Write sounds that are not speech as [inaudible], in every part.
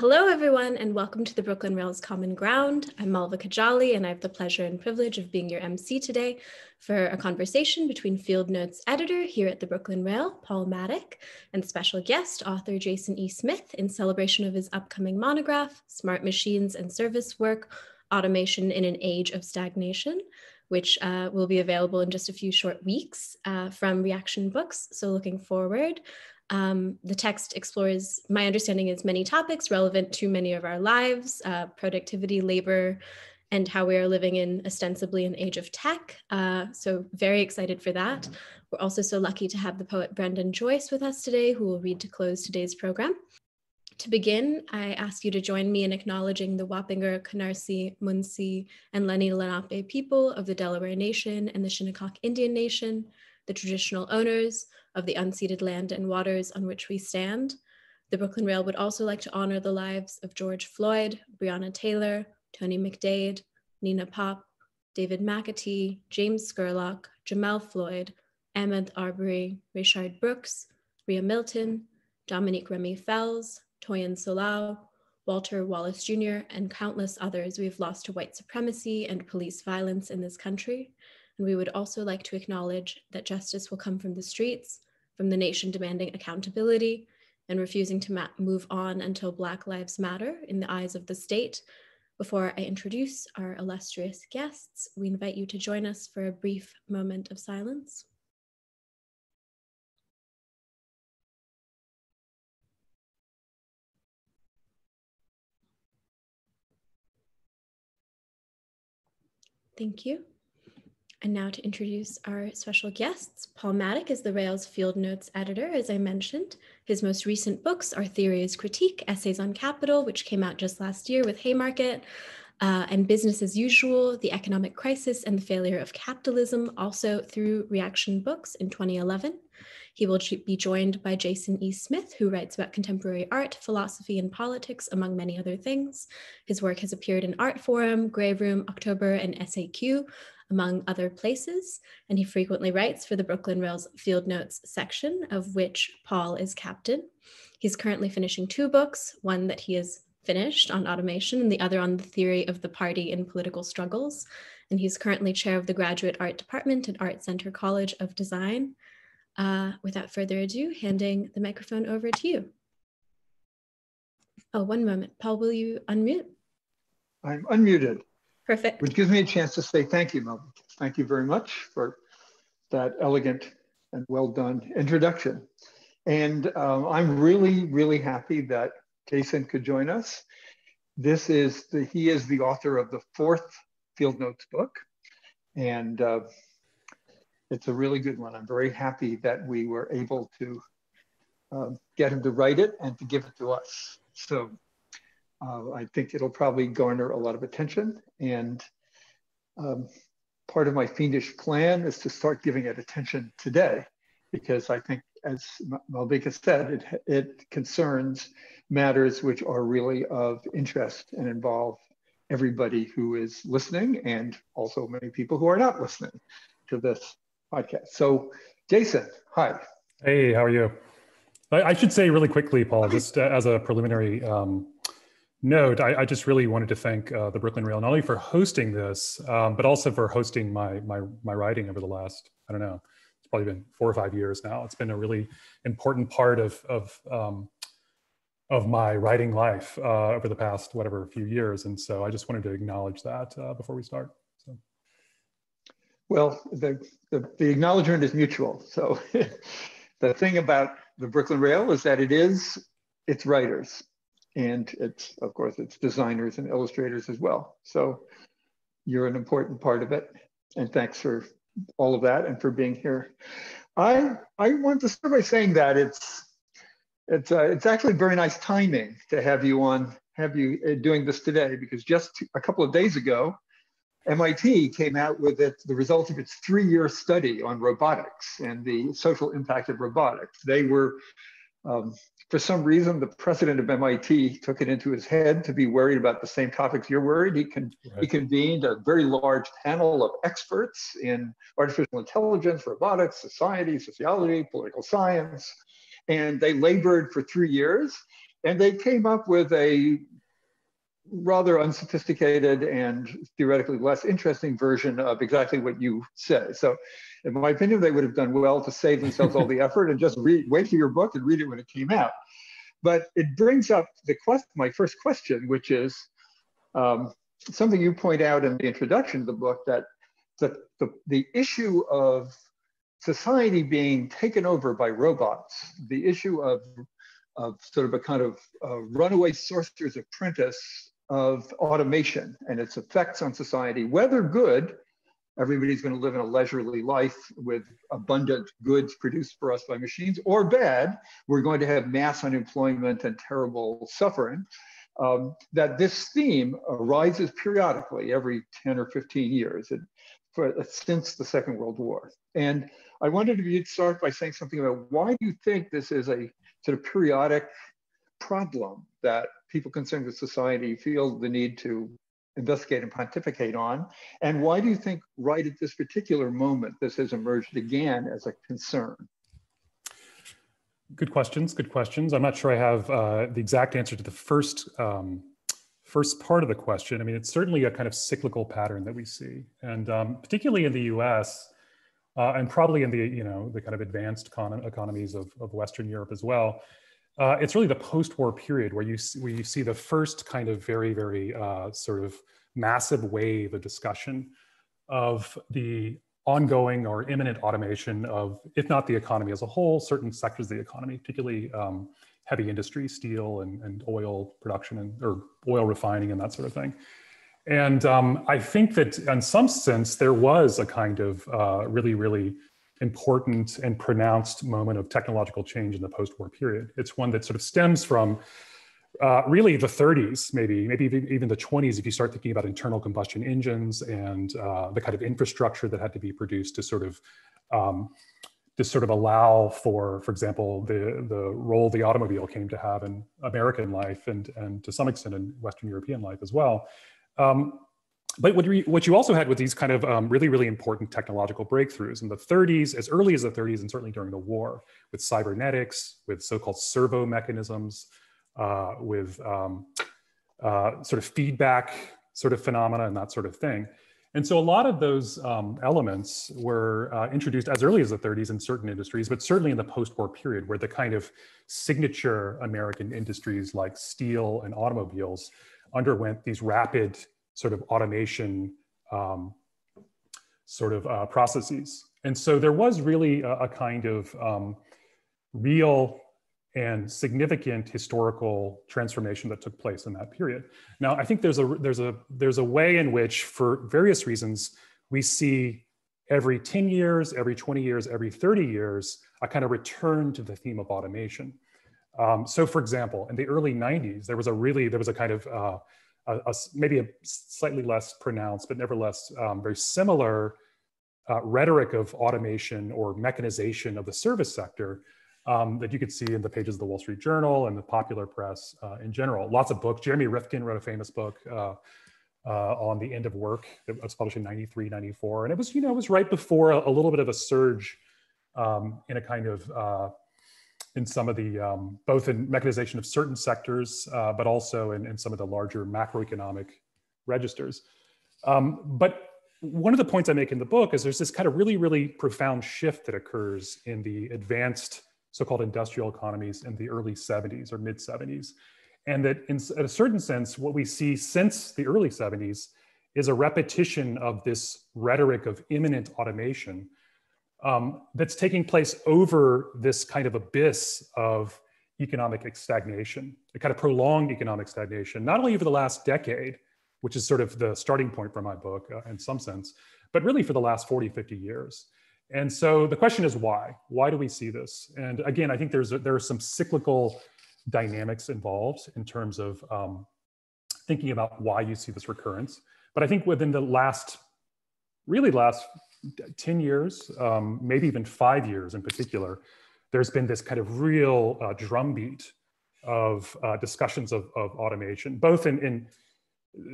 Hello, everyone, and welcome to the Brooklyn Rails Common Ground. I'm Malvika Jolly, and I have the pleasure and privilege of being your MC today for a conversation between Field Notes editor here at the Brooklyn Rail, Paul Mattick, and special guest author Jason E. Smith in celebration of his upcoming monograph, Smart Machines and Service Work Automation in an Age of Stagnation, which uh, will be available in just a few short weeks uh, from Reaktion Books. So, looking forward. Um, the text explores, my understanding is many topics relevant to many of our lives, uh, productivity, labor, and how we are living in ostensibly an age of tech. Uh, so very excited for that. We're also so lucky to have the poet Brendan Joyce with us today, who will read to close today's program. To begin, I ask you to join me in acknowledging the Wappinger, Canarsie, Munsee, and Lenni Lenape people of the Delaware Nation and the Shinnecock Indian Nation, the traditional owners of the unceded land and waters on which we stand. The Brooklyn Rail would also like to honor the lives of George Floyd, Breonna Taylor, Tony McDade, Nina Pop, David McAtee, James Scurlock, Jamel Floyd, Ahmaud Arbery, Rayshard Brooks, Riah Milton, Dominique Remy Fells, Toyin Salau, Walter Wallace Jr., and countless others we have lost to white supremacy and police violence in this country. And we would also like to acknowledge that justice will come from the streets, from the nation demanding accountability and refusing to move on until Black Lives Matter in the eyes of the state. Before I introduce our illustrious guests, we invite you to join us for a brief moment of silence. Thank you. And now to introduce our special guests. Paul Mattick is the Rails Field Notes editor, as I mentioned. His most recent books are Theory as Critique, Essays on Capital, which came out just last year with Haymarket, uh, and Business as Usual, The Economic Crisis and the Failure of Capitalism, also through Reaktion Books in 2011. He will be joined by Jason E. Smith, who writes about contemporary art, philosophy, and politics, among many other things. His work has appeared in Artforum, Grey Room, October, and SAQ, among other places, and he frequently writes for the Brooklyn Rails Field Notes section, of which Paul is captain. He's currently finishing two books, one that he has finished on automation and the other on the theory of the party in political struggles. And he's currently chair of the Graduate Art Department at Art Center College of Design. Uh, without further ado, handing the microphone over to you. Oh, one moment. Paul, will you unmute? I'm unmuted. Perfect. Which gives me a chance to say thank you, Melvin. Thank you very much for that elegant and well done introduction. And um, I'm really, really happy that Jason could join us. This is the, he is the author of the fourth Field Notes book. And uh, it's a really good one. I'm very happy that we were able to uh, get him to write it and to give it to us. So uh, I think it'll probably garner a lot of attention. And um, part of my fiendish plan is to start giving it attention today, because I think, as Malvika said, it, it concerns matters which are really of interest and involve everybody who is listening and also many people who are not listening to this podcast. So, Jason, hi. Hey, how are you? I should say really quickly, Paul, just uh, as a preliminary um, note, I, I, just really wanted to thank uh, the Brooklyn Rail not only for hosting this, um, but also for hosting my my my writing over the last I don't know, it's probably been four or five years now. It's been a really important part of of um, of my writing life uh, over the past whatever few years, and so I just wanted to acknowledge that uh, before we start. So. Well, the, the, the acknowledgement is mutual. So [laughs] the thing about the Brooklyn Rail is that it is its writers and it's of course it's designers and illustrators as well. So you're an important part of it. And thanks for all of that and for being here. I i want to start by saying that it's it's uh, it's actually very nice timing to have you on have you uh, doing this today because just a couple of days ago MIT came out with it, the results of its three-year study on robotics and the social impact of robotics. They were um, for some reason, the president of MIT took it into his head to be worried about the same topics you're worried. He, con- right. he convened a very large panel of experts in artificial intelligence, robotics, society, sociology, political science, and they labored for three years. And they came up with a rather unsophisticated and theoretically less interesting version of exactly what you say. So, in my opinion, they would have done well to save themselves all the [laughs] effort and just read, wait for your book and read it when it came out. But it brings up the quest, my first question, which is um, something you point out in the introduction to the book that the, the, the issue of society being taken over by robots, the issue of, of sort of a kind of uh, runaway sorcerer's apprentice of automation and its effects on society, whether good, everybody's going to live in a leisurely life with abundant goods produced for us by machines, or bad, we're going to have mass unemployment and terrible suffering. Um, that this theme arises periodically every 10 or 15 years for, since the Second World War. And I wondered if you'd start by saying something about why do you think this is a sort of periodic problem that people concerned with society feel the need to investigate and pontificate on? And why do you think right at this particular moment this has emerged again as a concern? Good questions, good questions. I'm not sure I have uh, the exact answer to the first um, first part of the question. I mean, it's certainly a kind of cyclical pattern that we see. And um, particularly in the US, uh, and probably in the, you know, the kind of advanced economies of, of Western Europe as well, uh, it's really the post-war period where you see, where you see the first kind of very, very uh, sort of massive wave of discussion of the ongoing or imminent automation of, if not the economy as a whole, certain sectors of the economy, particularly um, heavy industry, steel and, and oil production and or oil refining and that sort of thing. And um, I think that in some sense, there was a kind of uh, really, really important and pronounced moment of technological change in the post-war period. It's one that sort of stems from uh, really the 30s, maybe, maybe even, the 20s, if you start thinking about internal combustion engines and uh, the kind of infrastructure that had to be produced to sort of um, to sort of allow for, for example, the, the role the automobile came to have in American life and, and to some extent in Western European life as well. Um, but what, what you also had with these kind of um, really, really important technological breakthroughs in the 30s, as early as the 30s, and certainly during the war, with cybernetics, with so-called servo mechanisms, uh, with um, uh, sort of feedback sort of phenomena and that sort of thing. And so a lot of those um, elements were uh, introduced as early as the 30s in certain industries, but certainly in the post-war period where the kind of signature American industries like steel and automobiles underwent these rapid sort of automation um, sort of uh, processes. And so there was really a, a kind of um, real and significant historical transformation that took place in that period. Now, I think there's a there's a there's a way in which, for various reasons, we see every 10 years, every 20 years, every 30 years, a kind of return to the theme of automation. Um, so, for example, in the early 90s, there was a really there was a kind of uh, a, a, maybe a slightly less pronounced, but nevertheless um, very similar uh, rhetoric of automation or mechanization of the service sector um, that you could see in the pages of the Wall Street Journal and the popular press uh, in general. Lots of books. Jeremy Rifkin wrote a famous book uh, uh, on the end of work that was published in 93, 94. And it was, you know, it was right before a, a little bit of a surge um, in a kind of, uh, in some of the, um, both in mechanization of certain sectors, uh, but also in, in, some of the larger macroeconomic registers. Um, but one of the points I make in the book is there's this kind of really, really profound shift that occurs in the advanced so-called industrial economies in the early 70s or mid 70s. And that in, in a certain sense, what we see since the early 70s is a repetition of this rhetoric of imminent automation um, that's taking place over this kind of abyss of economic stagnation, a kind of prolonged economic stagnation, not only over the last decade, which is sort of the starting point for my book uh, in some sense, but really for the last 40, 50 years. And so the question is why? Why do we see this? And again, I think there's a, there are some cyclical dynamics involved in terms of um, thinking about why you see this recurrence. But I think within the last, really last 10 years, um, maybe even five years in particular, there's been this kind of real uh, drumbeat of uh, discussions of, of, automation, both in, in,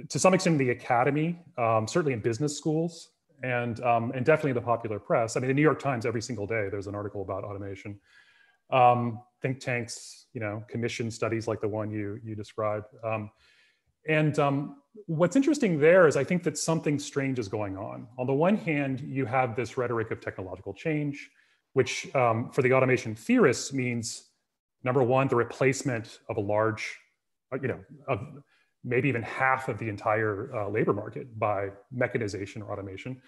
to some extent in the academy, um, certainly in business schools, and um, and definitely in the popular press. I mean, the New York Times every single day there's an article about automation, Um, think tanks, you know, commission studies like the one you you described. Um, and um, what's interesting there is I think that something strange is going on. On the one hand, you have this rhetoric of technological change, which um, for the automation theorists means number one, the replacement of a large, uh, you know, of maybe even half of the entire uh, labor market by mechanization or automation.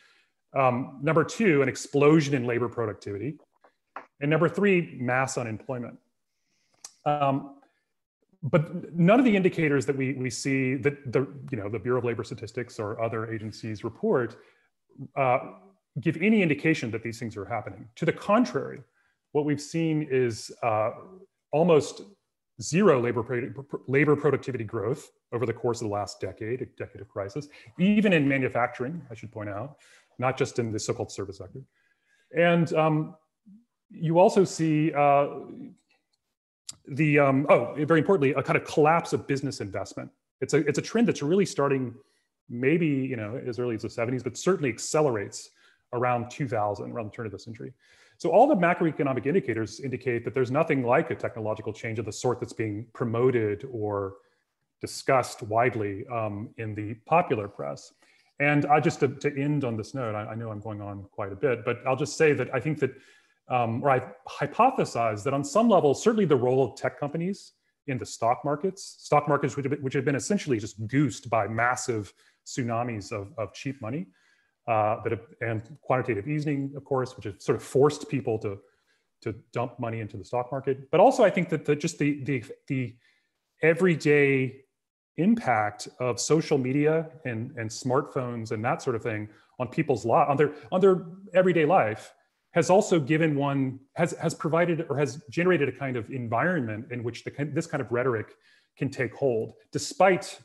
Um, number two, an explosion in labor productivity. And number three, mass unemployment. Um, but none of the indicators that we, we see that the, you know, the Bureau of Labor Statistics or other agencies report uh, give any indication that these things are happening. To the contrary, what we've seen is uh, almost zero labor, labor productivity growth over the course of the last decade, a decade of crisis, even in manufacturing, I should point out, not just in the so-called service sector. And um, you also see uh, the um, oh, very importantly, a kind of collapse of business investment. It's a it's a trend that's really starting, maybe you know as early as the 70s, but certainly accelerates around 2000, around the turn of the century. So all the macroeconomic indicators indicate that there's nothing like a technological change of the sort that's being promoted or discussed widely um, in the popular press. And I just to, to end on this note, I, I, know I'm going on quite a bit, but I'll just say that I think that um, or I hypothesized that on some level, certainly the role of tech companies in the stock markets, stock markets which have been, which have been essentially just goosed by massive tsunamis of, of cheap money, uh, that have, and quantitative easing, of course, which have sort of forced people to to dump money into the stock market. But also, I think that the, just the the the everyday impact of social media and and smartphones and that sort of thing on people's life on their on their everyday life has also given one has has provided or has generated a kind of environment in which the, this kind of rhetoric can take hold, despite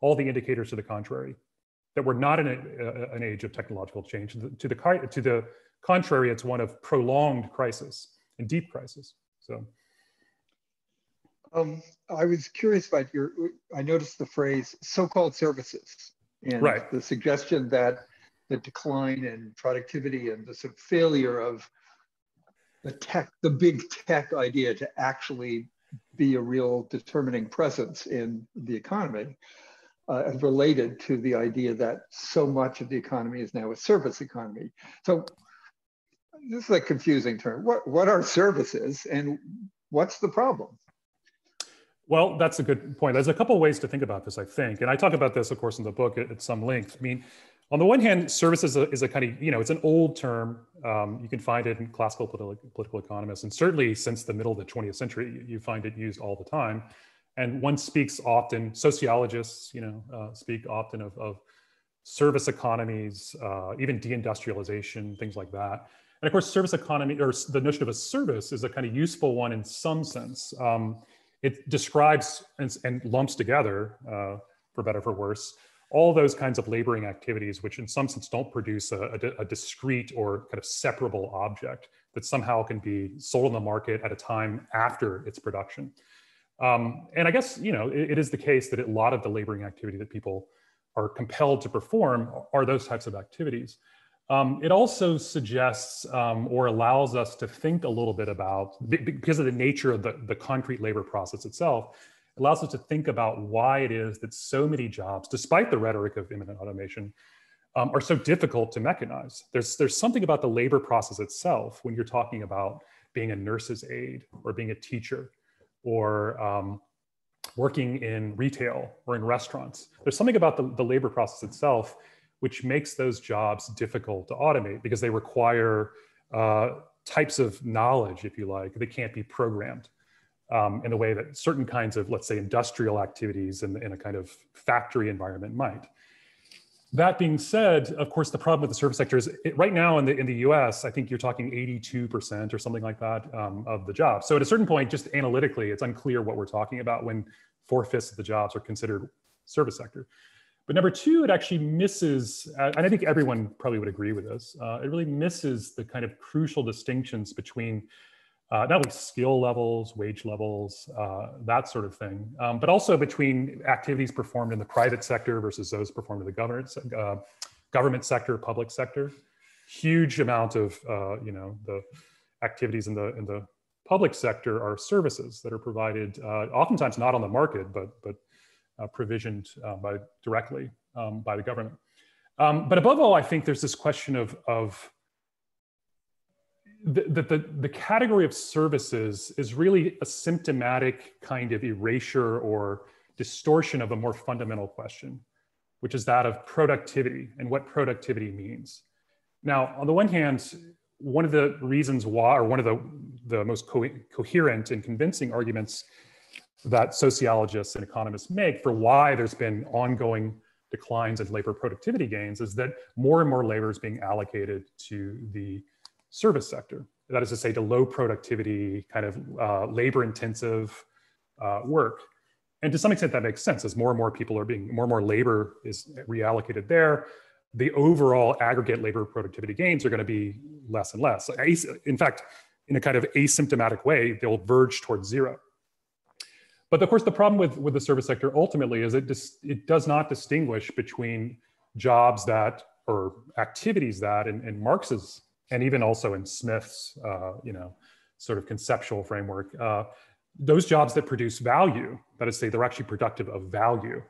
all the indicators to the contrary, that we're not in a, an age of technological change. To the, to the to the contrary, it's one of prolonged crisis and deep crisis. So. Um, I was curious about your. I noticed the phrase "so-called services" and right. the suggestion that the decline in productivity and the sort of failure of the tech, the big tech idea to actually be a real determining presence in the economy, uh, related to the idea that so much of the economy is now a service economy. So this is a confusing term. What, what are services and what's the problem? Well, that's a good point. There's a couple ways to think about this, I think. And I talk about this, of course, in the book at, at some length. I mean, on the one hand, service is a, is a kind of, you know, it's an old term. Um, you can find it in classical political, political economists. And certainly since the middle of the 20th century, you find it used all the time. And one speaks often, sociologists, you know, uh, speak often of, of service economies, uh, even deindustrialization, things like that. And of course, service economy or the notion of a service is a kind of useful one in some sense. Um, it describes and, and lumps together, uh, for better for worse, all those kinds of laboring activities, which in some sense don't produce a, a, a, discrete or kind of separable object that somehow can be sold in the market at a time after its production. Um, and I guess, you know, it, it is the case that a lot of the laboring activity that people are compelled to perform are those types of activities. Um, it also suggests um, or allows us to think a little bit about, because of the nature of the, the concrete labor process itself, allows us to think about why it is that so many jobs, despite the rhetoric of imminent automation, um, are so difficult to mechanize. There's, there's something about the labor process itself when you're talking about being a nurse's aide or being a teacher or um, working in retail or in restaurants. There's something about the, the labor process itself which makes those jobs difficult to automate because they require uh, types of knowledge, if you like, that can't be programmed um, in a way that certain kinds of, let's say, industrial activities in, in a kind of factory environment might. That being said, of course, the problem with the service sector is it, right now in the in the U.S., I think you're talking 82% or something like that um, of the jobs. So at a certain point, just analytically, it's unclear what we're talking about when four fifths of the jobs are considered service sector. But number two, it actually misses, and I think everyone probably would agree with this. Uh, it really misses the kind of crucial distinctions between uh, not only skill levels, wage levels, uh, that sort of thing, um, but also between activities performed in the private sector versus those performed in the government, uh, government sector, public sector. Huge amount of, uh, you know, the activities in the, in the public sector are services that are provided, uh, oftentimes not on the market, but, but uh, provisioned uh, by, directly um, by the government. Um, but above all, I think there's this question of, of the, the, the, category of services is really a symptomatic kind of erasure or distortion of a more fundamental question, which is that of productivity and what productivity means. Now, on the one hand, one of the reasons why, or one of the, the most co coherent and convincing arguments that sociologists and economists make for why there's been ongoing declines in labor productivity gains is that more and more labor is being allocated to the service sector. That is to say, to low productivity, kind of uh, labor intensive uh, work. And to some extent, that makes sense as more and more people are being, more and more labor is reallocated there. The overall aggregate labor productivity gains are going to be less and less. In fact, in a kind of asymptomatic way, they'll verge towards zero. But of course, the problem with, with the service sector ultimately is it, dis, it does not distinguish between jobs that or activities that in, in Marx's and even also in Smith's, uh, you know, sort of conceptual framework, uh, those jobs that produce value, that is, to say, they're actually productive of value,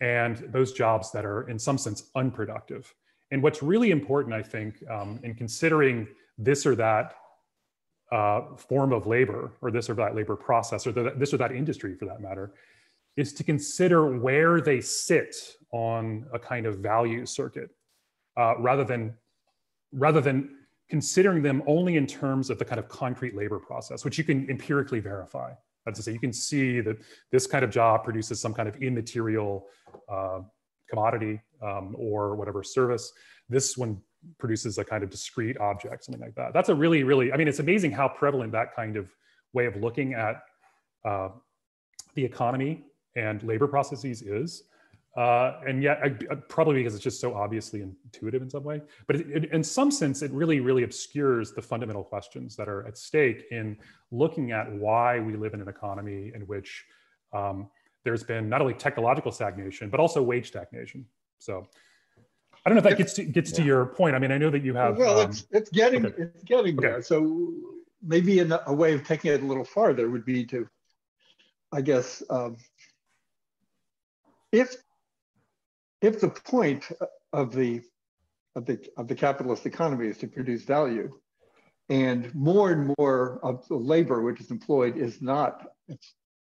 and those jobs that are, in some sense, unproductive. And what's really important, I think, um, in considering this or that uh, form of labor, or this or that labor process, or the, this or that industry for that matter, is to consider where they sit on a kind of value circuit, uh, rather than rather than considering them only in terms of the kind of concrete labor process, which you can empirically verify. That's to say, you can see that this kind of job produces some kind of immaterial uh, commodity um, or whatever service. This one produces a kind of discrete object, something like that. That's a really, really, I mean, it's amazing how prevalent that kind of way of looking at uh, the economy and labor processes is. Uh, and yet, I, probably because it's just so obviously intuitive in some way, but it, it, in some sense, it really, really obscures the fundamental questions that are at stake in looking at why we live in an economy in which um, there's been not only technological stagnation, but also wage stagnation. So I don't know if that gets to, gets yeah. to your point. I mean, I know that you have. Well, um, it's, it's getting, okay. it's getting okay. there. So maybe a, a way of taking it a little farther would be to, I guess, um, if if the point of the of the of the capitalist economy is to produce value, and more and more of the labor which is employed is not,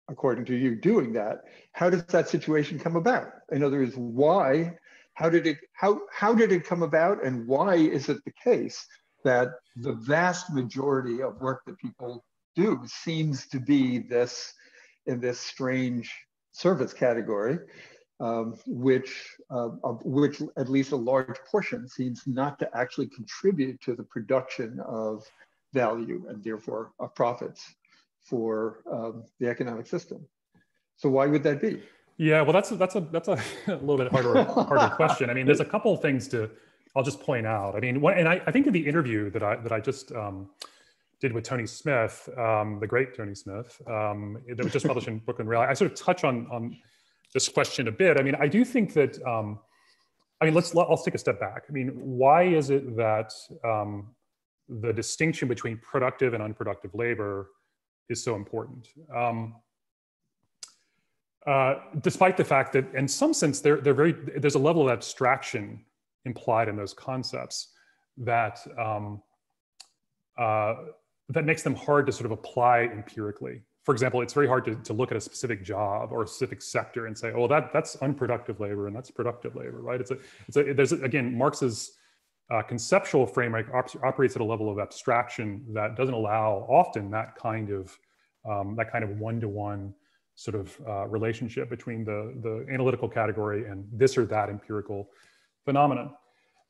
according to you, doing that, how does that situation come about? In other words, why? How did it how how did it come about, and why is it the case that the vast majority of work that people do seems to be this in this strange service category um, which, uh, of which at least a large portion seems not to actually contribute to the production of value and therefore of profits for um, the economic system. So why would that be? Yeah, well, that's a, that's a that's a, [laughs] little bit harder harder question. I mean, there's a couple of things to I'll just point out. I mean, and I, I think in the interview that I that I just um, did with Tony Smith, um, the great Tony Smith, um, that was just published in Brooklyn Rail, I sort of touch on on this question a bit. I mean, I do think that, um, I mean, let's, let's take a step back. I mean, why is it that um, the distinction between productive and unproductive labor is so important? Um, uh, despite the fact that in some sense, they're, they're very, there's a level of abstraction implied in those concepts that, um, uh, that makes them hard to sort of apply empirically for example, it's very hard to, to look at a specific job or a specific sector and say, oh, that that's unproductive labor and that's productive labor, right? It's a, it's a, there's a, again, Marx's uh, conceptual framework op operates at a level of abstraction that doesn't allow often that kind of um, that kind of one-to-one sort of uh, relationship between the the analytical category and this or that empirical phenomenon.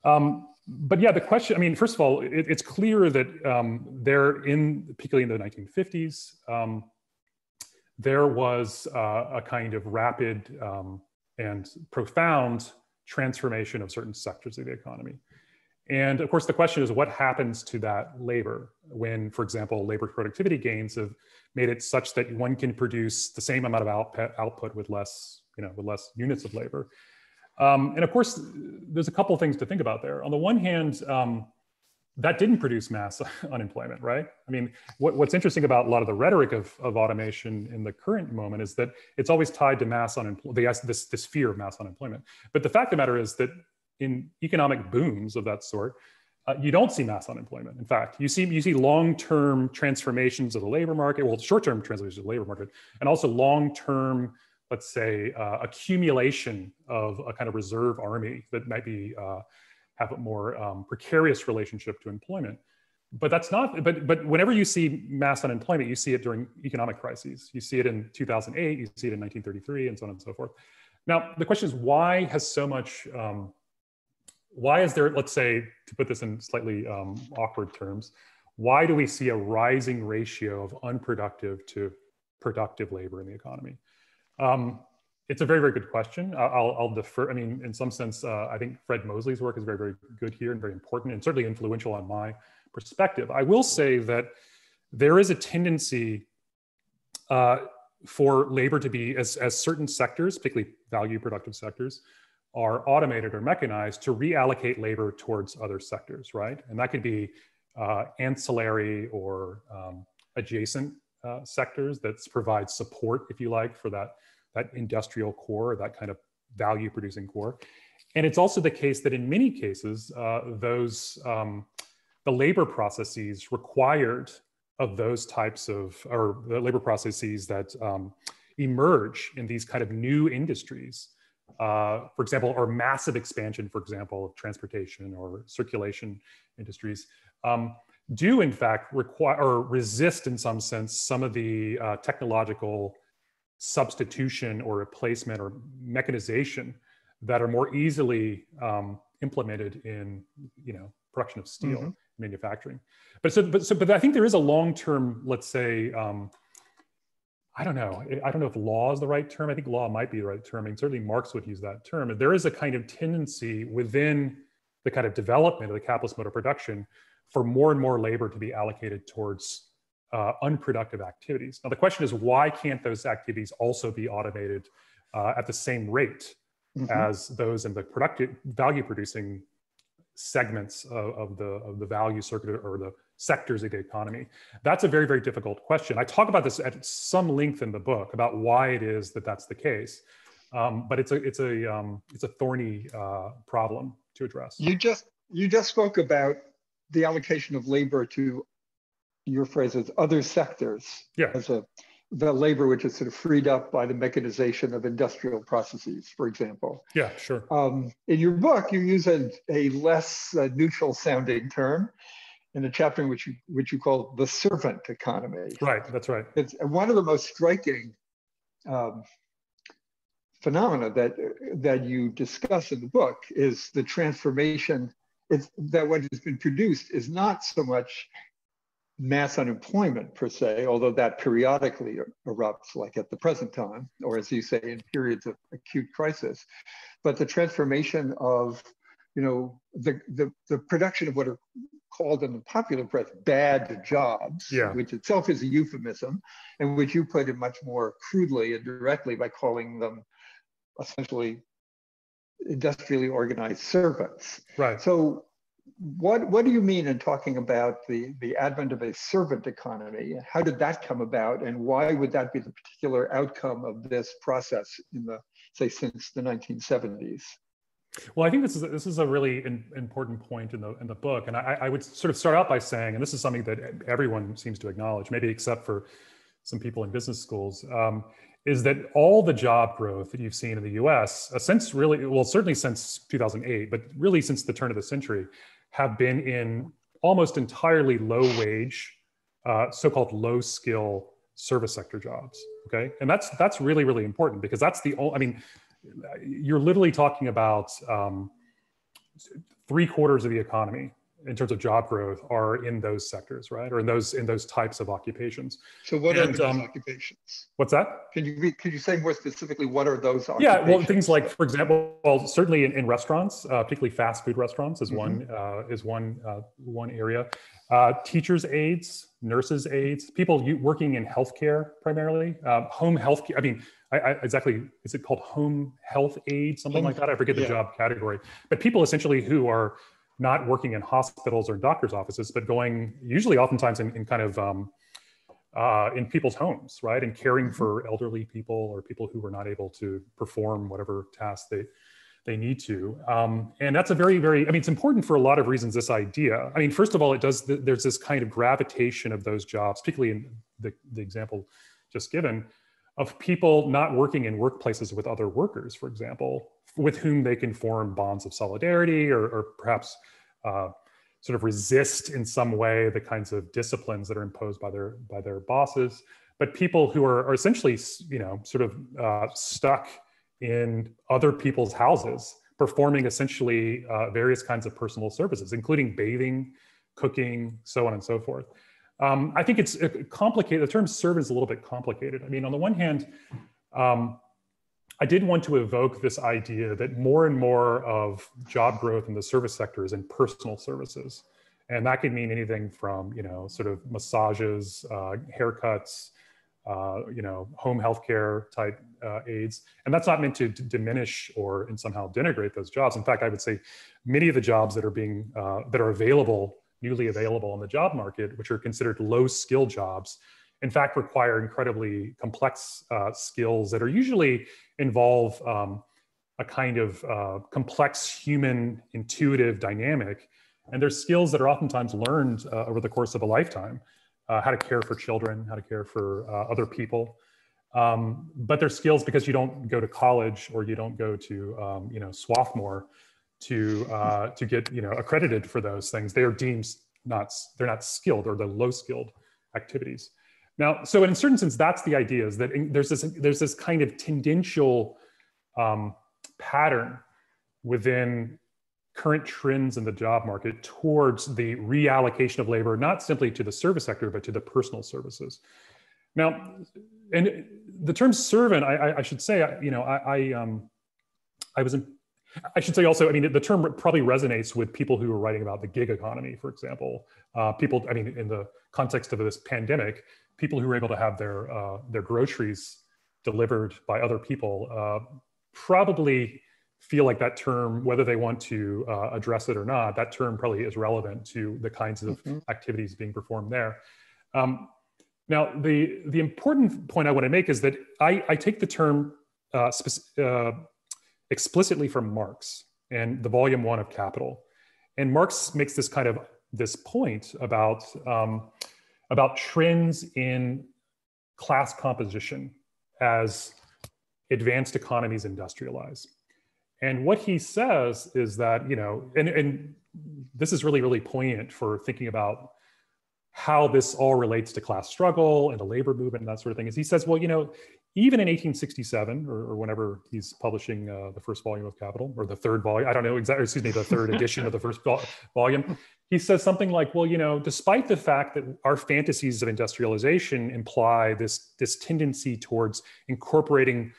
Um, but yeah, the question, I mean, first of all, it, it's clear that um, they're in, particularly in the 1950s, um, there was uh, a kind of rapid um, and profound transformation of certain sectors of the economy. And of course, the question is what happens to that labor when, for example, labor productivity gains have made it such that one can produce the same amount of output, output with less, you know, with less units of labor. Um, and of course, there's a couple of things to think about there. On the one hand, um, that didn't produce mass [laughs] unemployment, right? I mean, what, what's interesting about a lot of the rhetoric of, of automation in the current moment is that it's always tied to mass unemployment, this, this fear of mass unemployment. But the fact of the matter is that in economic booms of that sort, uh, you don't see mass unemployment. In fact, you see you see long-term transformations of the labor market, well, short-term transformations of the labor market, and also long-term, let's say, uh, accumulation of a kind of reserve army that might be uh, have a more um, precarious relationship to employment. But that's not. But but whenever you see mass unemployment, you see it during economic crises. You see it in 2008. You see it in 1933, and so on and so forth. Now the question is, why has so much um, why is there, let's say, to put this in slightly um, awkward terms, why do we see a rising ratio of unproductive to productive labor in the economy? Um, it's a very, very good question. I'll, I'll defer. I mean, in some sense, uh, I think Fred Moseley's work is very, very good here and very important and certainly influential on my perspective. I will say that there is a tendency uh, for labor to be, as, as certain sectors, particularly value productive sectors, are automated or mechanized to reallocate labor towards other sectors, right? And that could be uh, ancillary or um, adjacent uh, sectors that provide support, if you like, for that, that industrial core, that kind of value producing core. And it's also the case that in many cases, uh, those, um, the labor processes required of those types of, or the labor processes that um, emerge in these kind of new industries uh, for example, or massive expansion, for example, of transportation or circulation industries, um, do in fact require or resist in some sense some of the uh, technological substitution or replacement or mechanization that are more easily um, implemented in you know production of steel mm-hmm. manufacturing but so but so but i think there is a long-term let's say um, I don't know. I don't know if law is the right term. I think law might be the right term. I mean, certainly Marx would use that term. There is a kind of tendency within the kind of development of the capitalist mode of production for more and more labor to be allocated towards uh, unproductive activities. Now, the question is, why can't those activities also be automated uh, at the same rate mm-hmm. as those in the productive value producing segments of, of, the of the value circuit or the sectors of the economy? That's a very, very difficult question. I talk about this at some length in the book about why it is that that's the case. Um, but it's a it's a um, it's a thorny uh, problem to address. You just you just spoke about the allocation of labor to your phrase as other sectors yeah. as a the labor which is sort of freed up by the mechanization of industrial processes, for example. Yeah, sure. Um, in your book, you use a, a less uh, neutral sounding term, in a chapter in which you which you call the servant economy. Right, that's right. It's one of the most striking um, phenomena that that you discuss in the book is the transformation. It's that what has been produced is not so much mass unemployment per se, although that periodically er, erupts, like at the present time, or as you say, in periods of acute crisis, but the transformation of you know the, the, the production of what are called in the popular press bad jobs, yeah. which itself is a euphemism, and which you put it much more crudely and directly by calling them essentially industrially organized servants. Right. So what what do you mean in talking about the, the advent of a servant economy? How did that come about and why would that be the particular outcome of this process in the say since the 1970s? Well, I think this is this is a really in, important point in the in the book, and I, I, would sort of start out by saying, and this is something that everyone seems to acknowledge, maybe except for some people in business schools, um, is that all the job growth that you've seen in the U.S. Uh, since really, well, certainly since 2008, but really since the turn of the century, have been in almost entirely low wage, uh, so-called low skill service sector jobs. Okay, and that's that's really really important because that's the only. I mean you're literally talking about um, three quarters of the economy in terms of job growth are in those sectors, right? Or in those in those types of occupations. So what and, are those um, occupations? What's that? Can you can you say more specifically what are those occupations? Yeah, well, things like, for example, well, certainly in, in restaurants, uh, particularly fast food restaurants, is mm-hmm. one uh, is one uh, one area. Uh, teachers' aides, nurses' aides, people working in healthcare primarily, uh, home health. Care. I mean, I, I, exactly is it called home health aid something like that i forget the yeah. job category but people essentially who are not working in hospitals or doctors' offices, but going usually oftentimes in, in kind of um, uh, in people's homes, right? And caring mm-hmm. for elderly people or people who are not able to perform whatever tasks they they need to. Um, and that's a very, very, I mean, it's important for a lot of reasons, this idea. I mean, first of all, it does, there's this kind of gravitation of those jobs, particularly in the, the example just given, of people not working in workplaces with other workers, for example, with whom they can form bonds of solidarity or, or perhaps uh, sort of resist in some way the kinds of disciplines that are imposed by their by their bosses. But people who are, are essentially you know sort of uh, stuck in other people's houses performing essentially uh, various kinds of personal services including bathing cooking so on and so forth. Um, i think it's complicated the term servant is a little bit complicated. I mean on the one hand um, I did want to evoke this idea that more and more of job growth in the service sector is in personal services. And that could mean anything from, you know, sort of massages, uh, haircuts, uh, you know, home healthcare type uh, aids. And that's not meant to diminish or in somehow denigrate those jobs. In fact, I would say many of the jobs that are being, uh, that are available, newly available on the job market, which are considered low skill jobs, in fact require incredibly complex uh, skills that are usually involve um, a kind of uh, complex human intuitive dynamic. And there's skills that are oftentimes learned uh, over the course of a lifetime, uh, how to care for children, how to care for uh, other people. Um, but they're skills because you don't go to college or you don't go to, um, you know, Swarthmore to, uh, to get, you know, accredited for those things. They are deemed not, they're not skilled or they're low skilled activities. Now, so in a certain sense, that's the idea is that there's this, there's this kind of tendential um, pattern within current trends in the job market towards the reallocation of labor, not simply to the service sector, but to the personal services. Now, and the term servant, I, I should say, you know, I, I, um, I was in, I should say also, I mean, the term probably resonates with people who are writing about the gig economy, for example. Uh, people, I mean, in the context of this pandemic, people who are able to have their uh, their groceries delivered by other people uh, probably feel like that term, whether they want to uh, address it or not, that term probably is relevant to the kinds of mm-hmm. activities being performed there. Um, now, the the important point I want to make is that I, I take the term uh, uh, explicitly from Marx and the volume one of Capital, and Marx makes this kind of this point about um, about trends in class composition as advanced economies industrialize. And what he says is that, you know, and, and this is really, really poignant for thinking about how this all relates to class struggle and the labor movement and that sort of thing, is he says, well, you know, even in 1867 or, or whenever he's publishing uh, the first volume of Capital or the third volume, I don't know exactly, excuse me, the third [laughs] edition of the first volume, he says something like, well, you know, despite the fact that our fantasies of industrialization imply this, this tendency towards incorporating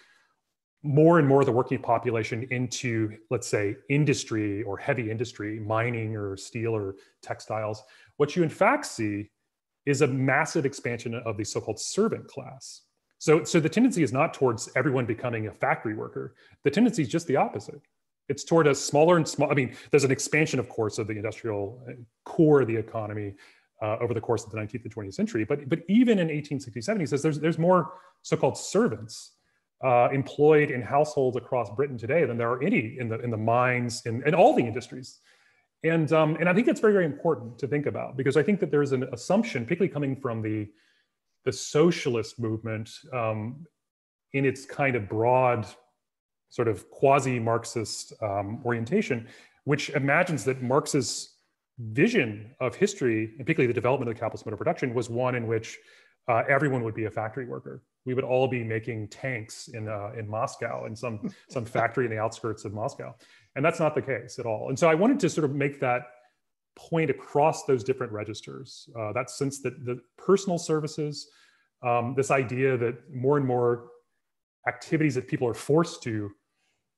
more and more of the working population into, let's say, industry or heavy industry, mining or steel or textiles, what you in fact see is a massive expansion of the so-called servant class so, so the tendency is not towards everyone becoming a factory worker. The tendency is just the opposite. It's toward a smaller and small. I mean, there's an expansion, of course, of the industrial uh, core of the economy uh, over the course of the 19th and 20th century. But, but even in 1867, he says there's, there's more so-called servants uh, employed in households across Britain today than there are any in the in the mines in, in all the industries. And um, and I think that's very very important to think about because I think that there's an assumption, particularly coming from the the socialist movement um, in its kind of broad sort of quasi-Marxist um, orientation, which imagines that Marx's vision of history, and particularly the development of the capitalist mode of production, was one in which uh, everyone would be a factory worker. We would all be making tanks in uh, in Moscow in some some factory in the outskirts of Moscow, and that's not the case at all. And so I wanted to sort of make that point across those different registers. Uh, that sense that the personal services, um, this idea that more and more activities that people are forced to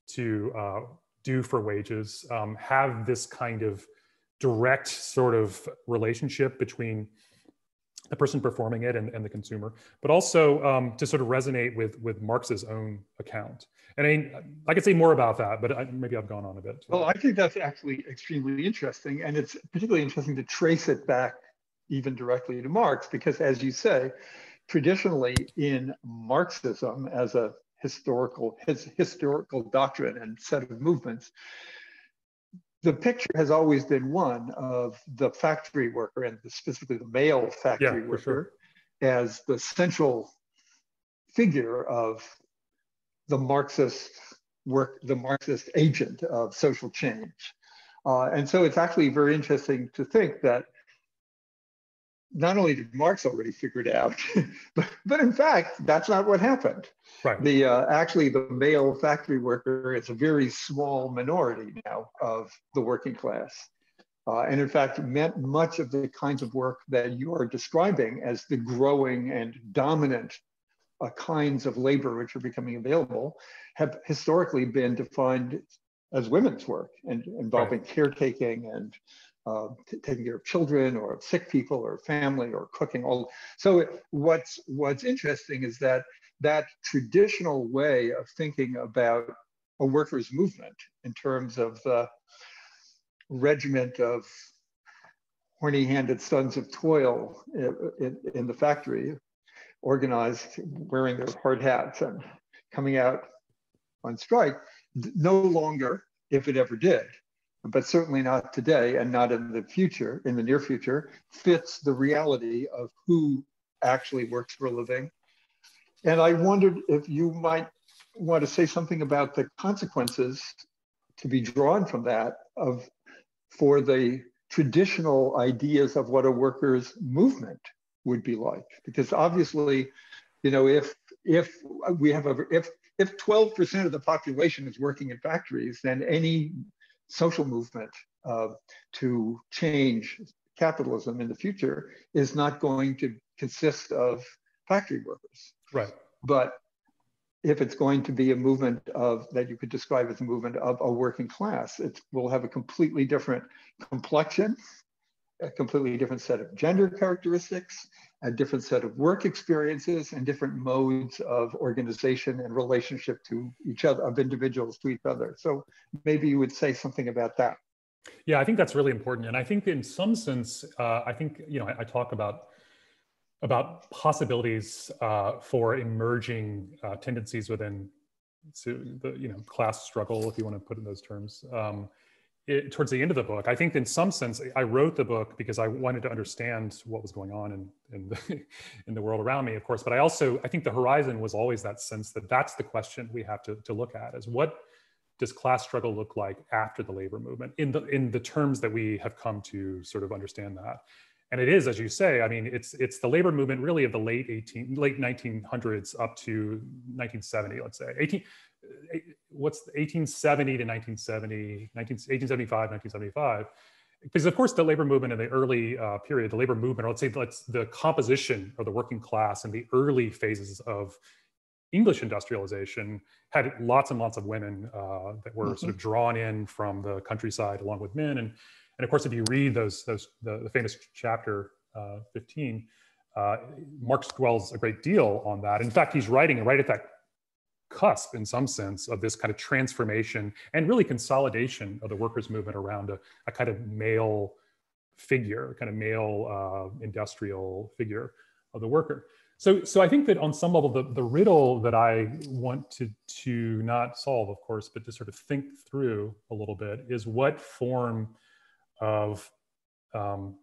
to uh, do for wages um, have this kind of direct sort of relationship between the person performing it and, and the consumer, but also um, to sort of resonate with with Marx's own account. And I mean, I could say more about that, but I, maybe I've gone on a bit. Well, I think that's actually extremely interesting, and it's particularly interesting to trace it back even directly to Marx, because as you say, traditionally in Marxism as a historical his historical doctrine and set of movements, the picture has always been one of the factory worker and specifically the male factory yeah, worker sure. as the central figure of the Marxist work, the Marxist agent of social change. Uh, and so it's actually very interesting to think that not only did Marx already figure it out, [laughs] but, but in fact, that's not what happened. Right. The uh, actually the male factory worker is a very small minority now of the working class. Uh, and in fact, meant much of the kinds of work that you are describing as the growing and dominant uh, kinds of labor which are becoming available have historically been defined as women's work and involving right. caretaking and uh, taking care of children or sick people or family or cooking all so what's what's interesting is that that traditional way of thinking about a workers movement in terms of the regiment of horny-handed sons of toil in, in, in the factory organized wearing their hard hats and coming out on strike no longer if it ever did but certainly not today and not in the future, in the near future, fits the reality of who actually works for a living. And I wondered if you might want to say something about the consequences to be drawn from that of for the traditional ideas of what a workers movement would be like because obviously you know if if we have a if if 12% of the population is working in factories then any social movement uh, to change capitalism in the future is not going to consist of factory workers. Right. But if it's going to be a movement of that you could describe as a movement of a working class, it will have a completely different complexion, a completely different set of gender characteristics, a different set of work experiences, and different modes of organization and relationship to each other, of individuals to each other. So maybe you would say something about that. Yeah, I think that's really important. And I think in some sense, uh, I think, you know, I, I, talk about about possibilities uh, for emerging uh, tendencies within so the, you know, class struggle, if you want to put in those terms. Um, it, towards the end of the book, I think in some sense, I wrote the book because I wanted to understand what was going on in, in, the, [laughs] in the world around me, of course. But I also, I think the horizon was always that sense that that's the question we have to, to look at is what does class struggle look like after the labor movement in the, in the terms that we have come to sort of understand that. And it is, as you say, I mean, it's, it's the labor movement really of the late 18, late 1900s up to 1970, let's say. 18, what's 1870 to 1970, 19, 1875, 1975. Because of course the labor movement in the early uh, period, the labor movement, or let's say let's, the composition of the working class in the early phases of English industrialization had lots and lots of women uh, that were mm-hmm. sort of drawn in from the countryside along with men. And, and of course, if you read those, those the, the famous chapter uh, 15, uh, Marx dwells a great deal on that. In fact, he's writing right at that cusp in some sense of this kind of transformation and really consolidation of the workers movement around a, a kind of male figure, kind of male uh, industrial figure of the worker. So, so I think that on some level, the, the riddle that I want to, to not solve, of course, but to sort of think through a little bit is what form of um,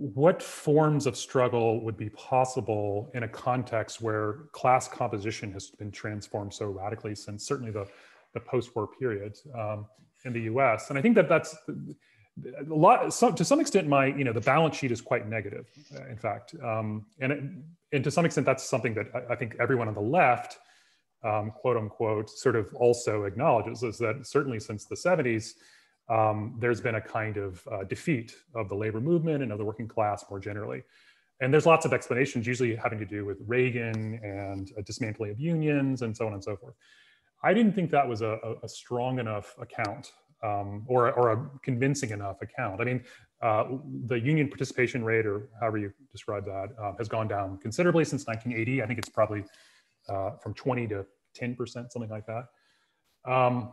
what forms of struggle would be possible in a context where class composition has been transformed so radically since certainly the, the post-war period um, in the US? And I think that that's a lot, so, to some extent, my, you know, the balance sheet is quite negative, in fact. Um, and, it, and to some extent, that's something that I, I think everyone on the left, um, quote unquote, sort of also acknowledges is that certainly since the 70s, um, there's been a kind of uh, defeat of the labor movement and of the working class more generally. And there's lots of explanations, usually having to do with Reagan and a dismantling of unions and so on and so forth. I didn't think that was a, a strong enough account um, or, or a convincing enough account. I mean, uh, the union participation rate, or however you describe that, uh, has gone down considerably since 1980. I think it's probably uh, from 20 to 10%, something like that. Um,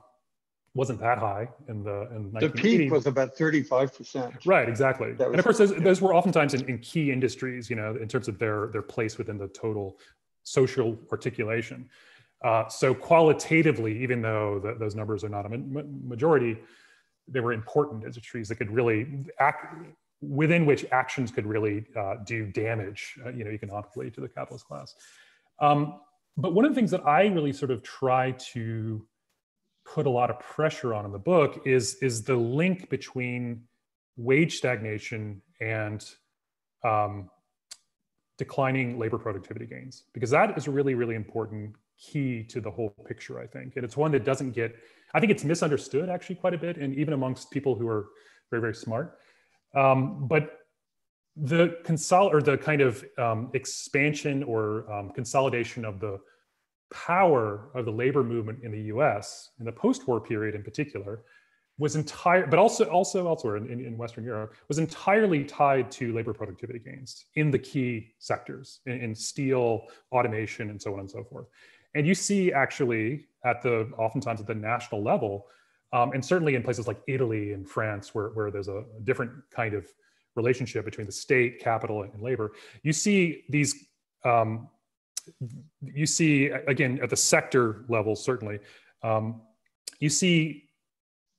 wasn't that high in the in the peak was about 35%. Right, exactly. and of course, those, yeah. those were oftentimes in, in key industries, you know, in terms of their their place within the total social articulation. Uh, so qualitatively, even though the, those numbers are not a ma majority, they were important industries that could really act within which actions could really uh, do damage, uh, you know, economically to the capitalist class. Um, but one of the things that I really sort of try to put a lot of pressure on in the book is is the link between wage stagnation and um, declining labor productivity gains because that is a really really important key to the whole picture i think. And it's one that doesn't get i think it's misunderstood actually quite a bit and even amongst people who are very very smart. Um, but the consol or the kind of um, expansion or um, consolidation of the power of the labor movement in the US in the post-war period in particular was entire, but also also elsewhere in, in, Western Europe, was entirely tied to labor productivity gains in the key sectors, in, in, steel, automation, and so on and so forth. And you see actually at the oftentimes at the national level, um, and certainly in places like Italy and France, where, where there's a, a different kind of relationship between the state, capital, and labor, you see these um, you see, again, at the sector level, certainly, um, you see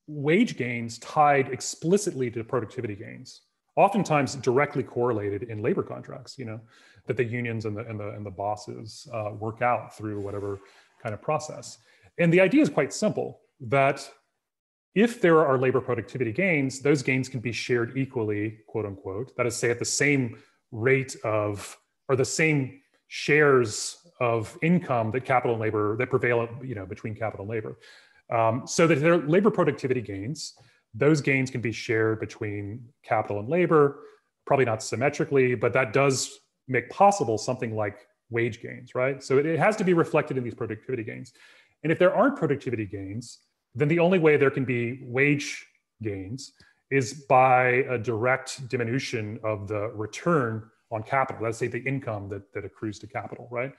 wage gains tied explicitly to productivity gains, oftentimes directly correlated in labor contracts, you know, that the unions and the, and the, and the bosses uh, work out through whatever kind of process. And the idea is quite simple, that if there are labor productivity gains, those gains can be shared equally, quote unquote, that is say at the same rate of, or the same shares of income that capital and labor that prevail you know between capital and labor. Um, so that their labor productivity gains those gains can be shared between capital and labor probably not symmetrically but that does make possible something like wage gains right? So it, it has to be reflected in these productivity gains. And if there aren't productivity gains then the only way there can be wage gains is by a direct diminution of the return on capital. Let's say the income that, that accrues to capital, right?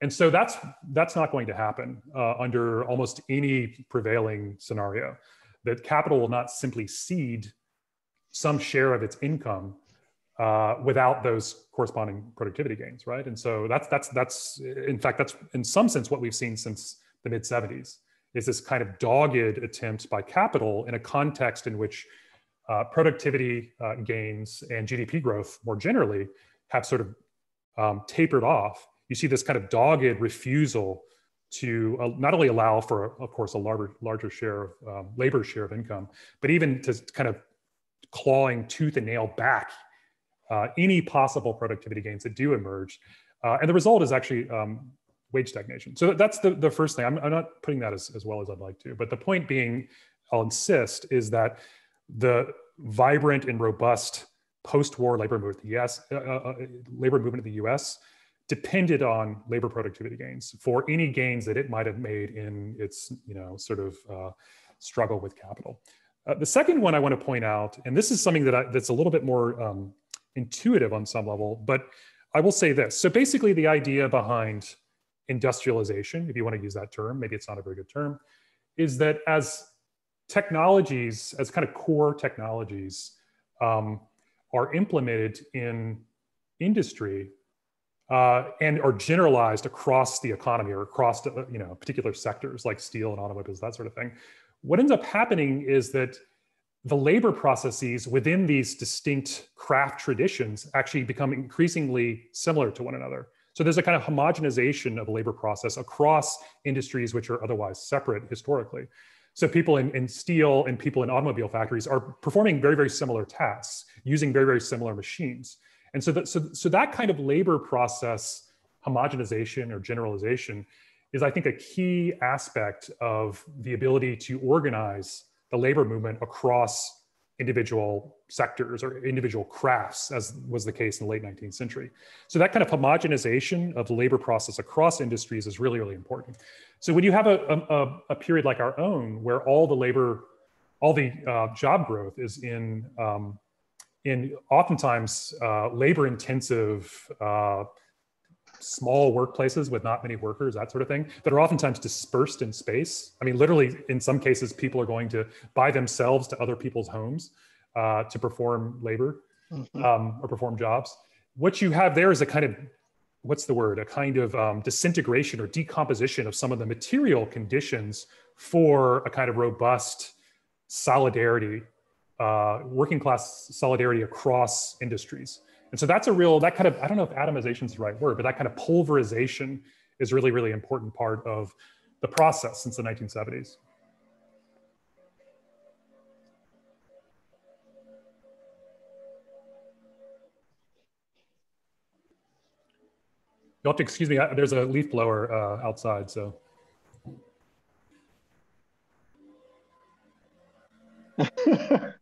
And so that's that's not going to happen uh, under almost any prevailing scenario. That capital will not simply cede some share of its income uh, without those corresponding productivity gains, right? And so that's that's that's in fact that's in some sense what we've seen since the mid 70s is this kind of dogged attempt by capital in a context in which uh, productivity uh, gains and GDP growth more generally have sort of um, tapered off, you see this kind of dogged refusal to uh, not only allow for, of course, a larger, larger share of um, labor share of income, but even to kind of clawing tooth and nail back uh, any possible productivity gains that do emerge. Uh, and the result is actually um, wage stagnation. So that's the, the first thing. I'm, I'm not putting that as, as well as I'd like to, but the point being, I'll insist, is that the vibrant and robust post-war labor movement, the US, uh, uh, uh, labor movement in the US depended on labor productivity gains for any gains that it might have made in its, you know, sort of uh, struggle with capital. Uh, the second one I want to point out, and this is something that I, that's a little bit more um, intuitive on some level, but I will say this. So basically the idea behind industrialization, if you want to use that term, maybe it's not a very good term, is that as technologies, as kind of core technologies, um, are implemented in industry uh, and are generalized across the economy or across you know particular sectors like steel and automobiles, that sort of thing. What ends up happening is that the labor processes within these distinct craft traditions actually become increasingly similar to one another. So there's a kind of homogenization of labor process across industries which are otherwise separate historically. So people in, in steel and people in automobile factories are performing very, very similar tasks using very, very similar machines. And so that, so, so that kind of labor process homogenization or generalization is, I think, a key aspect of the ability to organize the labor movement across individual sectors or individual crafts, as was the case in the late 19th century. So that kind of homogenization of labor process across industries is really, really important. So when you have a, a, a period like our own, where all the labor all the uh, job growth is in um, in oftentimes uh, labor intensive uh, small workplaces with not many workers, that sort of thing, that are oftentimes dispersed in space. I mean, literally, in some cases, people are going to buy themselves to other people's homes uh, to perform labor mm-hmm. um, or perform jobs. What you have there is a kind of what's the word? A kind of um, disintegration or decomposition of some of the material conditions for a kind of robust solidarity, uh, working class solidarity across industries. And so that's a real, that kind of, I don't know if atomization is the right word, but that kind of pulverization is really, really important part of the process since the 1970s. You'll have to excuse me, there's a leaf blower uh, outside, so. [laughs]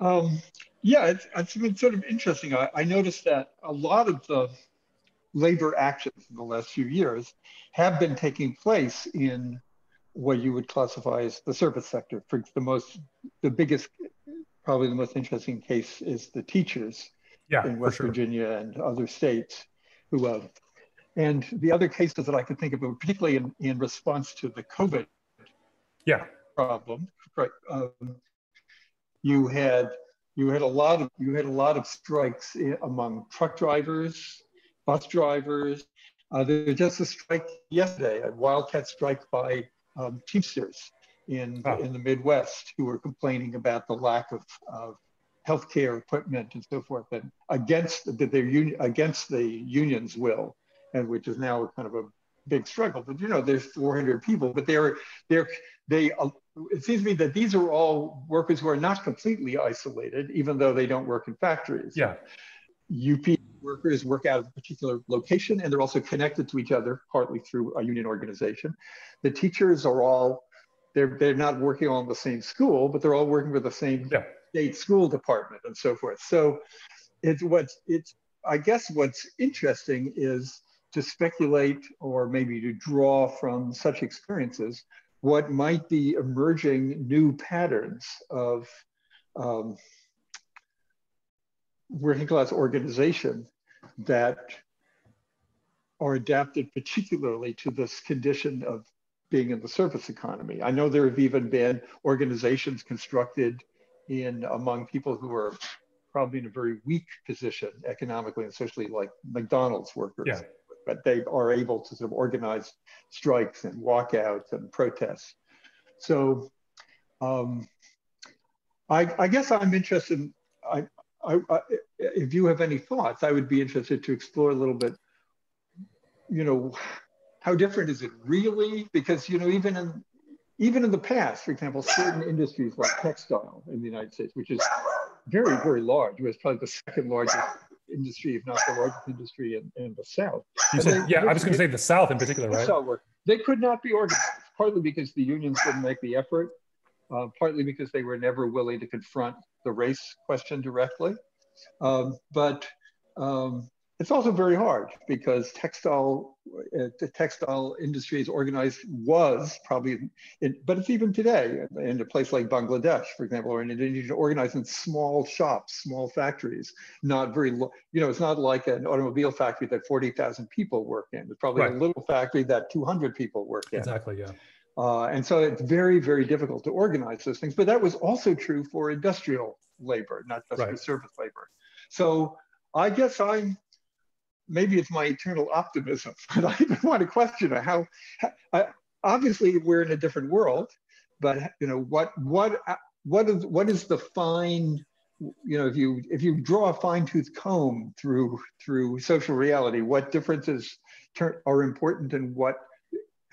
um, yeah, it's, it's been sort of interesting. I, I noticed that a lot of the labor actions in the last few years have been taking place in what you would classify as the service sector. For the most, the biggest, probably the most interesting case is the teachers yeah, in West sure. Virginia and other states who have. And the other cases that I could think of, particularly in, in response to the COVID yeah. problem, right? Um, you had you had a lot of you had a lot of strikes among truck drivers, bus drivers. Uh, there was just a strike yesterday, a wildcat strike by um, Teamsters in oh. in the Midwest, who were complaining about the lack of, of healthcare equipment and so forth, and against the, their union against the union's will, and which is now kind of a big struggle. But you know, there's 400 people, but they're they're they. Uh, it seems to me that these are all workers who are not completely isolated, even though they don't work in factories. Yeah. UPS workers work out of a particular location, and they're also connected to each other partly through a union organization. The teachers are all they're they're not working on the same school, but they're all working with the same yeah. state school department and so forth. So it's what it's I guess what's interesting is to speculate or maybe to draw from such experiences what might be emerging new patterns of um, working class organization that are adapted particularly to this condition of being in the service economy. I know there have even been organizations constructed in among people who are probably in a very weak position economically and socially, like McDonald's workers. Yeah but they are able to sort of organize strikes and walkouts and protests. So um, I, I, guess I'm interested, in, I, I, if you have any thoughts, I would be interested to explore a little bit, you know, how different is it really? Because, you know, even in, even in the past, for example, certain industries like textile in the United States, which is very, very large, was probably the second largest industry, if not the largest industry in, in the South. Said, they, yeah, I was going to say the South in particular, right? Work. They could not be organized, partly because the unions didn't make the effort, uh, partly because they were never willing to confront the race question directly. Um, but um, it's also very hard because textile, uh, the textile industry is organized was probably, in, but it's even today in a place like Bangladesh, for example, or in Indonesia, organized in small shops, small factories, not very, you know, it's not like an automobile factory that 40,000 people work in. It's probably right. a little factory that 200 people work in. Exactly, yeah. Uh, and so it's very, very difficult to organize those things. But that was also true for industrial labor, not just right. for service labor. So I guess I'm maybe it's my eternal optimism, [laughs] but I even want to question how, how uh, obviously we're in a different world, but you know what what uh, what is what is the fine you know if you if you draw a fine tooth comb through through social reality, what differences are important and what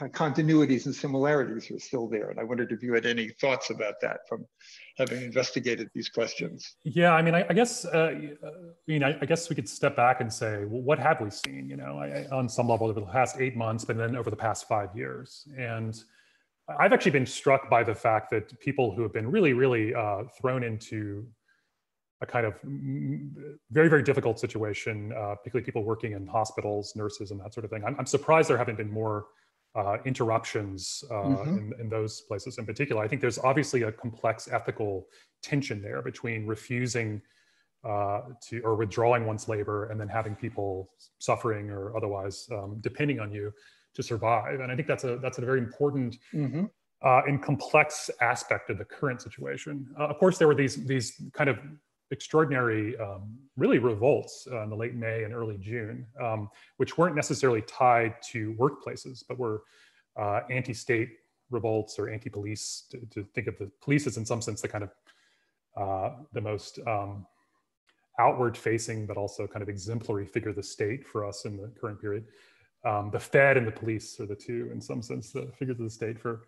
continuities and similarities are still there. And I wondered if you had any thoughts about that from having investigated these questions. Yeah, I mean, I, I guess, uh, I mean, I, I, guess we could step back and say, well, what have we seen, you know, on some level over the past eight months, but then over the past five years. And I've actually been struck by the fact that people who have been really, really uh, thrown into a kind of very, very difficult situation, uh, particularly people working in hospitals, nurses, and that sort of thing. I'm, I'm surprised there haven't been more uh, interruptions uh, mm-hmm. in, in, those places in particular. I think there's obviously a complex ethical tension there between refusing uh, to or withdrawing one's labor and then having people suffering or otherwise um, depending on you to survive. And I think that's a that's a very important mm-hmm. uh, and complex aspect of the current situation. Uh, of course, there were these these kind of extraordinary, um, really revolts uh, in the late May and early June, um, which weren't necessarily tied to workplaces, but were uh, anti-state revolts or anti-police. To, to, think of the police as, in some sense, the kind of uh, the most um, outward-facing, but also kind of exemplary figure of the state for us in the current period. Um, the Fed and the police are the two, in some sense, the figures of the state for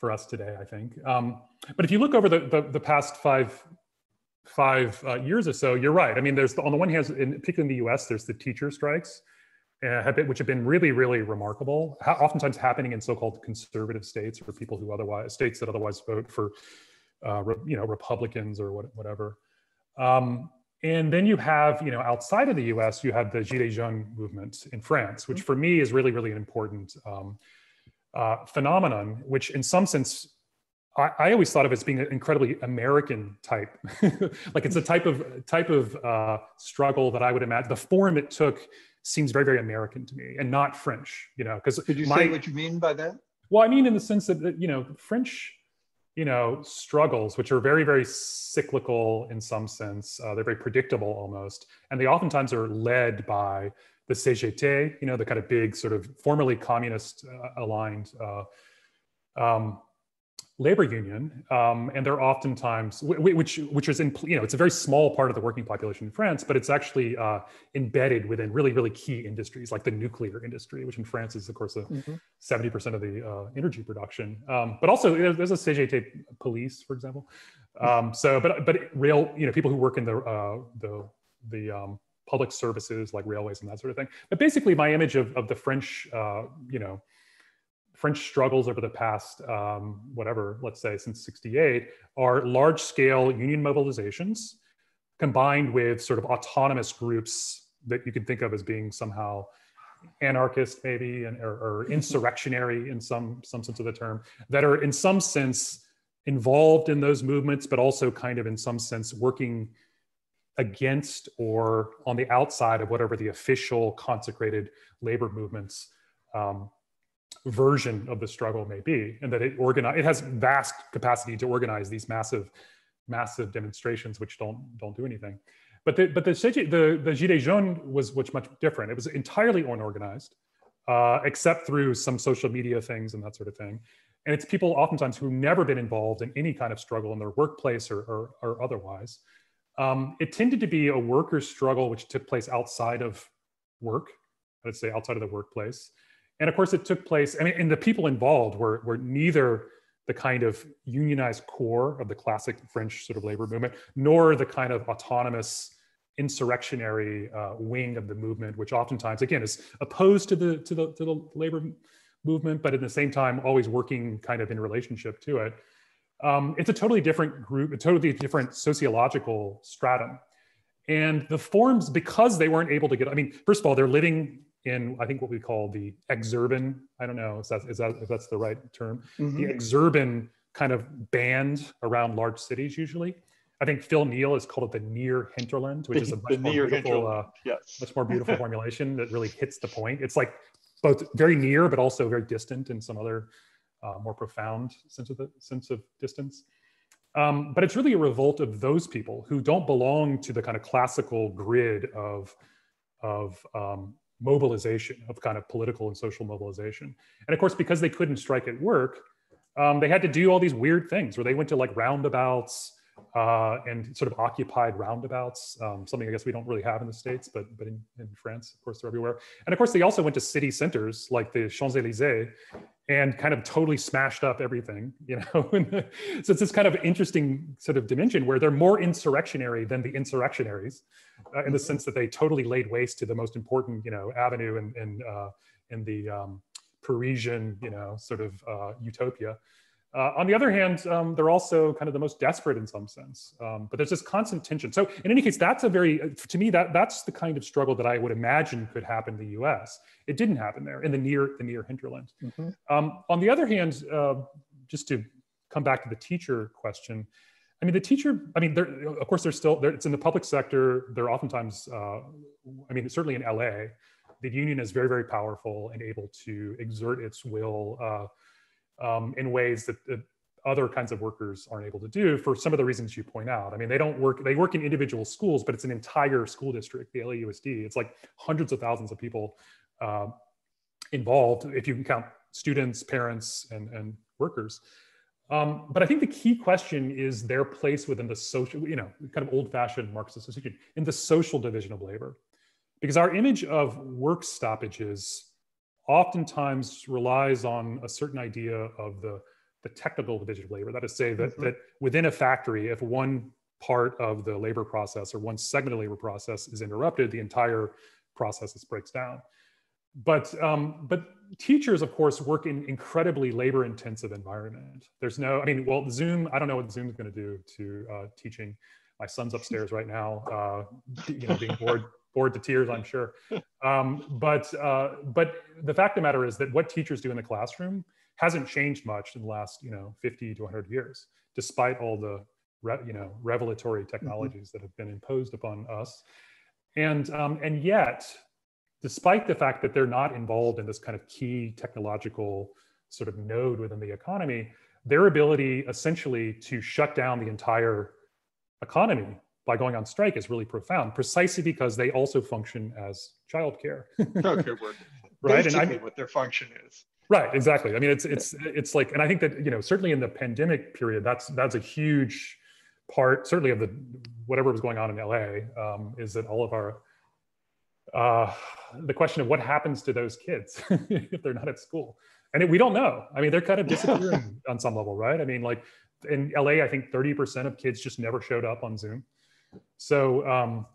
for us today, I think. Um, but if you look over the, the, the past five five uh, years or so, you're right. I mean, there's on the one hand, in, particularly in the U.S., there's the teacher strikes, uh, which have been really, really remarkable. Ha- oftentimes happening in so-called conservative states or people who otherwise states that otherwise vote for, uh, re, you know, Republicans or what, whatever. Um, and then you have, you know, outside of the U.S., you have the Gilets Jaunes movement in France, which for me is really, really an important um, uh, phenomenon, which in some sense I, I, always thought of it as being an incredibly American type. [laughs] like it's a type of type of uh, struggle that I would imagine. The form it took seems very, very American to me, and not French. You know, because could you my, say what you mean by that? Well, I mean in the sense that you know French, you know, struggles, which are very, very cyclical in some sense. Uh, they're very predictable almost, and they oftentimes are led by the CGT. You know, the kind of big sort of formerly communist uh, aligned. Uh, um, labor union, um, and they're oftentimes which which is in you know it's a very small part of the working population in France, but it's actually uh, embedded within really really key industries like the nuclear industry, which in France is of course mm-hmm. 70 mm-hmm. percent of the uh, energy production. Um, but also there's a CGT police, for example. Um, so but but real you know people who work in the uh, the the um, public services like railways and that sort of thing. But basically, my image of of the French uh, you know French struggles over the past, um, whatever, let's say since 68, are large scale union mobilizations combined with sort of autonomous groups that you can think of as being somehow anarchist maybe and, or, or [laughs] insurrectionary in some, some sense of the term that are in some sense involved in those movements, but also kind of in some sense working against or on the outside of whatever the official consecrated labor movements um, version of the struggle may be, and that it organize it has vast capacity to organize these massive, massive demonstrations which don't don't do anything. But the but the the the Gilets Jaunes was which much different. It was entirely unorganized, uh, except through some social media things and that sort of thing. And it's people oftentimes who've never been involved in any kind of struggle in their workplace or, or, or otherwise. Um, it tended to be a workers' struggle which took place outside of work, I'd say outside of the workplace. And of course, it took place, I mean, and the people involved were, were neither the kind of unionized core of the classic French sort of labor movement, nor the kind of autonomous insurrectionary uh, wing of the movement, which oftentimes, again, is opposed to the, to the, to the labor movement, but at the same time, always working kind of in relationship to it. Um, it's a totally different group, a totally different sociological stratum. And the forms, because they weren't able to get, I mean, first of all, they're living in I think what we call the exurban. I don't know if that's is that if that's the right term. Mm-hmm. The exurban kind of band around large cities usually. I think Phil Neel has called it the near hinterland, which is a [laughs] much more beautiful, uh, yes. much more beautiful [laughs] formulation that really hits the point. It's like both very near, but also very distant in some other uh, more profound sense of the sense of distance. Um, but it's really a revolt of those people who don't belong to the kind of classical grid of of um, mobilization of kind of political and social mobilization. And of course, because they couldn't strike at work, um, they had to do all these weird things where they went to like roundabouts uh, and sort of occupied roundabouts, um, something I guess we don't really have in the States, but, but in, in France, of course, they're everywhere. And of course, they also went to city centers like the Champs-Élysées and kind of totally smashed up everything, you know. [laughs] so it's this kind of interesting sort of dimension where they're more insurrectionary than the insurrectionaries, uh, in the sense that they totally laid waste to the most important, you know, avenue in in, uh, in the um, Parisian, you know, sort of uh, utopia. Uh, on the other hand, um, they're also kind of the most desperate in some sense. Um, but there's this constant tension. So in any case, that's a very, to me, that that's the kind of struggle that I would imagine could happen in the U.S. It didn't happen there in the near the near hinterland. Mm-hmm. Um, on the other hand, uh, just to come back to the teacher question, I mean, the teacher. I mean, of course, they're still. They're, it's in the public sector. They're oftentimes. Uh, I mean, certainly in LA, the union is very, very powerful and able to exert its will uh, um, in ways that, that, other kinds of workers aren't able to do for some of the reasons you point out. I mean, they don't work, they work in individual schools, but it's an entire school district, the LAUSD. It's like hundreds of thousands of people uh, involved, if you can count students, parents, and, and workers. Um, but I think the key question is their place within the social, you know, kind of old fashioned Marxist association in the social division of labor. Because our image of work stoppages oftentimes relies on a certain idea of the, the technical division of labor. That is, say that, mm-hmm. that within a factory, if one part of the labor process or one segment of labor process is interrupted, the entire process breaks down. But um, but teachers, of course, work in incredibly labor-intensive environment. There's no, I mean, well, Zoom. I don't know what Zoom is going to do to uh, teaching. My son's upstairs right now, uh, you know, being bored [laughs] bored to tears, I'm sure. Um, but uh, but the fact of the matter is that what teachers do in the classroom hasn't changed much in the last you know 50 to 100 years, despite all the you know revelatory mm-hmm. technologies mm-hmm. that have been imposed upon us. And um, and yet, despite the fact that they're not involved in this kind of key technological sort of node within the economy, their ability essentially to shut down the entire economy by going on strike is really profound, precisely because they also function as childcare. [laughs] childcare workers. [laughs] right, Basically and I what their function is. Right, exactly. I mean, it's it's it's like, and I think that you know, certainly in the pandemic period, that's that's a huge part, certainly of the whatever was going on in LA, um, is that all of our uh, the question of what happens to those kids [laughs] if they're not at school, and it, we don't know. I mean, they're kind of disappearing on some level, right? I mean, like in LA, I think 30% of kids just never showed up on Zoom. So, um,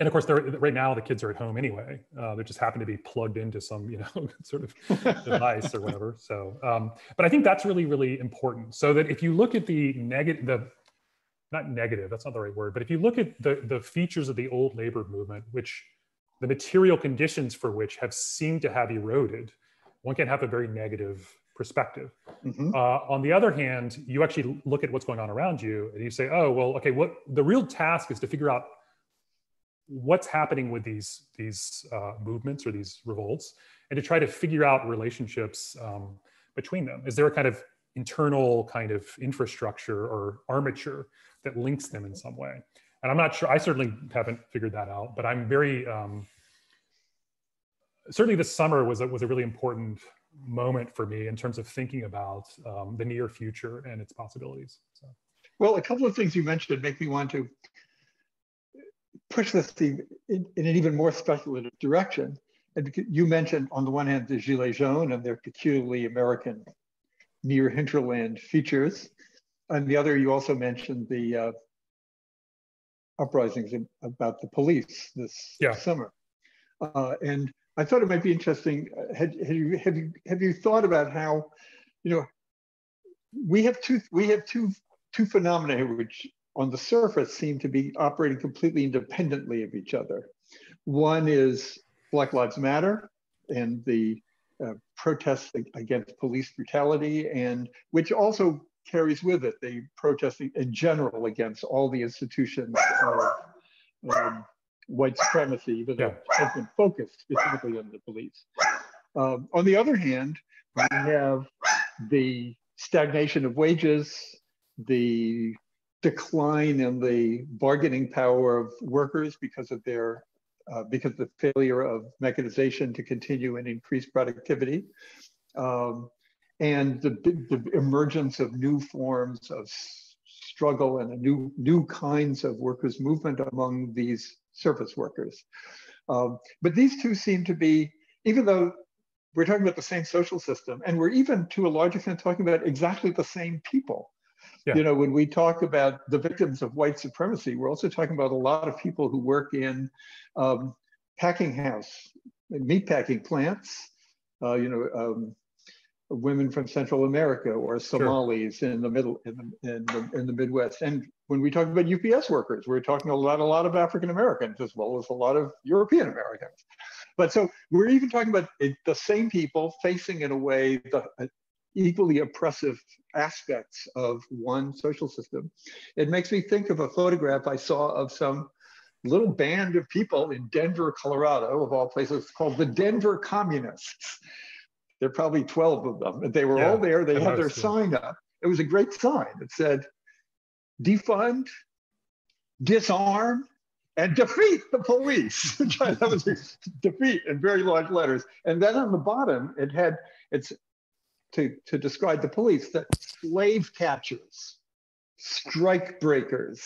and of course, they're, right now the kids are at home anyway. Uh, they just happen to be plugged into some, you know, [laughs] sort of [laughs] device or whatever. So, um, but I think that's really, really important. So that if you look at the negative, the not negative, that's not the right word, but if you look at the the features of the old labor movement, which the material conditions for which have seemed to have eroded, one can have a very negative perspective. Mm-hmm. Uh, on the other hand, you actually look at what's going on around you and you say, oh, well, okay, what the real task is to figure out what's happening with these, these uh, movements or these revolts and to try to figure out relationships um, between them. Is there a kind of internal kind of infrastructure or armature that links them in some way? And I'm not sure, I certainly haven't figured that out, but I'm very, um, certainly this summer was a, was a really important moment for me in terms of thinking about um, the near future and its possibilities. So. Well, a couple of things you mentioned make me want to push this theme in, in an even more speculative direction. And you mentioned, on the one hand, the Gilets jaunes and their peculiarly American near hinterland features. On the other, you also mentioned the uh, uprisings about the police this yeah. summer. Uh, and I thought it might be interesting. Uh, had, had, you have you have you thought about how, you know, we have two we have two two phenomena which on the surface seem to be operating completely independently of each other. One is Black Lives Matter and the uh, protests against police brutality, and which also carries with it the protesting in general against all the institutions of um, white supremacy, even though it has been focused specifically on the police. Um, on the other hand, we have the stagnation of wages, the decline in the bargaining power of workers because of their uh, because of the failure of mechanization to continue and increase productivity, um, and the, the emergence of new forms of struggle and a new new kinds of workers movement among these service workers. Um, but these two seem to be, even though we're talking about the same social system, and we're even to a large extent talking about exactly the same people. Yeah. You know, when we talk about the victims of white supremacy, we're also talking about a lot of people who work in um, packing house, meat packing plants, uh, you know, um, women from Central America or Somalis sure. in the middle in the, in the, in the Midwest. And when we talk about UPS workers, we're talking about a lot of African Americans as well as a lot of European Americans. But so we're even talking about the same people facing in a way the uh, equally oppressive aspects of one social system. It makes me think of a photograph I saw of some little band of people in Denver, Colorado, of all places, called the Denver Communists. There are probably 12 of them. They were yeah, all there. They had their sign up. It was a great sign. It said, defund, disarm, and defeat the police. [laughs] that was defeat in very large letters. And then on the bottom, it had, it's to, to describe the police, that slave catchers, strike breakers.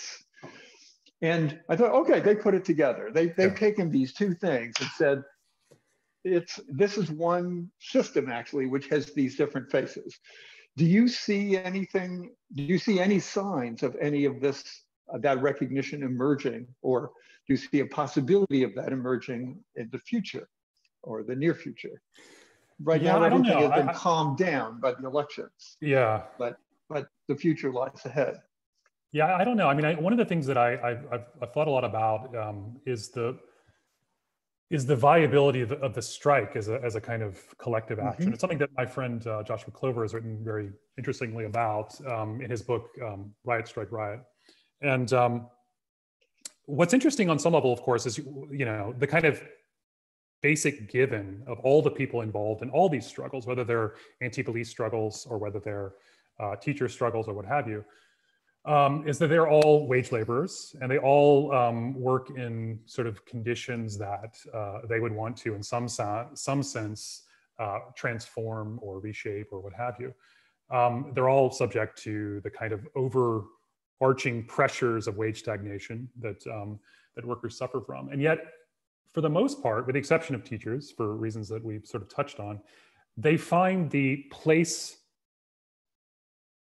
And I thought, okay, they put it together. They, they've yeah. taken these two things and said, it's this is one system actually which has these different faces. Do you see anything do you see any signs of any of this uh, that recognition emerging? Or do you see a possibility of that emerging in the future or the near future? Right yeah, now everything has been I, calmed down by the elections. Yeah. But but the future lies ahead. Yeah i don't know. I mean I, one of the things that i i've, I've thought a lot about um, is the is the viability of the, of the, strike as a, as a kind of collective action. Mm-hmm. It's something that my friend uh, Joshua Clover has written very interestingly about um, in his book, um, Riot, Strike, Riot. And um, what's interesting on some level, of course, is, you know, the kind of basic given of all the people involved in all these struggles, whether they're anti-police struggles or whether they're uh, teacher struggles or what have you, um, is that they're all wage laborers and they all um, work in sort of conditions that uh, they would want to, in some, some sense, uh, transform or reshape or what have you. Um, they're all subject to the kind of overarching pressures of wage stagnation that, um, that workers suffer from. And yet, for the most part, with the exception of teachers, for reasons that we've sort of touched on, they find the place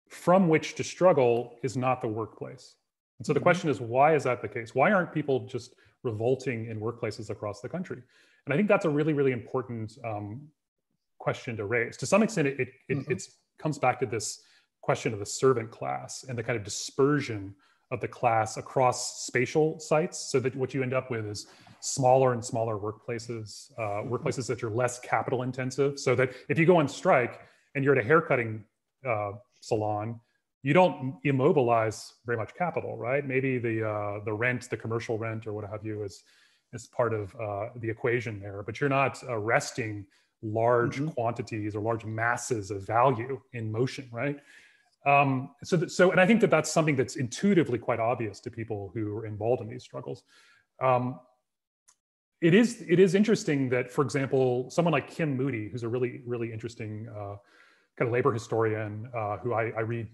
from which to struggle is not the workplace. And so the mm-hmm. question is, why is that the case? Why aren't people just revolting in workplaces across the country? And I think that's a really, really important um, question to raise. To some extent, it, it, mm-hmm. comes back to this question of the servant class and the kind of dispersion of the class across spatial sites so that what you end up with is smaller and smaller workplaces, uh, mm-hmm. workplaces that are less capital intensive. So that if you go on strike and you're at a haircutting uh, salon, you don't immobilize very much capital, right? Maybe the uh, the rent, the commercial rent, or what have you, is is part of uh, the equation there. But you're not arresting large mm-hmm. quantities or large masses of value in motion, right? Um, so, that, so, and I think that that's something that's intuitively quite obvious to people who are involved in these struggles. Um, it is it is interesting that, for example, someone like Kim Moody, who's a really really interesting uh, kind of labor historian uh, who I, I, read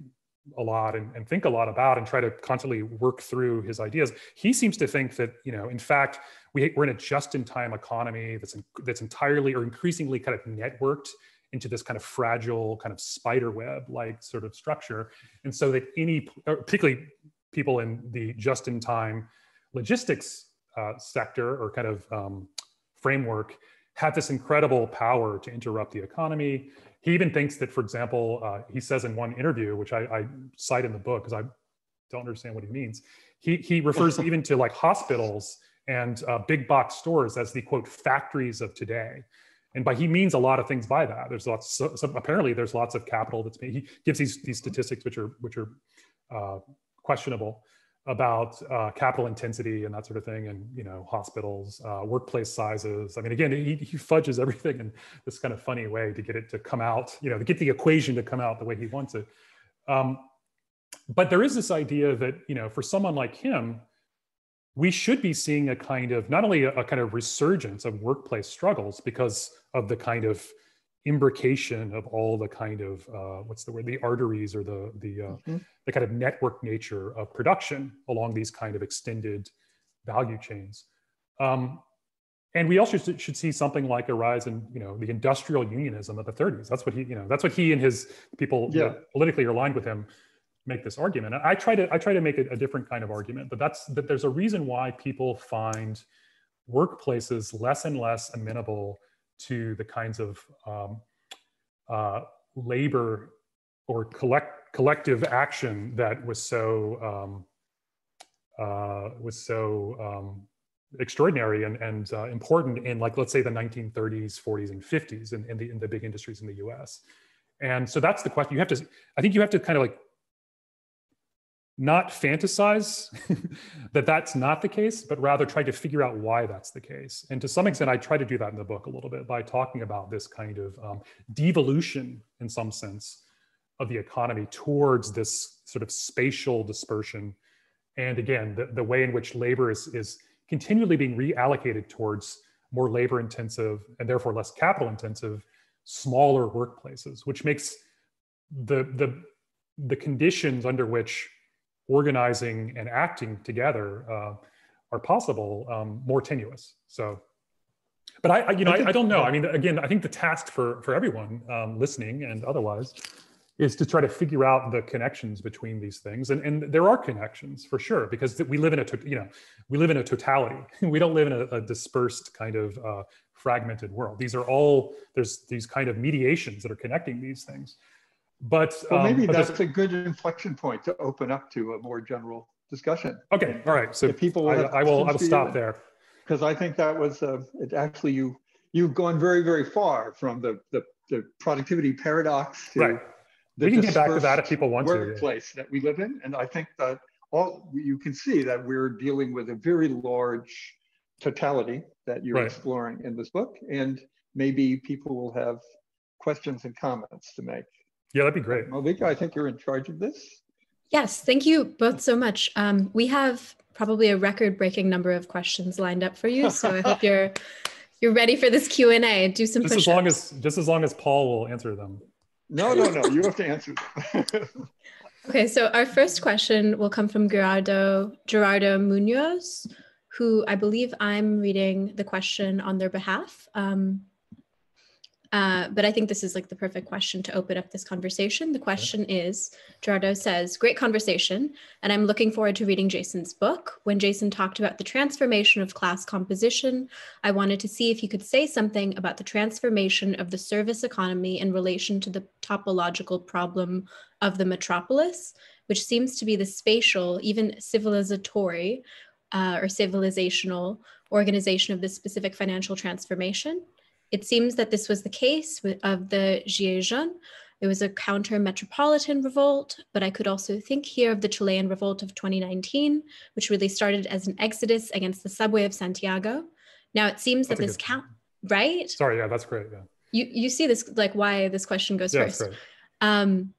a lot and, and, think a lot about and try to constantly work through his ideas. He seems to think that, you know, in fact, we, we're in a just-in-time economy that's, in, that's entirely or increasingly kind of networked into this kind of fragile kind of spider web like sort of structure. And so that any, particularly people in the just-in-time logistics uh, sector or kind of um, framework have this incredible power to interrupt the economy he even thinks that, for example, uh, he says in one interview, which I, I cite in the book because I don't understand what he means. He, he refers [laughs] even to like hospitals and uh, big box stores as the quote factories of today. And by he means a lot of things by that. There's lots. So, so apparently, there's lots of capital that's made. He gives these these statistics which are which are uh, questionable about uh, capital intensity and that sort of thing, and you know hospitals, uh, workplace sizes. I mean, again, he, he fudges everything in this kind of funny way to get it to come out, you know, to get the equation to come out the way he wants it. Um, but there is this idea that you know, for someone like him, we should be seeing a kind of not only a, a kind of resurgence of workplace struggles because of the kind of imbrication of all the kind of uh, what's the word the arteries or the the uh, mm-hmm. The kind of network nature of production along these kind of extended value chains. Um, and we also should see something like a rise in you know the industrial unionism of the 30s that's what he you know that's what he and his people yeah. politically aligned with him make this argument. And i try to i try to make a, a different kind of argument but that's that there's a reason why people find workplaces less and less amenable to the kinds of um, uh, labor or collect collective action that was so um, uh, was so um, extraordinary and, and uh, important in like let's say the 1930s 40s and 50s in, in, the in the big industries in the us and so that's the question. You have to i think you have to kind of like not fantasize [laughs] that that's not the case but rather try to figure out why that's the case. And to some extent i try to do that in the book a little bit by talking about this kind of um, devolution in some sense of the economy towards this sort of spatial dispersion. And again the, the way in which labor is is continually being reallocated towards more labor intensive and therefore less capital intensive smaller workplaces which makes the the the conditions under which organizing and acting together uh, are possible um, more tenuous. So but I, I you know I, I, don't know. i mean again i think the task for for everyone um, listening and otherwise is to try to figure out the connections between these things. And, and there are connections for sure because we live in a you know we live in a totality. [laughs] We don't live in a, a dispersed kind of uh, fragmented world. These are all there's these kind of mediations that are connecting these things. But well, maybe um, that's a good inflection point to open up to a more general discussion. Okay all right so if people I, I, will i will stop there. Because i think that was uh, it actually you you've gone very very far from the the, the productivity paradox to right we can get back to that if people want workplace to. Workplace that we live in, and I think that all you can see that we're dealing with a very large totality that you're right. exploring in this book, and maybe people will have questions and comments to make. Yeah, that'd be great. Malvika, I think you're in charge of this. Yes, thank you both so much. Um, we have probably a record-breaking number of questions lined up for you, so I hope [laughs] you're you're ready for this Q and A. Do some just as long as just as long as Paul will answer them. No, no, no. You have to answer [laughs] okay, so our first question will come from Gerardo Gerardo Munoz, who I believe I'm reading the question on their behalf. Um, uh, but I think this is like the perfect question to open up this conversation. The question is Gerardo says, Great conversation. And I'm looking forward to reading Jason's book. When Jason talked about the transformation of class composition, I wanted to see if you could say something about the transformation of the service economy in relation to the topological problem of the metropolis, which seems to be the spatial, even civilizatory uh, or civilizational organization of this specific financial transformation. It seems that this was the case with, of the Gilets jaunes. It was a counter metropolitan revolt, but I could also think here of the Chilean revolt of 2019, which really started as an exodus against the subway of Santiago. Now it seems that's that this count, right? Sorry, yeah, that's great. Yeah. You you see this like why this question goes yeah, first. Um,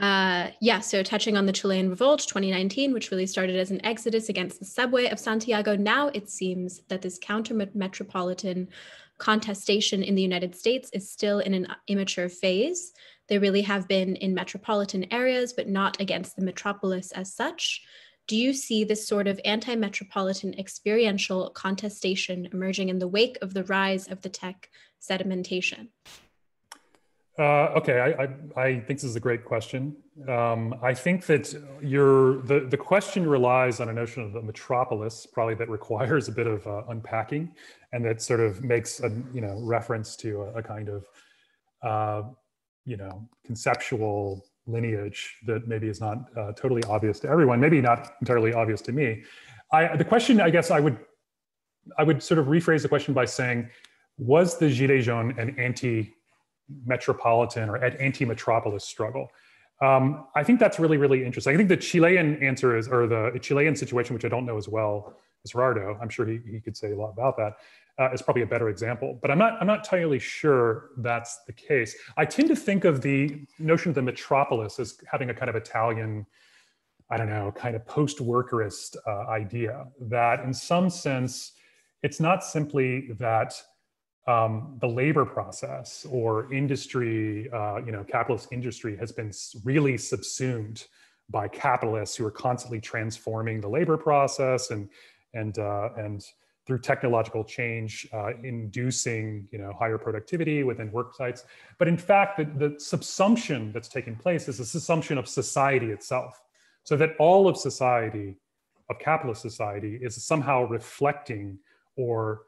uh, yeah, so touching on the Chilean revolt 2019, which really started as an exodus against the subway of Santiago, now it seems that this counter metropolitan contestation in the United States is still in an immature phase. They really have been in metropolitan areas, but not against the metropolis as such. Do you see this sort of anti metropolitan experiential contestation emerging in the wake of the rise of the tech sedimentation? Uh, okay, I, I, I, think this is a great question. Um, I think that your the, the question relies on a notion of the metropolis, probably that requires a bit of uh, unpacking, and that sort of makes a you know reference to a, a kind of uh, you know conceptual lineage that maybe is not uh, totally obvious to everyone, maybe not entirely obvious to me. I, the question, I guess, I would I would sort of rephrase the question by saying, was the Gilets jaunes an anti metropolitan or anti-metropolis struggle. Um, I think that's really, really interesting. I think the Chilean answer is, or the Chilean situation, which I don't know as well as Gerardo, I'm sure he, he could say a lot about that, uh, is probably a better example. But I'm not, I'm not entirely sure that's the case. I tend to think of the notion of the metropolis as having a kind of Italian, I don't know, kind of post-workerist uh, idea that in some sense, it's not simply that um, the labor process or industry, uh, you know, capitalist industry has been really subsumed by capitalists who are constantly transforming the labor process and and uh, and through technological change, uh, inducing you know higher productivity within work sites. But in fact, the, the subsumption that's taking place is a subsumption of society itself, so that all of society, of capitalist society, is somehow reflecting or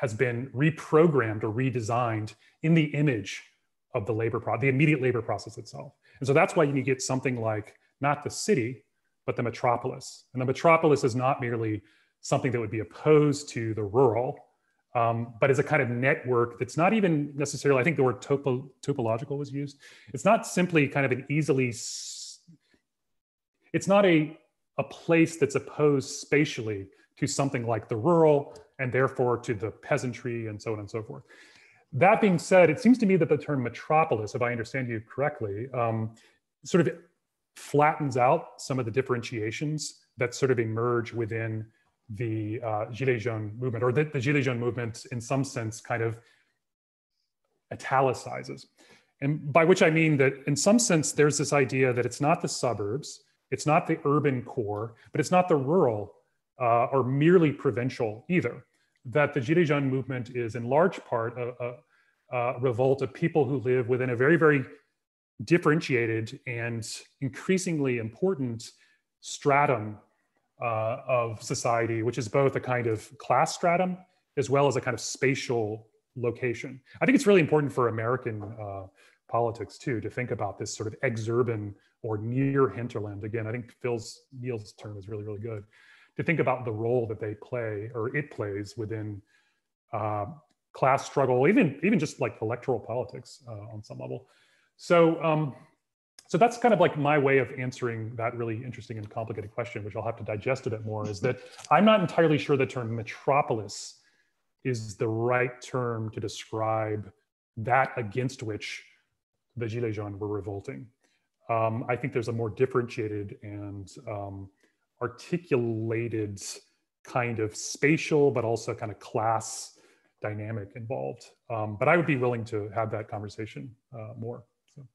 has been reprogrammed or redesigned in the image of the labor pro the immediate labor process itself. And so that's why you get something like not the city, but the metropolis. And the metropolis is not merely something that would be opposed to the rural, um, but is a kind of network that's not even necessarily, I think the word topo, topological was used. It's not simply kind of an easily, it's not a, a place that's opposed spatially to something like the rural and therefore to the peasantry and so on and so forth. That being said, it seems to me that the term metropolis, if I understand you correctly, um, sort of flattens out some of the differentiations that sort of emerge within the uh, Gilets jaunes movement, or the, the Gilets jaunes movement, in some sense, kind of italicizes. And by which I mean that, in some sense, there's this idea that it's not the suburbs, it's not the urban core, but it's not the rural uh, or merely provincial either. That the Gilets jaunes movement is, in large part, a, a, a revolt of people who live within a very, very differentiated and increasingly important stratum uh, of society, which is both a kind of class stratum as well as a kind of spatial location. I think it's really important for American uh, politics too to think about this sort of exurban or near hinterland. Again, I think Phil's Neel's term is really really good to think about the role that they play or it plays within uh, class struggle, even even just like electoral politics uh, on some level. So, um, so that's kind of like my way of answering that really interesting and complicated question, which I'll have to digest a bit more. Is that I'm not entirely sure the term metropolis is the right term to describe that against which the Gilets jaunes were revolting. Um, I think there's a more differentiated and um, articulated kind of spatial, but also kind of class dynamic involved. Um, but I would be willing to have that conversation uh, more. So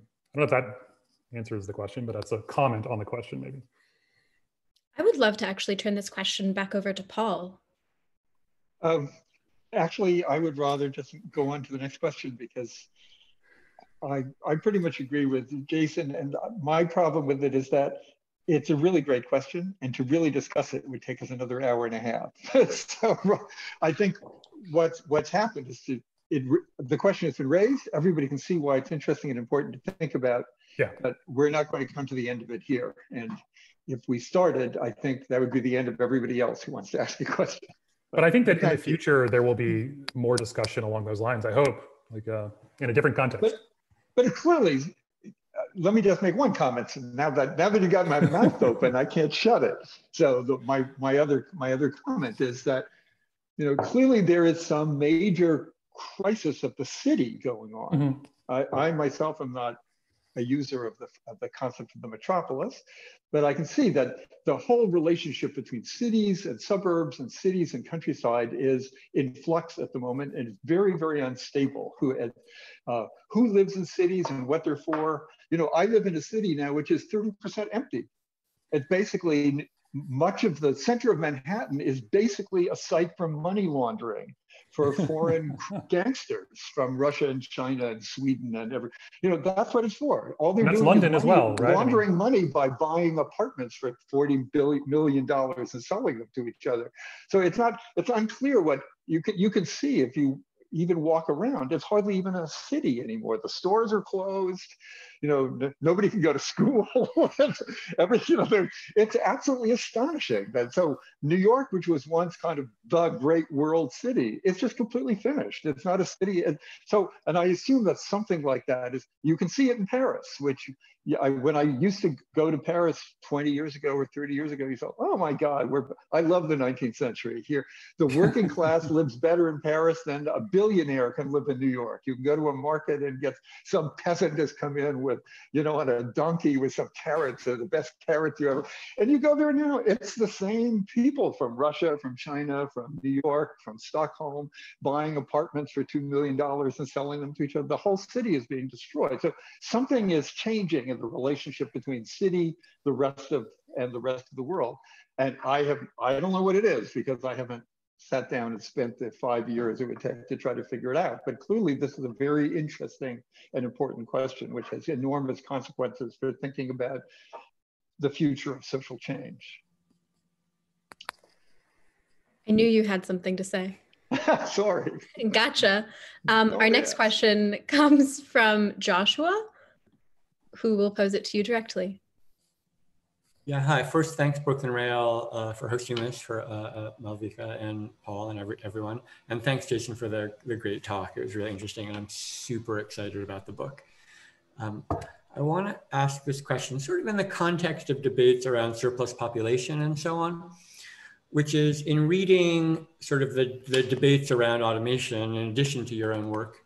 I don't know if that answers the question, but that's a comment on the question, maybe. I would love to actually turn this question back over to Paul. Um, actually, I would rather just go on to the next question because I, I pretty much agree with Jason. And my problem with it is that it's a really great question. And to really discuss it would take us another hour and a half. [laughs] so I think what's, what's happened is to it, the question has been raised. Everybody can see why it's interesting and important to think about. Yeah. But we're not going to come to the end of it here. And if we started, I think that would be the end of everybody else who wants to ask a question. But I think that in the future there will be more discussion along those lines. I hope, like uh, in a different context. But, but clearly, let me just make one comment. Now that now that you got my mouth [laughs] open, I can't shut it. So the, my my other my other comment is that you know clearly there is some major crisis of the city going on. Mm-hmm. I, I, myself am not a user of the, of the concept of the metropolis, but I can see that the whole relationship between cities and suburbs and cities and countryside is in flux at the moment and very, very unstable. Who, uh, who lives in cities and what they're for? You know, I live in a city now which is 30% empty. It's basically much of the center of Manhattan is basically a site for money laundering for [laughs] foreign gangsters from Russia and China and Sweden and every, you know, that's what it's for. All they're that's London as well, right? Laundering money by buying apartments for forty billion million dollars and selling them to each other. So it's not, it's unclear what you can you can see if you even walk around. It's hardly even a city anymore. The stores are closed. You know, nobody can go to school. [laughs] Every, you know, it's absolutely astonishing that so New York, which was once kind of the great world city, it's just completely finished. It's not a city. So, and I assume that something like that is you can see it in Paris, which yeah, I, when I used to go to Paris 20 years ago or 30 years ago, you thought, oh my God, we're, I love the 19th century here. The working [laughs] class lives better in Paris than a billionaire can live in New York. You can go to a market and get some peasant just come in with, you know, on a donkey with some carrots, or the best carrots you ever, and you go there know, it's the same people from Russia, from China, from New York, from Stockholm, buying apartments for $2 million and selling them to each other. The whole city is being destroyed. So something is changing in the relationship between city, the rest of, and the rest of the world. And I have, I don't know what it is because I haven't sat down and spent the five years it would take to try to figure it out. But clearly, this is a very interesting and important question, which has enormous consequences for thinking about the future of social change. I knew you had something to say. [laughs] Sorry. Gotcha. Um, oh, our next question [laughs] comes from Joshua, who will pose it to you directly. Yeah, hi. First, thanks Brooklyn Rail uh, for hosting this for uh, uh, Malvika and Paul and every, everyone. And thanks Jason for the, the great talk. It was really interesting and I'm super excited about the book. Um, I want to ask this question sort of in the context of debates around surplus population and so on, which is in reading sort of the, the debates around automation in addition to your own work,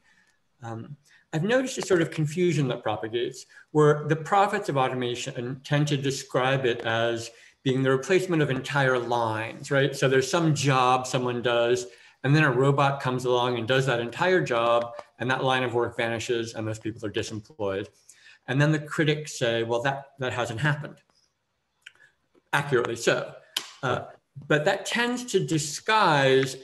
um, I've noticed a sort of confusion that propagates where the prophets of automation tend to describe it as being the replacement of entire lines, right? So there's some job someone does, and then a robot comes along and does that entire job, and that line of work vanishes, and those people are disemployed. And then the critics say, well, that, that hasn't happened. Accurately so. Uh, but that tends to disguise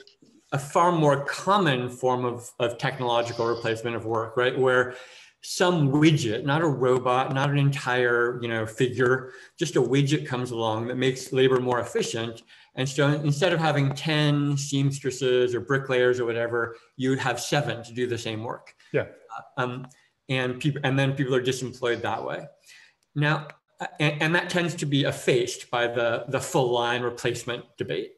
a far more common form of, of technological replacement of work, right? Where some widget, not a robot, not an entire you know figure, just a widget comes along that makes labor more efficient. And so instead of having 10 seamstresses or bricklayers or whatever, you would have seven to do the same work. Yeah. Uh, um, and people, and then people are disemployed that way. Now, and, and that tends to be effaced by the, the full line replacement debate.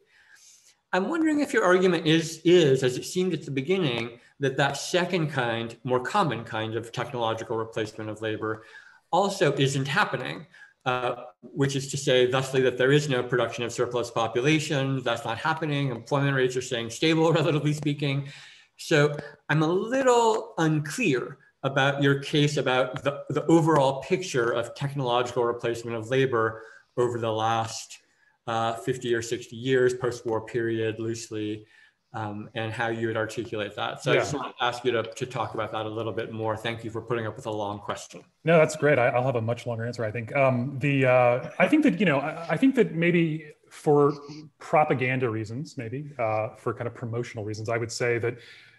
I'm wondering if your argument is, is, as it seemed at the beginning, that that second kind, more common kind of technological replacement of labor also isn't happening, uh, which is to say, thusly, that there is no production of surplus population. That's not happening. Employment rates are staying stable, [laughs] relatively speaking. So I'm a little unclear about your case about the, the overall picture of technological replacement of labor over the last uh, 50 or 60 years, post-war period, loosely, um, and how you would articulate that. So yeah. I just want to ask you to, to talk about that a little bit more. Thank you for putting up with a long question. No, that's great. I, will have a much longer answer, I think. Um, the, uh, I think that, you know, I, I, think that maybe for propaganda reasons, maybe uh, for kind of promotional reasons, I would say that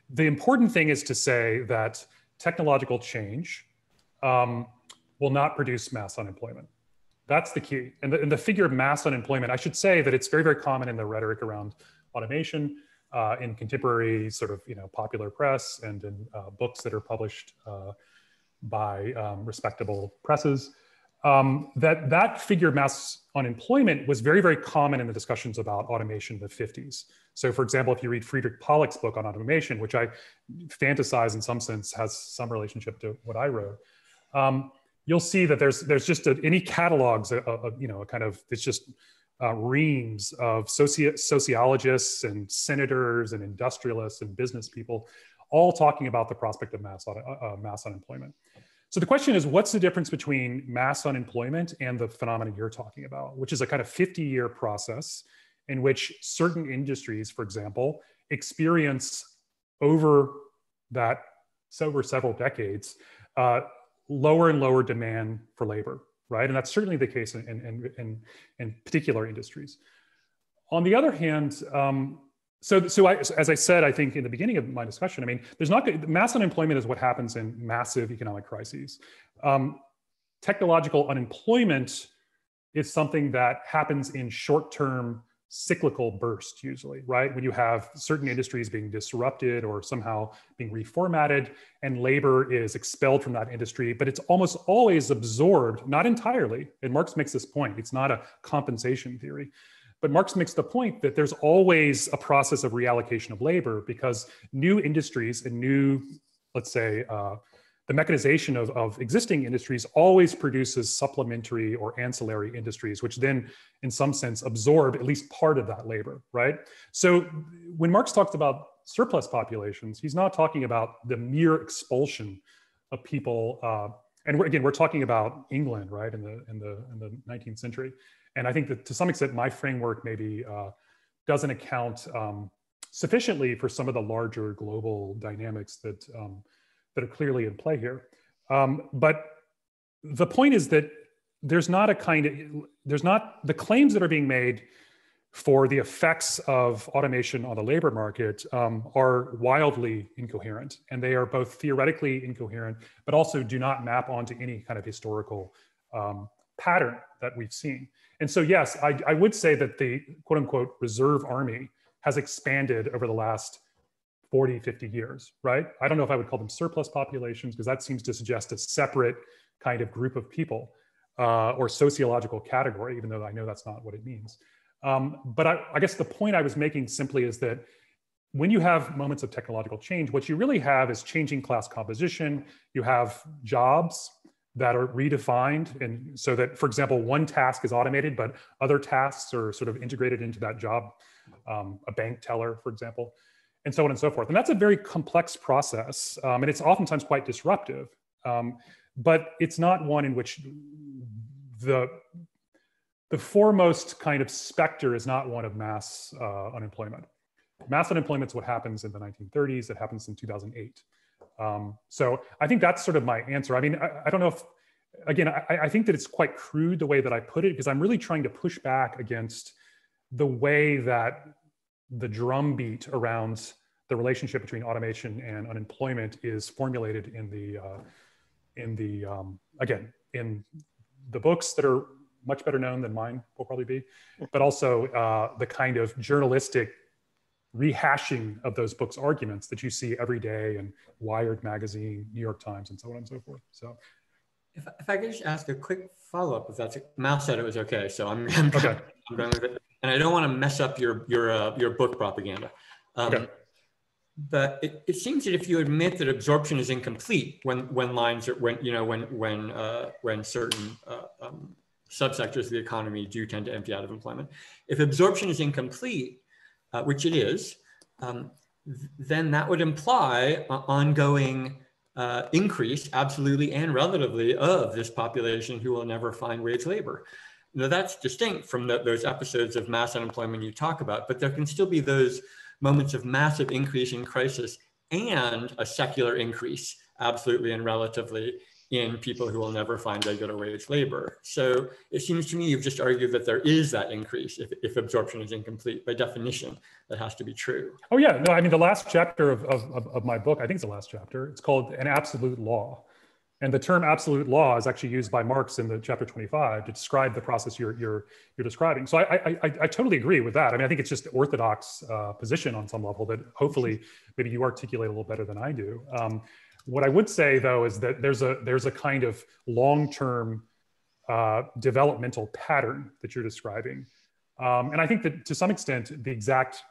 the important thing is to say that technological change um, will not produce mass unemployment. That's the key. And the, and the, figure of mass unemployment, I should say that it's very, very common in the rhetoric around automation, uh, in contemporary sort of, you know, popular press and in uh, books that are published uh, by um, respectable presses. Um, that that figure of mass unemployment was very, very common in the discussions about automation in the 50s. So for example, if you read Friedrich Pollock's book on automation, which I fantasize in some sense has some relationship to what I wrote, um, you'll see that there's there's just a, any catalogs, a, a, you know, a kind of it's just uh, reams of soci- sociologists and senators and industrialists and business people, all talking about the prospect of mass uh, uh, mass unemployment. So the question is, what's the difference between mass unemployment and the phenomenon you're talking about, which is a kind of 50-year process in which certain industries, for example, experience over that over several decades uh, lower and lower demand for labor, right? And that's certainly the case in, in, in, in particular industries. On the other hand, um, so, so I, as I said, I think in the beginning of my discussion, I mean, there's not mass unemployment is what happens in massive economic crises. Um, technological unemployment is something that happens in short-term cyclical burst usually right? When you have certain industries being disrupted or somehow being reformatted and labor is expelled from that industry but it's almost always absorbed not entirely and marx makes this point it's not a compensation theory but marx makes the point that there's always a process of reallocation of labor because new industries and new let's say uh, the mechanization of, of existing industries always produces supplementary or ancillary industries, which then, in some sense, absorb at least part of that labor, right? So when Marx talks about surplus populations, he's not talking about the mere expulsion of people. Uh, and we're, again, we're talking about England, right, in the in the in the 19th century. And I think that to some extent, my framework maybe uh, doesn't account um, sufficiently for some of the larger global dynamics that um, that are clearly in play here. Um, but the point is that there's not a kind of, there's not the claims that are being made for the effects of automation on the labor market um, are wildly incoherent. And they are both theoretically incoherent, but also do not map onto any kind of historical um, pattern that we've seen. And so, yes, I, I would say that the quote unquote reserve army has expanded over the last 40, 50 years, right? I don't know if I would call them surplus populations because that seems to suggest a separate kind of group of people uh, or sociological category, even though I know that's not what it means. Um, but I, I guess the point I was making simply is that when you have moments of technological change, what you really have is changing class composition. You have jobs that are redefined. And so that, for example, one task is automated, but other tasks are sort of integrated into that job, um, a bank teller, for example, and so on and so forth. And that's a very complex process. Um, and it's oftentimes quite disruptive. Um, but it's not one in which the the foremost kind of specter is not one of mass uh, unemployment. Mass unemployment is what happens in the 1930s. It happens in 2008. Um, so I think that's sort of my answer. I mean, I, I don't know if, again, I, I, think that it's quite crude the way that I put it because I'm really trying to push back against the way that the drumbeat around the relationship between automation and unemployment is formulated in the, uh, in the um, again, in the books that are much better known than mine will probably be, but also uh, the kind of journalistic rehashing of those books arguments that you see every day in Wired magazine, New York Times, and so on and so forth. So, if, if I could just ask a quick follow up, if that's Mal said it was okay, so I'm, I'm, okay. [laughs] I'm going with it, and I don't want to mess up your your uh, your book propaganda. Um, okay. But it, it seems that if you admit that absorption is incomplete when when lines are when you know when when uh, when certain uh, um, subsectors of the economy do tend to empty out of employment, if absorption is incomplete, uh, which it is, um, then that would imply ongoing uh, increase, absolutely and relatively, of this population who will never find wage labor. Now that's distinct from the, those episodes of mass unemployment you talk about, but there can still be those moments of massive increase in crisis and a secular increase, absolutely and relatively, in people who will never find regular wage labor. So it seems to me you've just argued that there is that increase if, if absorption is incomplete. By definition, that has to be true. Oh yeah, no, I mean the last chapter of, of, of my book, I think it's the last chapter, it's called An Absolute Law. And the term absolute law is actually used by Marx in the chapter 25 to describe the process you're, you're, you're describing. So I, I, I, totally agree with that. I mean, I think it's just orthodox uh, position on some level that hopefully maybe you articulate a little better than I do. Um, what I would say though is that there's a there's a kind of long-term uh, developmental pattern that you're describing, um, and I think that to some extent the exact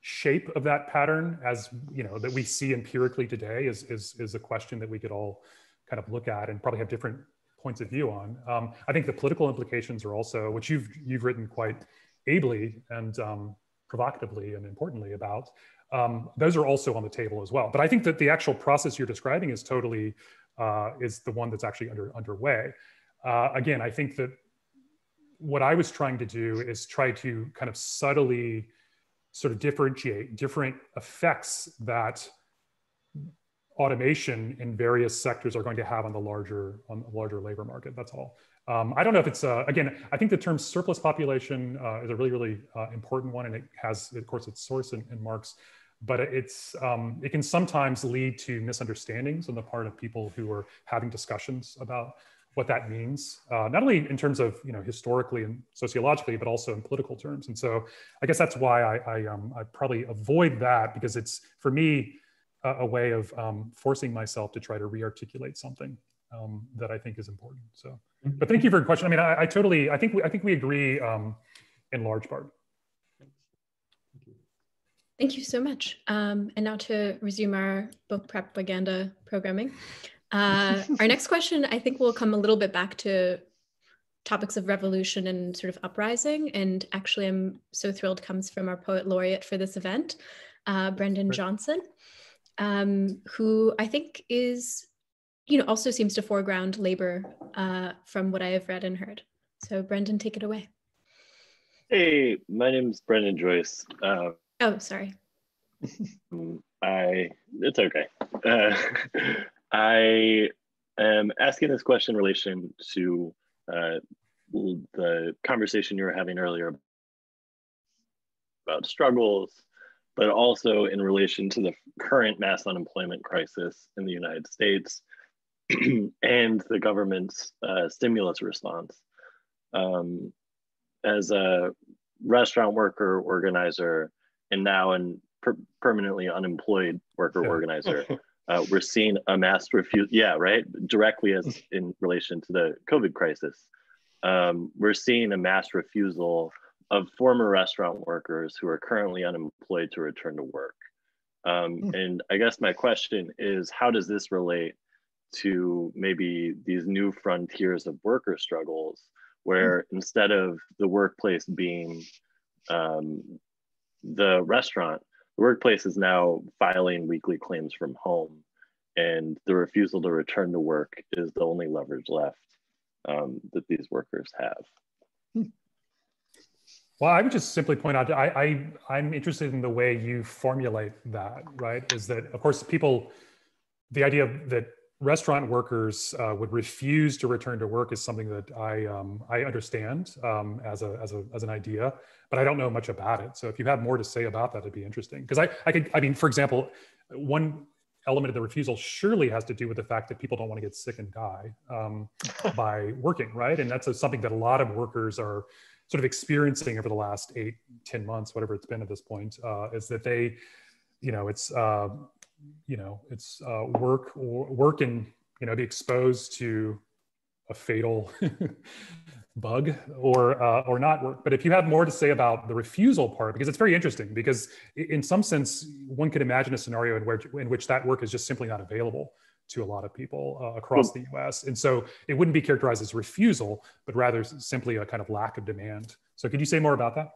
shape of that pattern, as you know, that we see empirically today, is is is a question that we could all kind of look at and probably have different points of view on. Um, I think the political implications are also, which you've you've written quite ably and um, provocatively and importantly about, um, those are also on the table as well. But I think that the actual process you're describing is totally uh, is the one that's actually under underway. Uh, again, I think that what I was trying to do is try to kind of subtly sort of differentiate different effects that automation in various sectors are going to have on the larger on the larger labor market. That's all. Um, I don't know if it's uh, again. I think the term surplus population uh, is a really really uh, important one, and it has, of course, its source in, in Marx but it's um, it can sometimes lead to misunderstandings on the part of people who are having discussions about what that means, uh, not only in terms of you know historically and sociologically, but also in political terms. And so I guess that's why I I, um, I probably avoid that because it's for me a, a way of um, forcing myself to try to rearticulate something um, that I think is important. So, but thank you for your question. I mean, I, I totally I think we, I think we agree um, in large part. Thank you so much. Um, and now to resume our book propaganda programming. Uh, our next question, I think, will come a little bit back to topics of revolution and sort of uprising. And actually, I'm so thrilled comes from our poet laureate for this event, uh, Brendan Johnson, um, who I think is, you know, also seems to foreground labor uh, from what I have read and heard. So, Brendan, take it away. Hey, my name is Brendan Joyce. Uh, Oh, sorry. [laughs] I it's okay. [laughs] I am asking this question in relation to uh, the conversation you were having earlier about struggles, but also in relation to the current mass unemployment crisis in the United States [clears throat] and the government's uh, stimulus response. Um, as a restaurant worker organizer, and now in per permanently unemployed worker organizer, [laughs] uh, we're seeing a mass refuse. Yeah, right. Directly as in relation to the COVID crisis, um, we're seeing a mass refusal of former restaurant workers who are currently unemployed to return to work. Um, hmm. and I guess my question is, how does this relate to maybe these new frontiers of worker struggles, where hmm. instead of the workplace being um, the restaurant, the workplace is now filing weekly claims from home, and the refusal to return to work is the only leverage left um, that these workers have. Well, I would just simply point out, I, I, I'm interested in the way you formulate that, right? Is that, of course, people, the idea that restaurant workers uh, would refuse to return to work is something that I, um, I understand um, as, a, as, a, as an idea, but I don't know much about it. So if you have more to say about that, it'd be interesting. Because I, I could, I mean, for example, one element of the refusal surely has to do with the fact that people don't want to get sick and die um, [laughs] by working, right? And that's a, something that a lot of workers are sort of experiencing over the last eight, 10 months, whatever it's been at this point, uh, is that they, you know, it's, uh, you know, it's uh, work or work and, you know, be exposed to a fatal [laughs] bug or uh, or not work. But if you have more to say about the refusal part, because it's very interesting, because in some sense, one could imagine a scenario in which in which that work is just simply not available to a lot of people uh, across the US. And so it wouldn't be characterized as refusal, but rather simply a kind of lack of demand. So could you say more about that?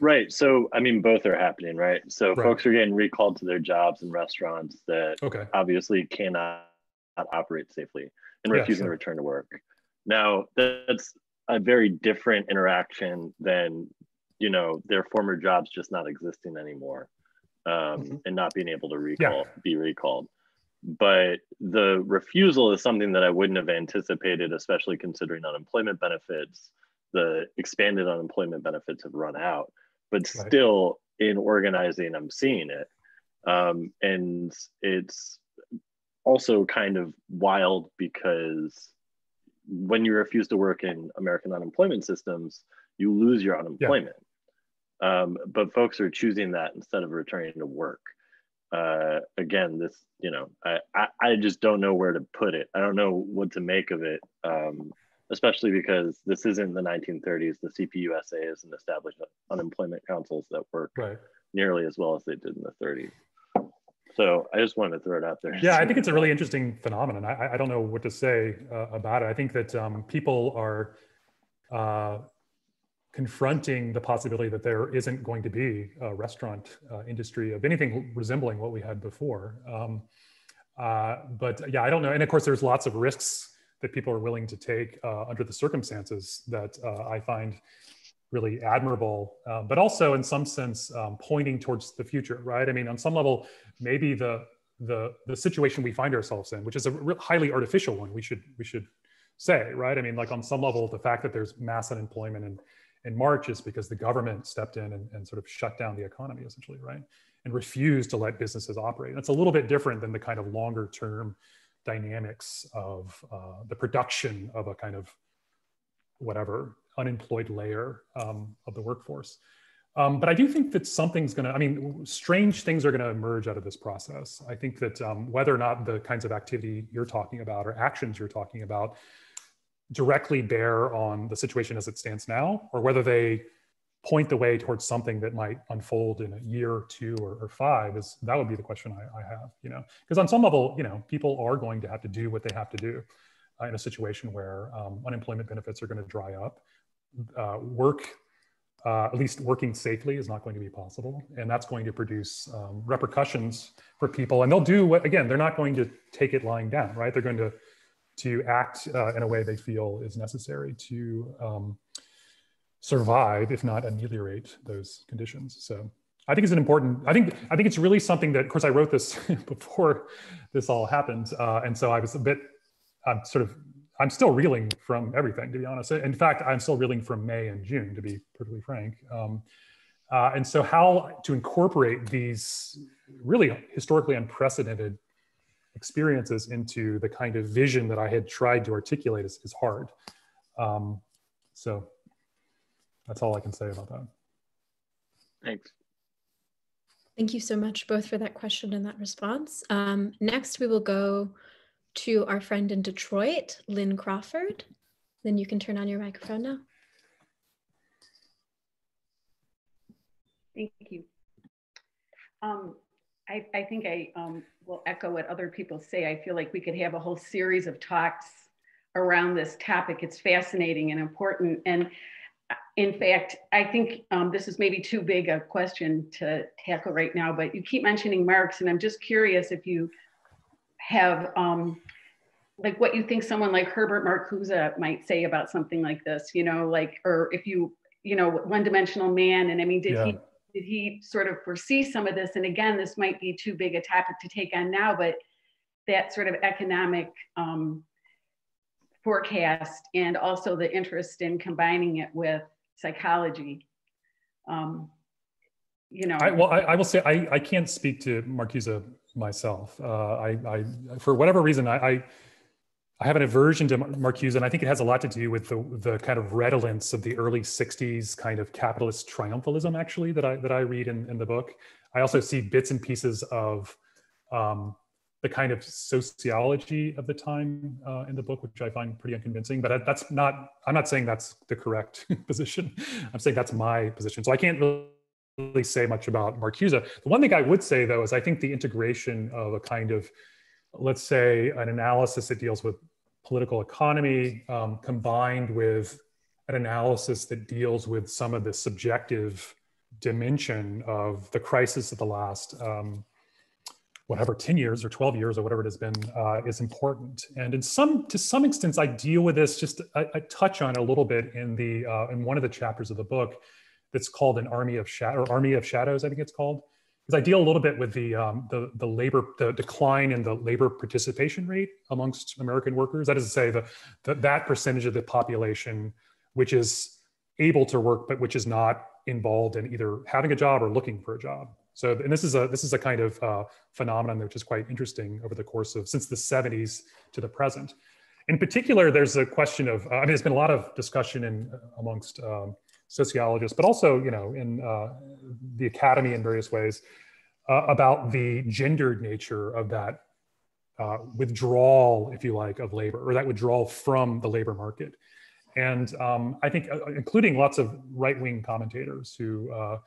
Right. So, I mean, both are happening, right? So, right. folks are getting recalled to their jobs and restaurants that okay. obviously cannot operate safely and refusing sure. to return to work. Now, that's a very different interaction than, you know, their former jobs just not existing anymore um, mm-hmm. and not being able to recall, yeah. be recalled but the refusal is something that I wouldn't have anticipated, especially considering unemployment benefits. The expanded unemployment benefits have run out, but right. still in organizing, I'm seeing it. Um, and it's also kind of wild because when you refuse to work in American unemployment systems, you lose your unemployment. Yeah. Um, but folks are choosing that instead of returning to work uh, again, this, you know, I, I, I, just don't know where to put it. I don't know what to make of it, um, especially because this isn't the 1930s. The CPUSA isn't established unemployment councils that work right. nearly as well as they did in the 30s. So I just wanted to throw it out there. Yeah, I think it's a really interesting phenomenon. I, I don't know what to say uh, about it. I think that um, people are uh, confronting the possibility that there isn't going to be a restaurant uh, industry of anything resembling what we had before. Um, uh, but yeah, I don't know. And of course, there's lots of risks that people are willing to take uh, under the circumstances that uh, I find really admirable, uh, but also in some sense um, pointing towards the future, right? I mean, on some level, maybe the the the situation we find ourselves in, which is a highly artificial one, we should we should say, right? I mean, like on some level, the fact that there's mass unemployment in in March is because the government stepped in and, and, sort of shut down the economy essentially, right? And refused to let businesses operate. That's a little bit different than the kind of longer term dynamics of uh, the production of a kind of whatever unemployed layer um, of the workforce. Um, but I do think that something's going to, I mean, strange things are going to emerge out of this process. I think that um, whether or not the kinds of activity you're talking about or actions you're talking about directly bear on the situation as it stands now, or whether they point the way towards something that might unfold in a year or two or, or five is that would be the question I, I have, you know, because on some level, you know, people are going to have to do what they have to do uh, in a situation where um, unemployment benefits are going to dry up. Uh, work, uh, at least working safely, is not going to be possible, and that's going to produce um, repercussions for people. And they'll do what again? They're not going to take it lying down, right? They're going to to act uh, in a way they feel is necessary to um, survive, if not ameliorate those conditions. So I think it's an important. I think I think it's really something that, of course, I wrote this [laughs] before this all happened, uh, and so I was a bit. I'm sort of. I'm still reeling from everything, to be honest. In fact, I'm still reeling from May and June, to be perfectly frank. Um, uh, and so, how to incorporate these really historically unprecedented experiences into the kind of vision that I had tried to articulate is, is hard. Um, so that's all I can say about that. Thanks. Thank you so much both for that question and that response. Um, next, we will go to our friend in Detroit, Lynn Crawford. Then you can turn on your microphone now. Thank you. Um, I, I, think I um, will echo what other people say. I feel like we could have a whole series of talks around this topic. It's fascinating and important. And in fact, I think um, this is maybe too big a question to tackle right now, but you keep mentioning Marx, and I'm just curious if you have um, like what you think someone like Herbert Marcuse might say about something like this, you know, like, or if you, you know, one dimensional man. And I mean, did yeah. he, did he sort of foresee some of this? And again, this might be too big a topic to take on now, but that sort of economic um, forecast and also the interest in combining it with psychology. Um, you know, I, well, I, I, will say I, I can't speak to Marcuse myself. Uh, I, I, for whatever reason, I, I I have an aversion to Marcuse, and I think it has a lot to do with the, the kind of redolence of the early 60s kind of capitalist triumphalism, actually, that I, that I read in, in the book. I also see bits and pieces of um, the kind of sociology of the time uh, in the book, which I find pretty unconvincing. But that's not, I'm not saying that's the correct [laughs] position. I'm saying that's my position. So I can't really say much about Marcuse. The one thing I would say, though, is I think the integration of a kind of let's say, an analysis that deals with political economy um, combined with an analysis that deals with some of the subjective dimension of the crisis of the last um, whatever 10 years or 12 years or whatever it has been uh, is important and in some to some extent i deal with this just I, touch on a little bit in the uh, in one of the chapters of the book that's called an army of shadow or army of shadows i think it's called because I deal a little bit with the, um, the, the labor, the decline in the labor participation rate amongst American workers. That is to say, the, the, that percentage of the population which is able to work, but which is not involved in either having a job or looking for a job. So, and this is a this is a kind of uh, phenomenon which is quite interesting over the course of since the 70s to the present. In particular, there's a question of uh, I mean, there's been a lot of discussion in amongst um, sociologists, but also you know in uh, the academy in various ways uh, about the gendered nature of that uh, withdrawal, if you like, of labor or that withdrawal from the labor market. And um, I think, uh, including lots of right-wing commentators who uh,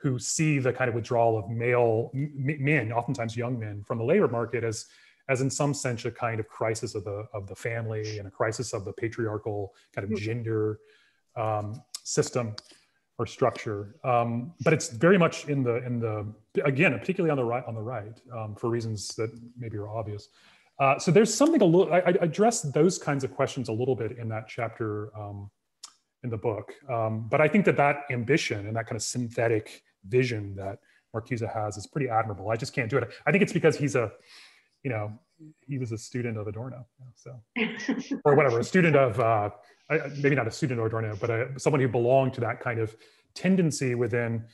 who see the kind of withdrawal of male men, oftentimes young men, from the labor market as as in some sense a kind of crisis of the of the family and a crisis of the patriarchal kind of hmm. gender um, system or structure. Um, but it's very much in the in the again, particularly on the right on the right um, for reasons that maybe are obvious. Uh, so there's something a little. I, I address those kinds of questions a little bit in that chapter um, in the book. Um, but I think that that ambition and that kind of synthetic vision that Marcuse has is pretty admirable. I just can't do it. I think it's because he's a, you know, he was a student of Adorno, so [laughs] or whatever, a student of uh, maybe not a student of Adorno, but a, someone who belonged to that kind of tendency within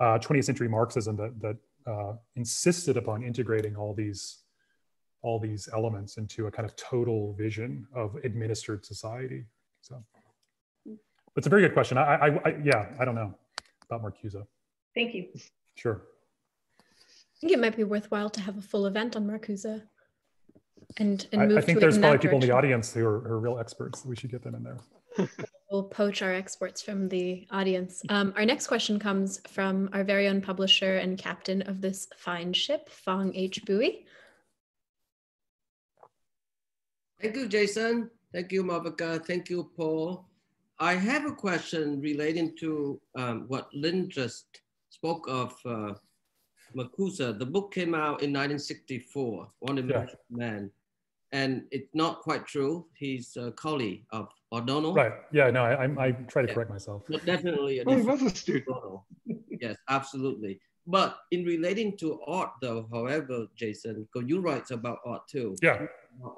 uh, 20th century Marxism that, that uh, insisted upon integrating all these all these elements into a kind of total vision of administered society. So it's a very good question. I, I, I yeah, I don't know about Marcuse. Thank you. Sure. I think it might be worthwhile to have a full event on Marcuse and, and I, I think there's probably people in the audience who are, are, real experts. We should get them in there. [laughs] we'll poach our experts from the audience. Um, our next question comes from our very own publisher and captain of this fine ship, Phong H. Bui. Thank you, Jason. Thank you, Malvika. Thank you, Paul. I have a question relating to um, what Lynn just spoke of uh, Marcuse. The book came out in 1964, One Dimensional yeah. Man and it's not quite true. He's a colleague of Adorno. Right. Yeah. No, I, I, I try to yeah. correct myself. But definitely. A well, he was a student. yes, absolutely. But in relating to art, though, however, Jason, because you write about art too. Yeah.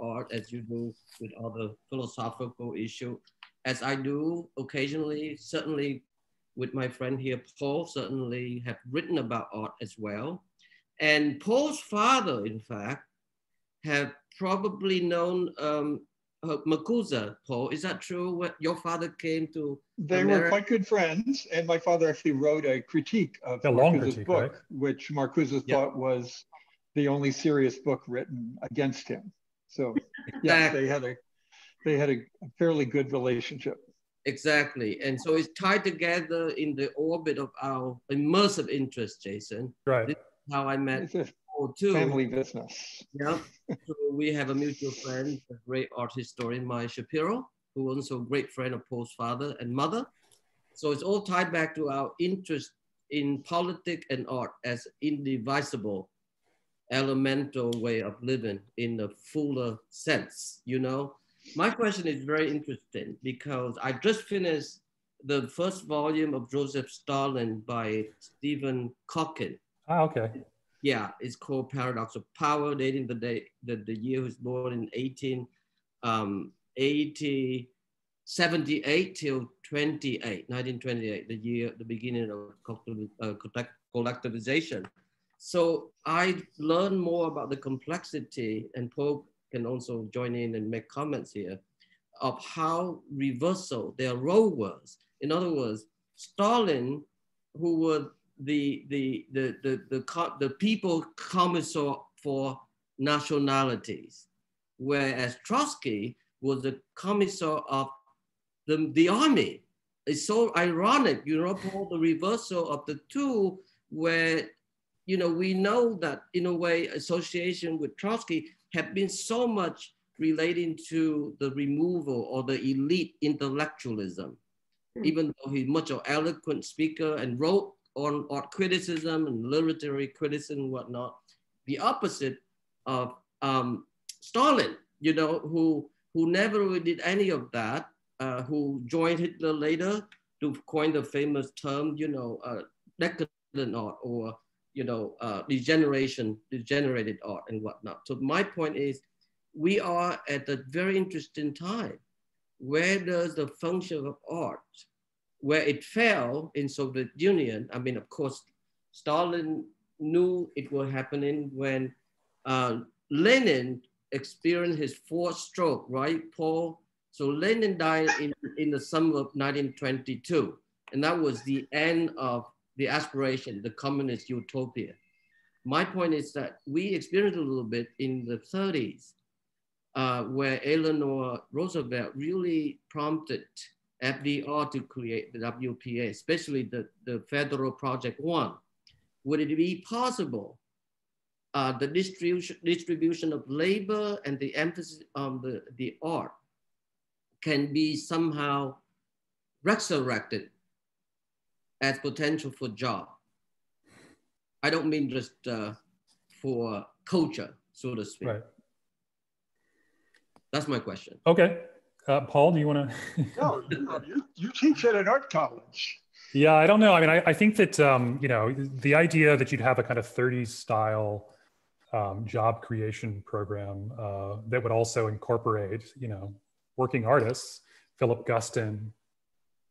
Art, as you do with other philosophical issue, as I do occasionally, certainly with my friend here, Paul, certainly have written about art as well. And Paul's father, in fact, have probably known um, uh, Marcuse, Paul. Is that true? What your father came to? They America? were quite good friends, and my father actually wrote a critique of a Marcuse's book, right? which Marcuse yep. thought was the only serious book written against him. So, yeah, they had a they had a fairly good relationship. Exactly, and so it's tied together in the orbit of our immersive interest, Jason. Right. This is how I met too. Family business. Yeah. [laughs] so we have a mutual friend, a great art historian, Meyer Schapiro, who was also a great friend of Paul's father and mother. So it's all tied back to our interest in politics and art as indivisible, elemental way of living in a fuller sense, you know? My question is very interesting because I just finished the first volume of Joseph Stalin by Stephen Kotkin. Ah, okay yeah, it's called Paradox of Power, dating the day the, the year he was born in 18, um, 80, 78 till 28, 1928, the year, the beginning of uh, collectivization. So I learned more about the complexity, and Paul can also join in and make comments here, of how reversal their role was. In other words, Stalin, who would the the the the the, the people commissar for nationalities, whereas Trotsky was the commissar of the, the army. It's so ironic, you know, Paul, the reversal of the two, where you know we know that in a way association with Trotsky have been so much relating to the removal or the elite intellectualism, mm. even though he's much of eloquent speaker and wrote on art criticism and literary criticism and whatnot. The opposite of um, Stalin, you know, who who never really did any of that, uh, who joined Hitler later to coin the famous term, you know, uh, decadent art or you know, uh, degeneration, degenerated art and whatnot. So my point is, we are at a very interesting time. Where does the function of art where it fell in Soviet Union, I mean, of course, Stalin knew it was happening when uh, Lenin experienced his fourth stroke, right, Paul? So Lenin died in, in the summer of 1922, and that was the end of the aspiration, the communist utopia. My point is that we experienced a little bit in the 30s, uh, where Eleanor Roosevelt really prompted FDR to create the WPA, especially the, the Federal Project One. Would it be possible uh, the distribution, distribution of labor and the emphasis on the, the art can be somehow resurrected as potential for job? I don't mean just uh, for culture, so to speak. Right. That's my question. Okay. Uh, Paul, do you want to? [laughs] no, you, you, teach at an art college. Yeah, I don't know. I mean, I, I think that, um, you know, the idea that you'd have a kind of 30s style um, job creation program uh, that would also incorporate, you know, working artists, Philip Guston,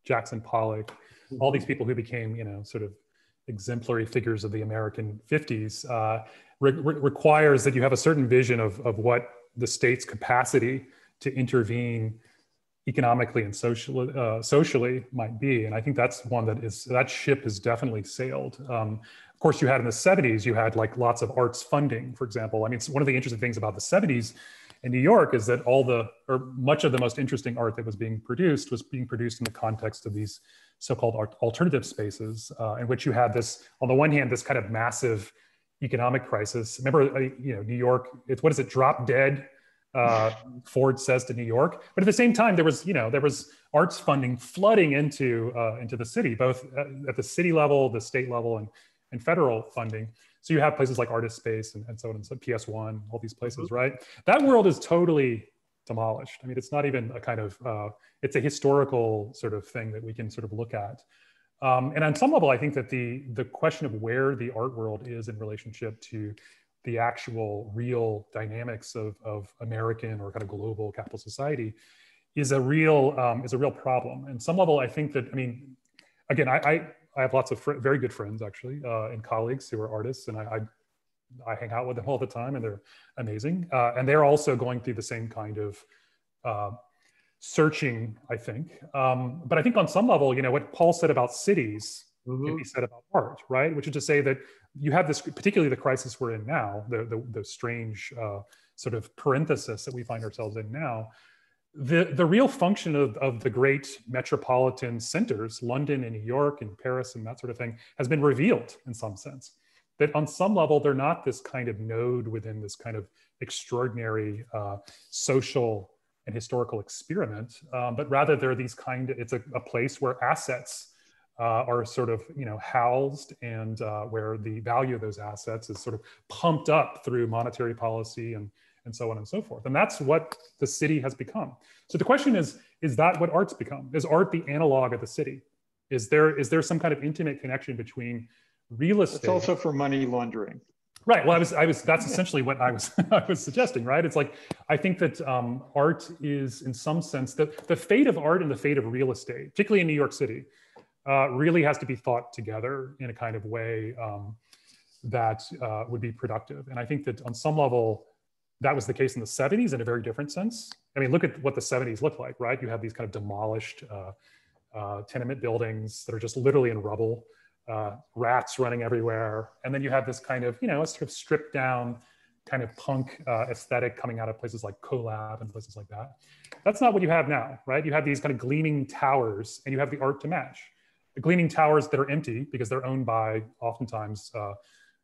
Jackson Pollock, all these people who became, you know, sort of exemplary figures of the American 50s, uh, re- re- requires that you have a certain vision of, of what the state's capacity to intervene economically and socially, uh, socially might be. And I think that's one that is, that ship has definitely sailed. Um, of course, you had in the 70s, you had like lots of arts funding, for example. I mean, one of the interesting things about the 70s in New York is that all the, or much of the most interesting art that was being produced was being produced in the context of these so-called alternative spaces, uh, in which you had this, on the one hand, this kind of massive economic crisis. Remember, uh, you know, New York, it's, what is it, drop dead uh, [laughs] Ford says to New York. But at the same time, there was, you know, there was arts funding flooding into uh, into the city, both at the city level, the state level, and and federal funding. So you have places like Artist Space and, and so on and so PS1, all these places, mm-hmm. right? That world is totally demolished. I mean, it's not even a kind of uh, it's a historical sort of thing that we can sort of look at. Um, and on some level, I think that the the question of where the art world is in relationship to the actual real dynamics of, of American or kind of global capital society is a real um, is a real problem. And some level, I think that I mean, again, I I, I have lots of very good friends actually uh, and colleagues who are artists, and I, I, I hang out with them all the time, and they're amazing. Uh, and they're also going through the same kind of uh, searching, I think. Um, but I think on some level, you know, what Paul said about cities mm-hmm. can be said about art, right? Which is to say that you have this, particularly the crisis we're in now, the, the, the strange uh, sort of parenthesis that we find ourselves in now. The, the real function of, of the great metropolitan centers, London and New York and Paris and that sort of thing, has been revealed in some sense. That on some level, they're not this kind of node within this kind of extraordinary uh, social and historical experiment, um, but rather they're these kind of, it's a, a place where assets uh, are sort of you know housed and uh, where the value of those assets is sort of pumped up through monetary policy and and so on and so forth. And that's what the city has become. So the question is is that what art's become? Is art the analog of the city? Is there is there some kind of intimate connection between real estate it's also for money laundering right well i was i was that's essentially what i was [laughs] i was suggesting right it's like i think that um, art is in some sense the, the fate of art and the fate of real estate particularly in new york city uh, really has to be thought together in a kind of way um, that uh, would be productive. And I think that on some level, that was the case in the 70s in a very different sense. I mean, look at what the 70s looked like, right? You have these kind of demolished uh, uh tenement buildings that are just literally in rubble, uh, rats running everywhere. And then you have this kind of, you know, a sort of stripped down kind of punk uh, aesthetic coming out of places like Collab and places like that. That's not what you have now, right? You have these kind of gleaming towers and you have the art to match the gleaming towers that are empty because they're owned by oftentimes uh,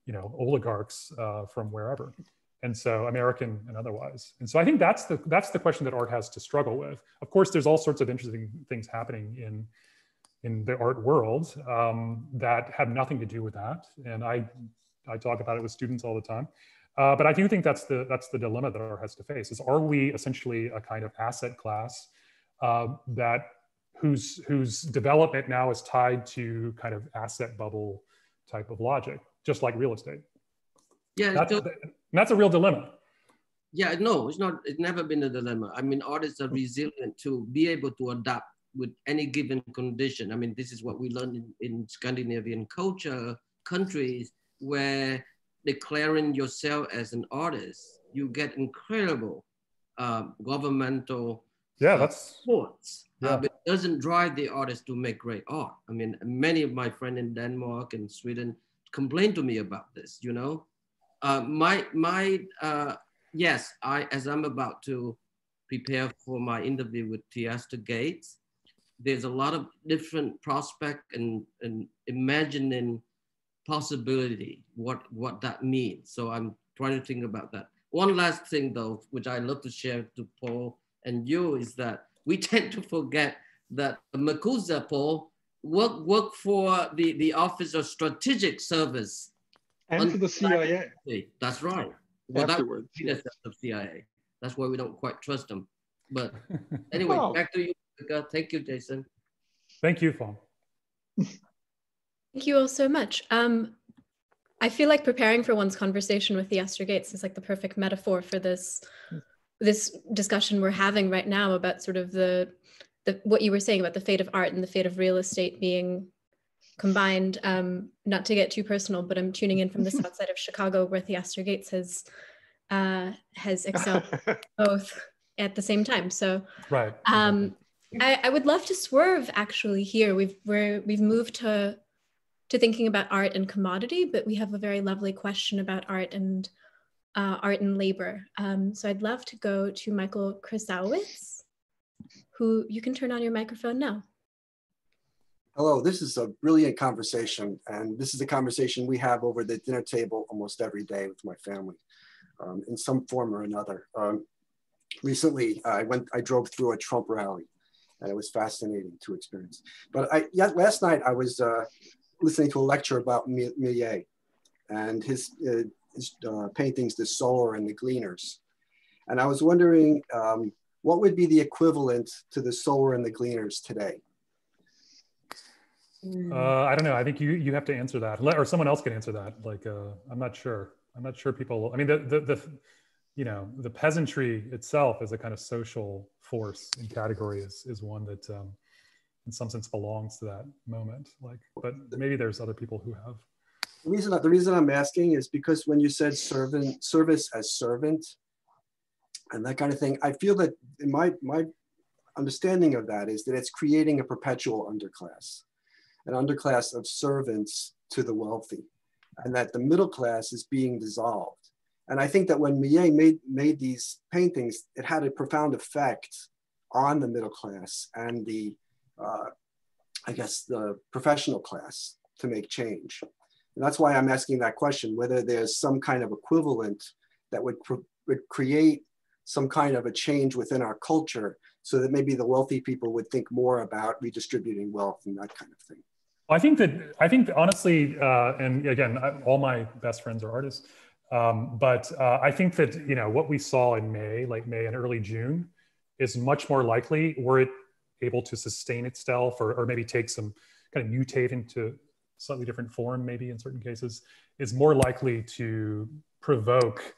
you know oligarchs uh, from wherever and so american and otherwise and so i think that's the that's the question that art has to struggle with of course there's all sorts of interesting things happening in in the art world um, that have nothing to do with that and i i talk about it with students all the time uh, but i do think that's the that's the dilemma that art has to face is are we essentially a kind of asset class uh, that whose whose development now is tied to kind of asset bubble type of logic, just like real estate. Yeah, that's, that's a real dilemma. Yeah, no, it's not. It's never been a dilemma. I mean, artists are resilient to be able to adapt with any given condition. I mean, this is what we learned in, in Scandinavian culture countries where declaring yourself as an artist, you get incredible uh, governmental yeah, that's sports. Uh, yeah. Uh, but it doesn't drive the artist to make great art. I mean, many of my friends in Denmark and Sweden complain to me about this. You know, uh, my my uh, yes, I as I'm about to prepare for my interview with Theaster Gates, there's a lot of different prospect and and imagining possibility what what that means. So I'm trying to think about that. One last thing though, which I love to share to Paul and you is that we [laughs] tend to forget that Marcuse, Paul, work, work for the, the Office of Strategic Service. And for the CIA. That's right. Well, Afterwards. That of CIA. That's why we don't quite trust them. But [laughs] anyway, oh. back to you. Thank you, Jason. Thank you, Phong. Thank you all so much. Um, I feel like preparing for one's conversation with Theaster Gates is like the perfect metaphor for this this discussion we're having right now about sort of the, the what you were saying about the fate of art and the fate of real estate being combined. Um, not to get too personal, but I'm tuning in from the [laughs] south side of Chicago, where Theaster Gates has uh, has excelled [laughs] both at the same time. So, right. Um, I, I, would love to swerve actually here. We've we're, we've moved to to thinking about art and commodity, but we have a very lovely question about art and uh, art and labor. Um, so I'd love to go to Michael Krasowitz, who you can turn on your microphone now. Hello, this is a brilliant conversation, and this is a conversation we have over the dinner table almost every day with my family, um, in some form or another. Um, recently, I went, I drove through a Trump rally, and it was fascinating to experience. But I, yeah, last night I was uh, listening to a lecture about Millet and his uh, uh, paintings, The Sower and the Gleaners. And I was wondering um, what would be the equivalent to The Sower and the Gleaners today? Uh, I don't know. I think you you have to answer that, or someone else can answer that. Like, uh, I'm not sure. I'm not sure people. I mean, the, the the you know the peasantry itself is a kind of social force and category is is one that um, in some sense belongs to that moment. Like, but maybe there's other people who have the reason, the reason I'm asking is because when you said servant, service as servant, and that kind of thing. I feel that in my, my understanding of that is that it's creating a perpetual underclass, an underclass of servants to the wealthy, and that the middle class is being dissolved. And I think that when Millet made, made these paintings, it had a profound effect on the middle class and the, uh, I guess, the professional class to make change. And that's why I'm asking that question, whether there's some kind of equivalent that would, would create some kind of a change within our culture so that maybe the wealthy people would think more about redistributing wealth and that kind of thing. I think that, I think honestly, uh, and again, I, all my best friends are artists, um, but uh, I think that, you know, what we saw in May, late May and early June is much more likely were it able to sustain itself or, or maybe take some kind of mutate into slightly different form, maybe in certain cases, is more likely to provoke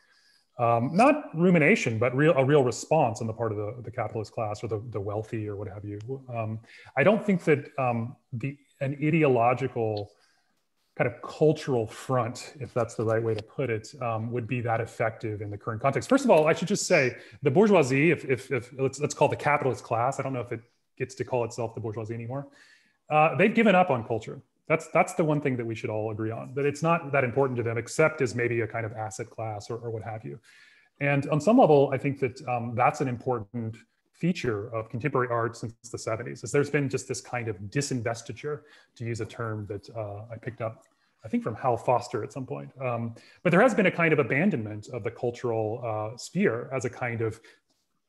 um, not rumination, but real, a real response on the part of the, the capitalist class or the, the wealthy or what have you. Um, I don't think that um, the, an ideological kind of cultural front, if that's the right way to put it, um, would be that effective in the current context. First of all, I should just say the bourgeoisie, if, if, if let's, let's call the capitalist class, I don't know if it gets to call itself the bourgeoisie anymore, uh, they've given up on culture. That's that's the one thing that we should all agree on. That it's not that important to them, except as maybe a kind of asset class or, or what have you. And on some level, I think that um, that's an important feature of contemporary art since the 70s. Is there's been just this kind of disinvestiture, to use a term that uh, I picked up, I think from Hal Foster at some point. Um, but there has been a kind of abandonment of the cultural uh, sphere as a kind of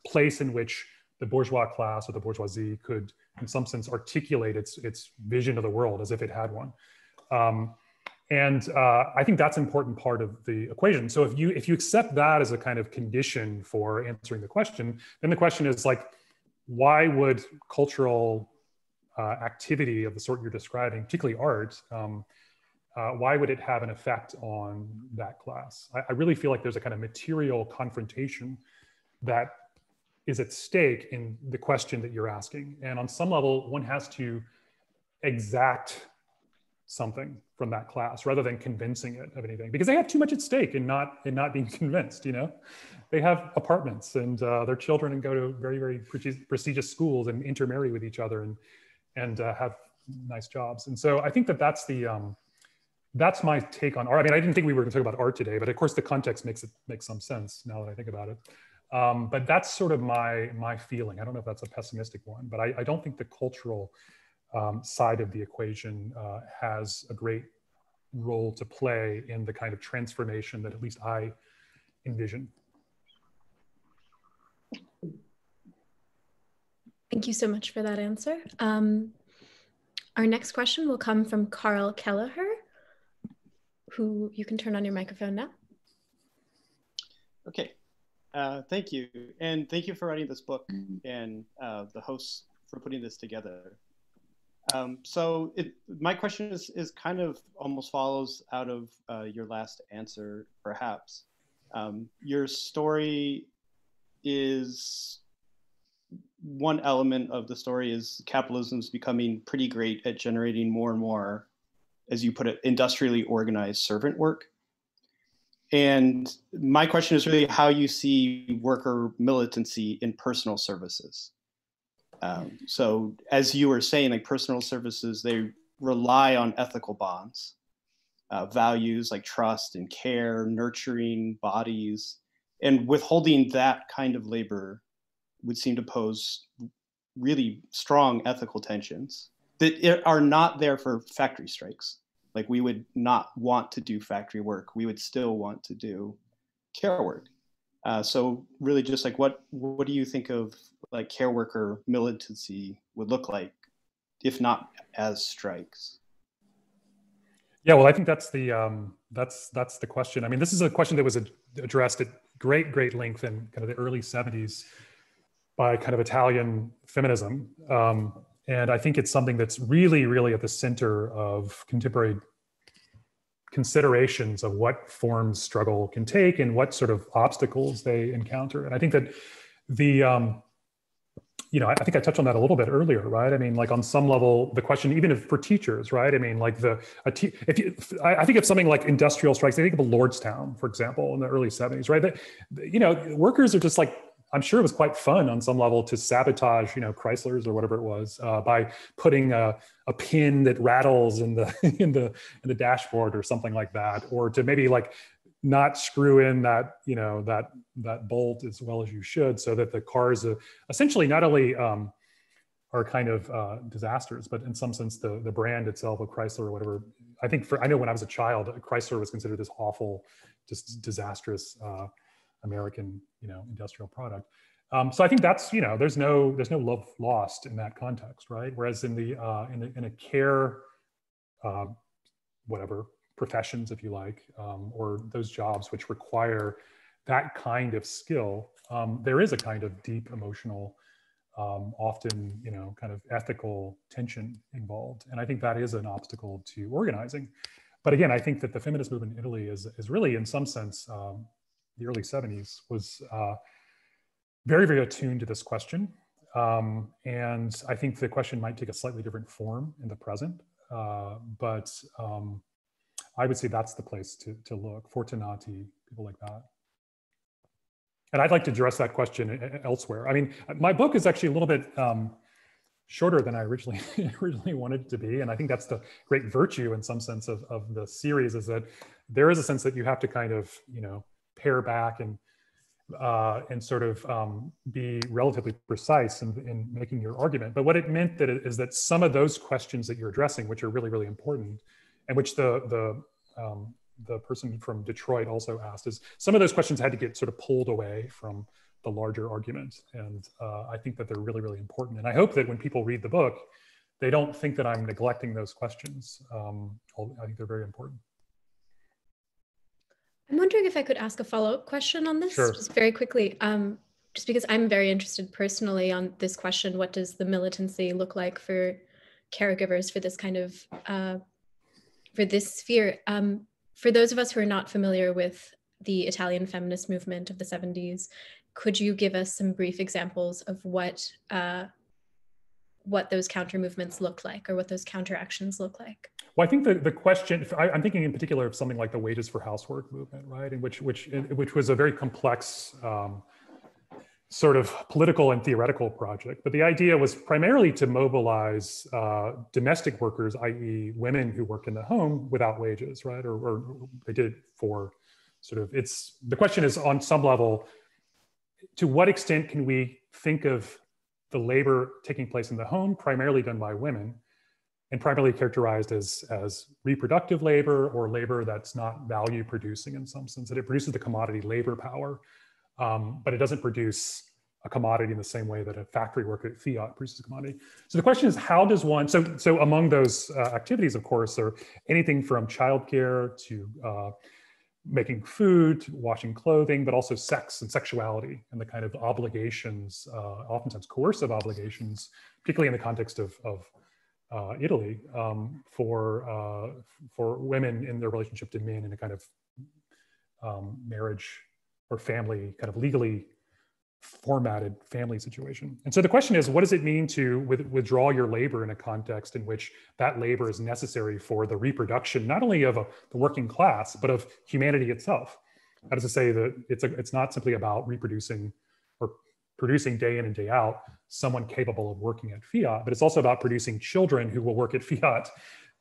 place in which the bourgeois class or the bourgeoisie could in some sense articulate its its vision of the world as if it had one um, and uh, i think that's an important part of the equation so if you if you accept that as a kind of condition for answering the question then the question is like why would cultural uh, activity of the sort you're describing particularly art um, uh, why would it have an effect on that class I, I really feel like there's a kind of material confrontation that is at stake in the question that you're asking. And on some level, one has to exact something from that class rather than convincing it of anything because they have too much at stake in not in not being [laughs] convinced you know? They have apartments and uh, their children and go to very very prestigious schools and intermarry with each other and and uh, have nice jobs. And so i think that that's the um, that's my take on art. I mean i didn't think we were going to talk about art today but of course the context makes it makes some sense now that i think about it. Um, but that's sort of my my feeling. I don't know if that's a pessimistic one, but I, I don't think the cultural um, side of the equation uh, has a great role to play in the kind of transformation that at least I envision. Thank you so much for that answer. Um, our next question will come from Carl Kelleher, who you can turn on your microphone now. Okay, uh, thank you, and thank you for writing this book and uh, the hosts for putting this together. Um, so, it, my question is is kind of almost follows out of uh, your last answer, perhaps. Um, your story is one element of the story is capitalism is becoming pretty great at generating more and more, as you put it, industrially organized servant work and my question is really how you see worker militancy in personal services. Um, so, as you were saying, like personal services, they rely on ethical bonds, uh, values like trust and care, nurturing bodies, and withholding that kind of labor would seem to pose really strong ethical tensions that are not there for factory strikes. Like we would not want to do factory work. We would still want to do care work uh, so really just like what what do you think of like care worker militancy would look like if not as strikes? Yeah well i think that's the um, that's that's the question. I mean this is a question that was addressed at great great length in kind of the early 70s by kind of italian feminism. Um, and I think it's something that's really, really at the center of contemporary considerations of what forms struggle can take and what sort of obstacles they encounter. And I think that the, um, you know, I think I touched on that a little bit earlier, right? I mean, like on some level, the question, even if for teachers, right? I mean, like the, if you, I think of something like industrial strikes, I think of a Lordstown, for example, in the early 70s, right? That, you know, workers are just like I'm sure it was quite fun on some level to sabotage, you know, Chrysler's or whatever it was uh, by putting a, a pin that rattles in the [laughs] in the in the dashboard or something like that, or to maybe like not screw in that you know that that bolt as well as you should, so that the cars uh, essentially not only um, are kind of uh, disasters, but in some sense the the brand itself of Chrysler or whatever. I think for I know when I was a child, Chrysler was considered this awful, just disastrous uh, American you know industrial product. Um, so I think that's you know there's no there's no love lost in that context, right? Whereas in the uh, in, a, in a care uh, whatever professions, if you like, um, or those jobs which require that kind of skill, um, there is a kind of deep emotional um, often you know kind of ethical tension involved and i think that is an obstacle to organizing but again i think that the feminist movement in italy is, is really in some sense um, the early 70s was uh, very very attuned to this question. Um, and i think the question might take a slightly different form in the present uh, but um, i would say that's the place to, to look fortunati people like that. And I'd like to address that question elsewhere. I mean, my book is actually a little bit um, shorter than I originally [laughs] originally wanted it to be, and I think that's the great virtue, in some sense, of of the series is that there is a sense that you have to kind of you know pare back and uh, and sort of um, be relatively precise in, in making your argument. But what it meant that it, is that some of those questions that you're addressing, which are really really important, and which the the um, the person from Detroit also asked is some of those questions had to get sort of pulled away from the larger argument. And uh, I think that they're really, really important. And I hope that when people read the book, they don't think that I'm neglecting those questions. Um, I think they're very important. I'm wondering if I could ask a follow-up question on this, sure. just very quickly. Um, just because I'm very interested personally on this question, what does the militancy look like for caregivers for this kind of uh, for this sphere? Um, for those of us who are not familiar with the Italian feminist movement of the 70s, could you give us some brief examples of what uh, what those counter movements looked like or what those counter actions look like? Well, I think the, the question, I, am thinking in particular of something like the wages for housework movement, right? In which, which, which was a very complex um, sort of political and theoretical project. But the idea was primarily to mobilize uh, domestic workers, i.e., women who work in the home without wages, right? Or, or, they did it for sort of it's the question is on some level to what extent can we think of the labor taking place in the home primarily done by women and primarily characterized as, as reproductive labor or labor that's not value producing in some sense that it produces the commodity labor power um, but it doesn't produce a commodity in the same way that a factory worker at Fiat produces a commodity. So the question is, how does one? So so among those uh, activities, of course, are anything from childcare to uh, making food, washing clothing, but also sex and sexuality and the kind of obligations, uh, oftentimes coercive obligations, particularly in the context of, of uh, Italy, um, for uh, for women in their relationship to men in a kind of um, marriage or family, kind of legally formatted family situation. And so the question is, what does it mean to with, withdraw your labor in a context in which that labor is necessary for the reproduction, not only of a, the working class, but of humanity itself? That is to say that it's, a, it's not simply about reproducing producing day in and day out someone capable of working at Fiat, but it's also about producing children who will work at [laughs] Fiat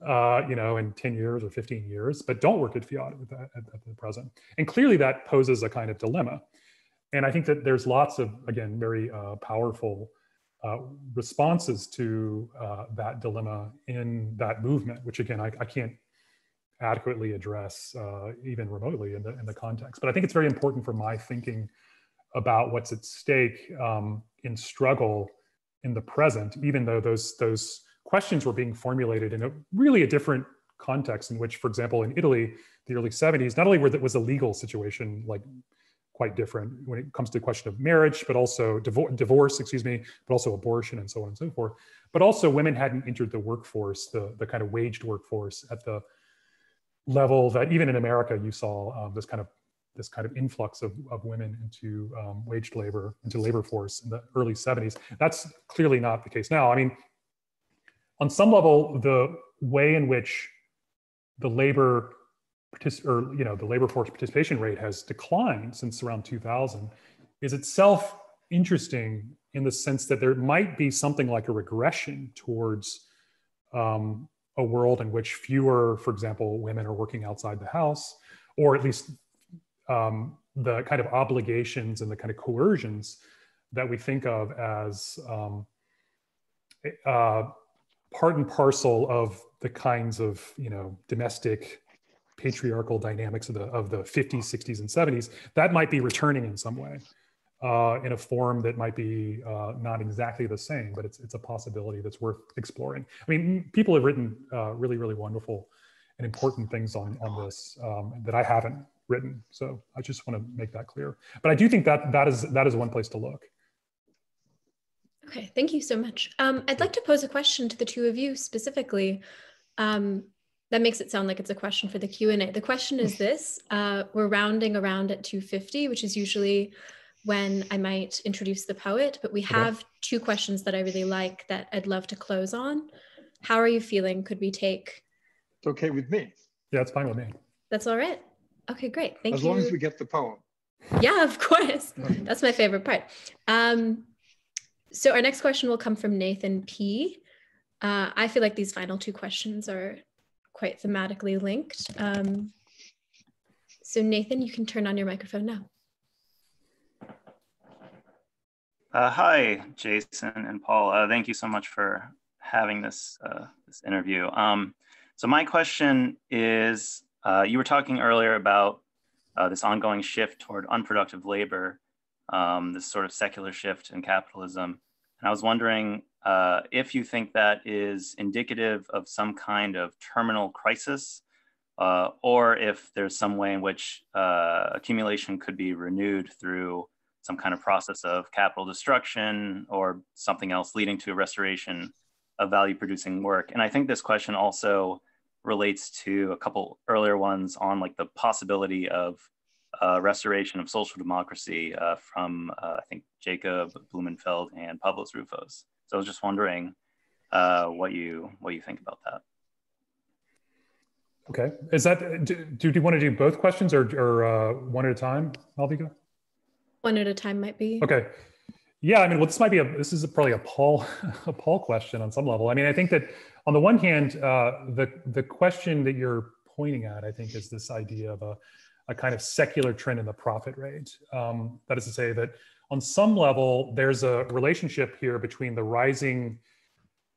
uh, you know, in 10 years or 15 years, but don't work at Fiat at, at, at, the present. And clearly that poses a kind of dilemma. And I think that there's lots of, again, very uh, powerful uh, responses to uh, that dilemma in that movement, which again, I, I can't adequately address uh, even remotely in the, in the context. But I think it's very important for my thinking about what's at stake um, in struggle in the present, even though those, those questions were being formulated in a really a different context in which, for example, in Italy, the early 70s, not only were that was a legal situation like quite different when it comes to the question of marriage, but also divorce, divorce, excuse me, but also abortion and so on and so forth. But also women hadn't entered the workforce, the, the kind of waged workforce at the level that even in America you saw um, this kind of this kind of influx of, of women into um, waged labor, into labor force in the early 70s. That's clearly not the case now. I mean, on some level, the way in which the labor or you know the labor force participation rate has declined since around 2000 is itself interesting in the sense that there might be something like a regression towards um, a world in which fewer, for example, women are working outside the house, or at least um, the kind of obligations and the kind of coercions that we think of as um, uh, part and parcel of the kinds of you know domestic patriarchal dynamics of the of the 50s 60s and 70s that might be returning in some way uh, in a form that might be uh, not exactly the same but it's it's a possibility that's worth exploring. I mean people have written uh, really really wonderful and important things on on this um, that i haven't written so i just want to make that clear but i do think that that is that is one place to look Okay, thank you so much. Um, I'd like to pose a question to the two of you specifically. Um, that makes it sound like it's a question for the Q&A. The question is [laughs] this, uh, we're rounding around at 250, which is usually when I might introduce the poet, but we have okay. two questions that I really like that I'd love to close on. How are you feeling? Could we take? It's okay with me. Yeah, it's fine with me. That's all right. Okay, great. Thank as you. As long as we get the poem. Yeah, of course. [laughs] That's my favorite part. Um, so our next question will come from Nathan P. Uh, I feel like these final two questions are quite thematically linked. Um, so Nathan, you can turn on your microphone now. Uh, hi, Jason and Paul. Uh, thank you so much for having this, uh, this interview. Um, so my question is, uh, you were talking earlier about uh, this ongoing shift toward unproductive labor, um, this sort of secular shift in capitalism. And I was wondering uh, if you think that is indicative of some kind of terminal crisis, uh, or if there's some way in which uh, accumulation could be renewed through some kind of process of capital destruction or something else leading to a restoration of value producing work. And I think this question also relates to a couple earlier ones on like the possibility of uh, restoration of social democracy uh, from, uh, I think, Jacob Blumenfeld and Pavlos Roufos. So I was just wondering uh, what you what you think about that. Okay, is that do, do you want to do both questions or, or uh, one at a time, Malvika? One at a time might be. Okay. Yeah, I mean, well, this might be a this is a, probably a Paul [laughs] a Paul question on some level. I mean, I think that on the one hand, uh, the the question that you're pointing at, I think, is this idea of a a kind of secular trend in the profit rate. Um, that is to say that on some level, there's a relationship here between the rising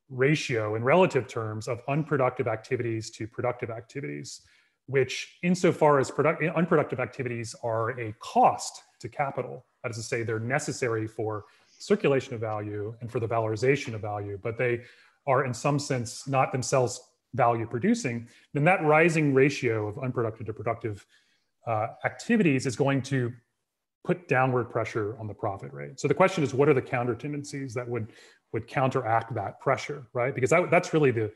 ratio in relative terms of unproductive activities to productive activities, which insofar as product, unproductive activities are a cost to capital, that is to say they're necessary for circulation of value and for the valorization of value, but they are in some sense not themselves value producing, then that rising ratio of unproductive to productive uh, activities is going to put downward pressure on the profit rate. So the question is, what are the counter tendencies that would would counteract that pressure, right? Because that, that's really the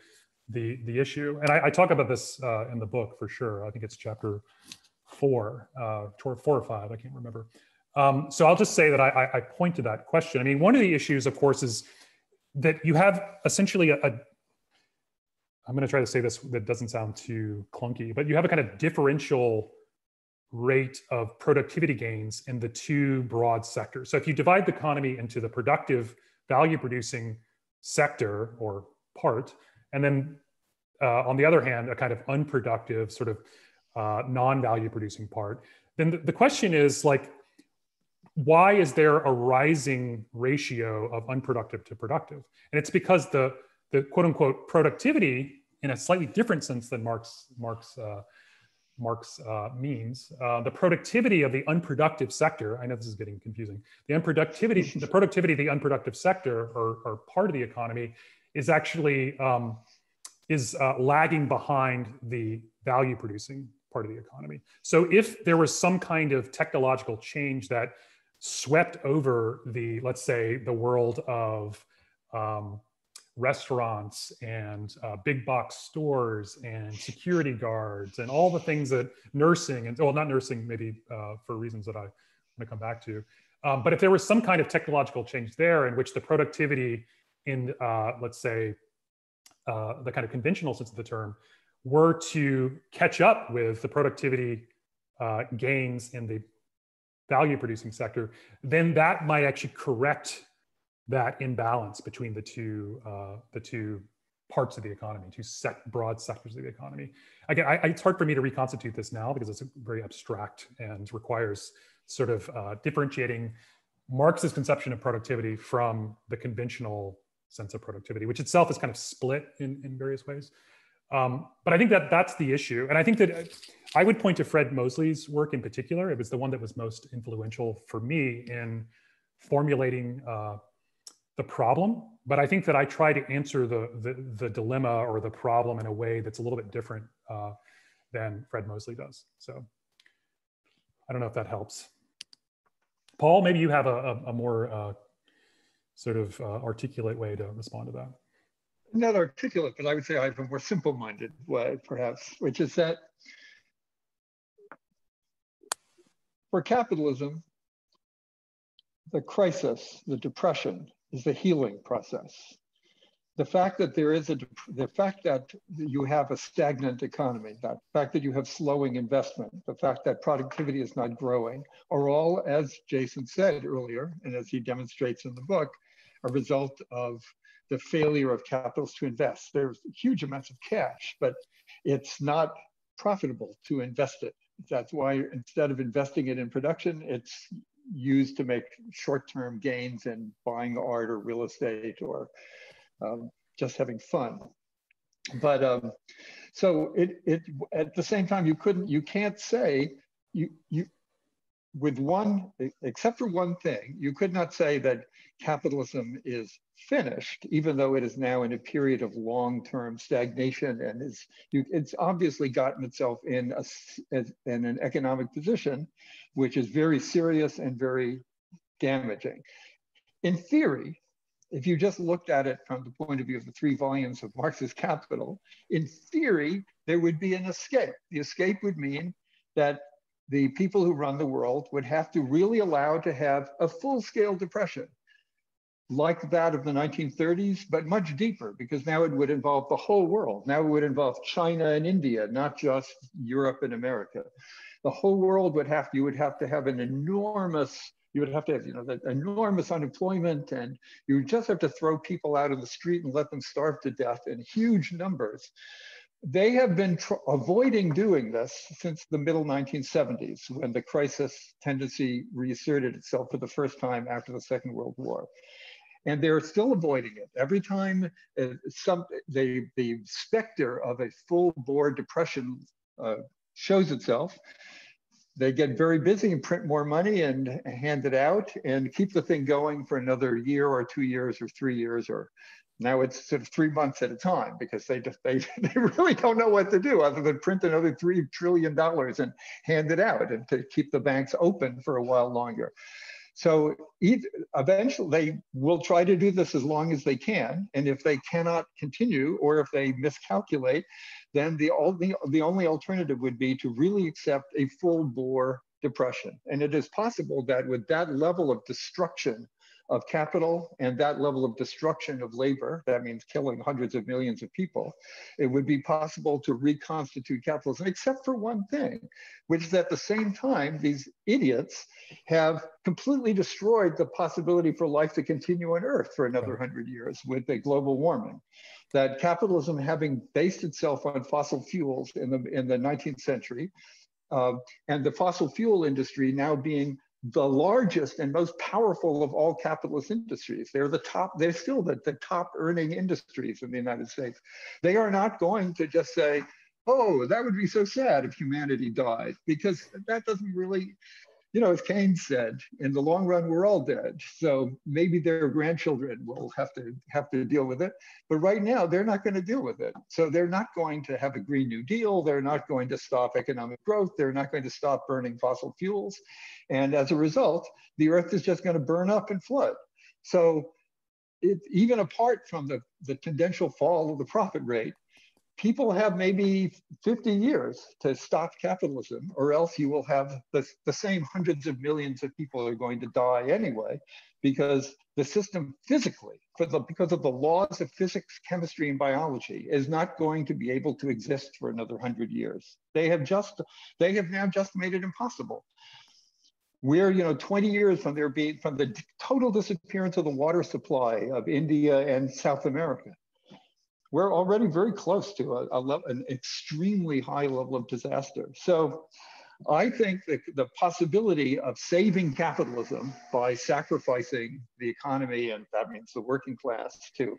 the the issue. And I, I talk about this uh, in the book for sure. I think it's chapter four, uh, four or five. I can't remember. Um, so I'll just say that I, I point to that question. I mean, one of the issues, of course, is that you have essentially a, a I'm going to try to say this that doesn't sound too clunky, but you have a kind of differential rate of productivity gains in the two broad sectors. So if you divide the economy into the productive value producing sector or part, and then uh, on the other hand, a kind of unproductive sort of uh, non-value producing part, then the, the question is like, why is there a rising ratio of unproductive to productive? And it's because the, the quote unquote productivity in a slightly different sense than Marx, Marx uh, Marx uh, means, uh, the productivity of the unproductive sector, I know this is getting confusing, the unproductivity, [laughs] the productivity of the unproductive sector or, or part of the economy is actually um, is uh, lagging behind the value producing part of the economy. So if there was some kind of technological change that swept over the, let's say, the world of um, restaurants and uh, big box stores and security guards and all the things that nursing and well not nursing maybe uh, for reasons that i want to come back to um, but if there was some kind of technological change there in which the productivity in uh, let's say uh, the kind of conventional sense of the term were to catch up with the productivity uh, gains in the value producing sector, then that might actually correct that imbalance between the two uh, the two parts of the economy, two sec- broad sectors of the economy. Again, I, it's hard for me to reconstitute this now because it's very abstract and requires sort of uh, differentiating Marx's conception of productivity from the conventional sense of productivity, which itself is kind of split in, in various ways. Um, but I think that that's the issue. And I think that uh, I would point to Fred Moseley's work in particular. It was the one that was most influential for me in formulating uh, the problem. But I think that I try to answer the, the, the, dilemma or the problem in a way that's a little bit different uh, than Fred Moseley does. So I don't know if that helps. Paul, maybe you have a, a, a more uh, sort of uh, articulate way to respond to that not articulate, but I would say I have a more simple-minded way, perhaps, which is that for capitalism, the crisis, the depression, is the healing process. The fact that there is a, the fact that you have a stagnant economy, the fact that you have slowing investment, the fact that productivity is not growing, are all, as Jason said earlier, and as he demonstrates in the book, a result of the failure of capitals to invest. There's huge amounts of cash, but it's not profitable to invest it. That's why instead of investing it in production, it's used to make short-term gains in buying art or real estate or um, just having fun. But um, so it, it at the same time, you couldn't, you can't say you you with one, except for one thing, you could not say that capitalism is finished, even though it is now in a period of long-term stagnation and is, you, it's obviously gotten itself in, a, in an economic position, which is very serious and very damaging. In theory, if you just looked at it from the point of view of the three volumes of Marx's Capital, in theory, there would be an escape. The escape would mean that the people who run the world would have to really allow to have a full-scale depression like that of the 1930s, but much deeper because now it would involve the whole world. Now it would involve China and India, not just Europe and America. The whole world would have, you would have to have an enormous, you would have to have, you know, the enormous unemployment and you would just have to throw people out in the street and let them starve to death in huge numbers. They have been avoiding doing this since the middle 1970s when the crisis tendency reasserted itself for the first time after the Second World War and they're still avoiding it. Every time uh, some the the specter of a full bore depression uh, shows itself, they get very busy and print more money and hand it out and keep the thing going for another year or two years or three years or now it's sort of three months at a time because they just they, [laughs] they really don't know what to do other than print another three trillion dollars and hand it out and to keep the banks open for a while longer. So eventually they will try to do this as long as they can. And if they cannot continue or if they miscalculate, then the the only alternative would be to really accept a full bore depression. And it is possible that with that level of destruction of capital and that level of destruction of labor, that means killing hundreds of millions of people, it would be possible to reconstitute capitalism, except for one thing, which is that at the same time, these idiots have completely destroyed the possibility for life to continue on Earth for another hundred years with the global warming. That capitalism having based itself on fossil fuels in the, in the 19th century, uh, and the fossil fuel industry now being the largest and most powerful of all capitalist industries. They're the top, they're still the, the top earning industries in the United States. They are not going to just say, oh, that would be so sad if humanity died, because that doesn't really, you know, as Keynes said, in the long run, we're all dead. So maybe their grandchildren will have to have to deal with it. But right now, they're not going to deal with it. So they're not going to have a Green New Deal. They're not going to stop economic growth. They're not going to stop burning fossil fuels. And as a result, the earth is just going to burn up and flood. So it, even apart from the, the tendential fall of the profit rate, people have maybe 50 years to stop capitalism, or else you will have the, the same hundreds of millions of people are going to die anyway, because the system physically, for the, because of the laws of physics, chemistry, and biology, is not going to be able to exist for another hundred years. They have just, they have now just made it impossible. we're you know 20 years from there being from the total disappearance of the water supply of India and South America. We're already very close to a, a level, an extremely high level of disaster. So I think that the possibility of saving capitalism by sacrificing the economy, and that means the working class, to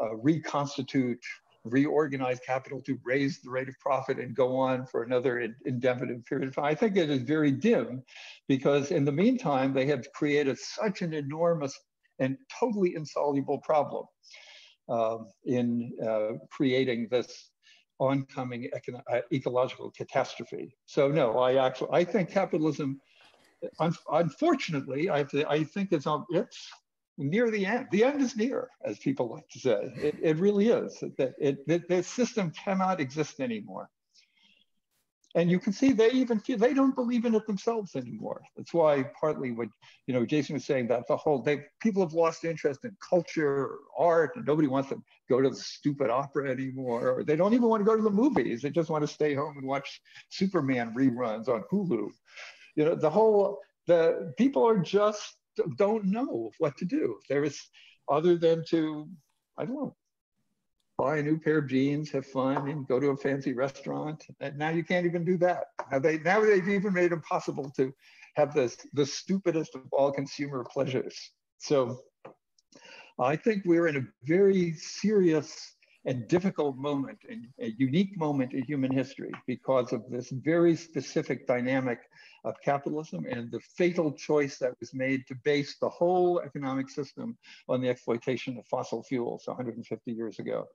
uh, reconstitute reorganize capital to raise the rate of profit and go on for another indefinite period of time. I think it is very dim because in the meantime, they have created such an enormous and totally insoluble problem in uh, creating this oncoming uh, ecological catastrophe. So no, I actually, I think capitalism, un unfortunately, I, I think it's, on, it's near the end. The end is near, as people like to say. It, it really is. That it, it, the system cannot exist anymore. And you can see they even feel they don't believe in it themselves anymore. That's why partly what you know Jason was saying that the whole they people have lost interest in culture, art, and nobody wants to go to the stupid opera anymore, or they don't even want to go to the movies. They just want to stay home and watch Superman reruns on Hulu. You know, the whole the people are just don't know what to do. There is other than to, I don't know, buy a new pair of jeans, have fun, and go to a fancy restaurant. And now you can't even do that. Now they now they've even made it impossible to have the the stupidest of all consumer pleasures. So I think we're in a very serious and difficult moment, and a unique moment in human history because of this very specific dynamic of capitalism and the fatal choice that was made to base the whole economic system on the exploitation of fossil fuels 150 years ago.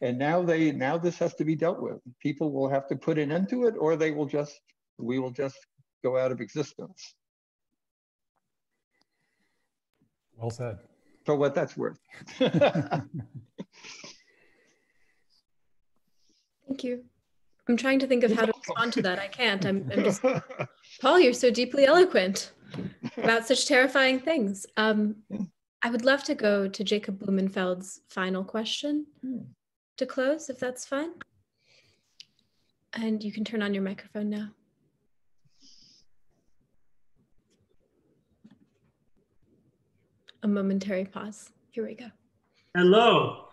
And now they now this has to be dealt with. People will have to put an end to it or they will just we will just go out of existence. Well said. For what that's worth. [laughs] Thank you. I'm trying to think of how to respond to that. I can't. I'm, I'm just, [laughs] Paul, you're so deeply eloquent about such terrifying things. Um, I would love to go to Jacob Blumenfeld's final question to close, if that's fine. And you can turn on your microphone now. A momentary pause. Here we go. Hello.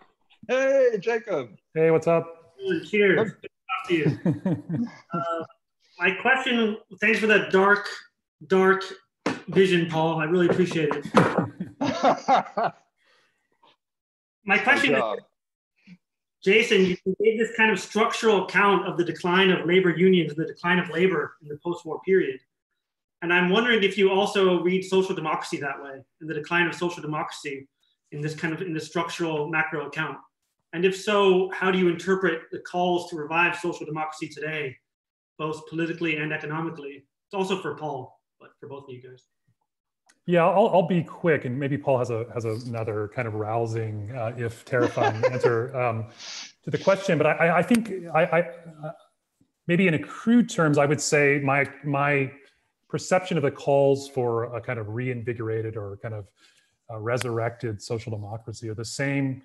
Hey, Jacob. Hey, what's up? Cheers. Good to talk to you. [laughs] uh, my question, thanks for that dark, dark vision, Paul. I really appreciate it. [laughs] my question is, Jason, you gave this kind of structural account of the decline of labor unions, the decline of labor in the post-war period. And I'm wondering if you also read social democracy that way, and the decline of social democracy in this kind of in the structural macro account. And if so, how do you interpret the calls to revive social democracy today, both politically and economically? It's also for Paul, but for both of you guys. Yeah, I'll, I'll be quick, and maybe Paul has a has another kind of rousing, uh, if terrifying, [laughs] answer um, to the question. But I, I think I, I uh, maybe in a crude terms, I would say my my perception of the calls for a kind of reinvigorated or kind of uh, resurrected social democracy are the same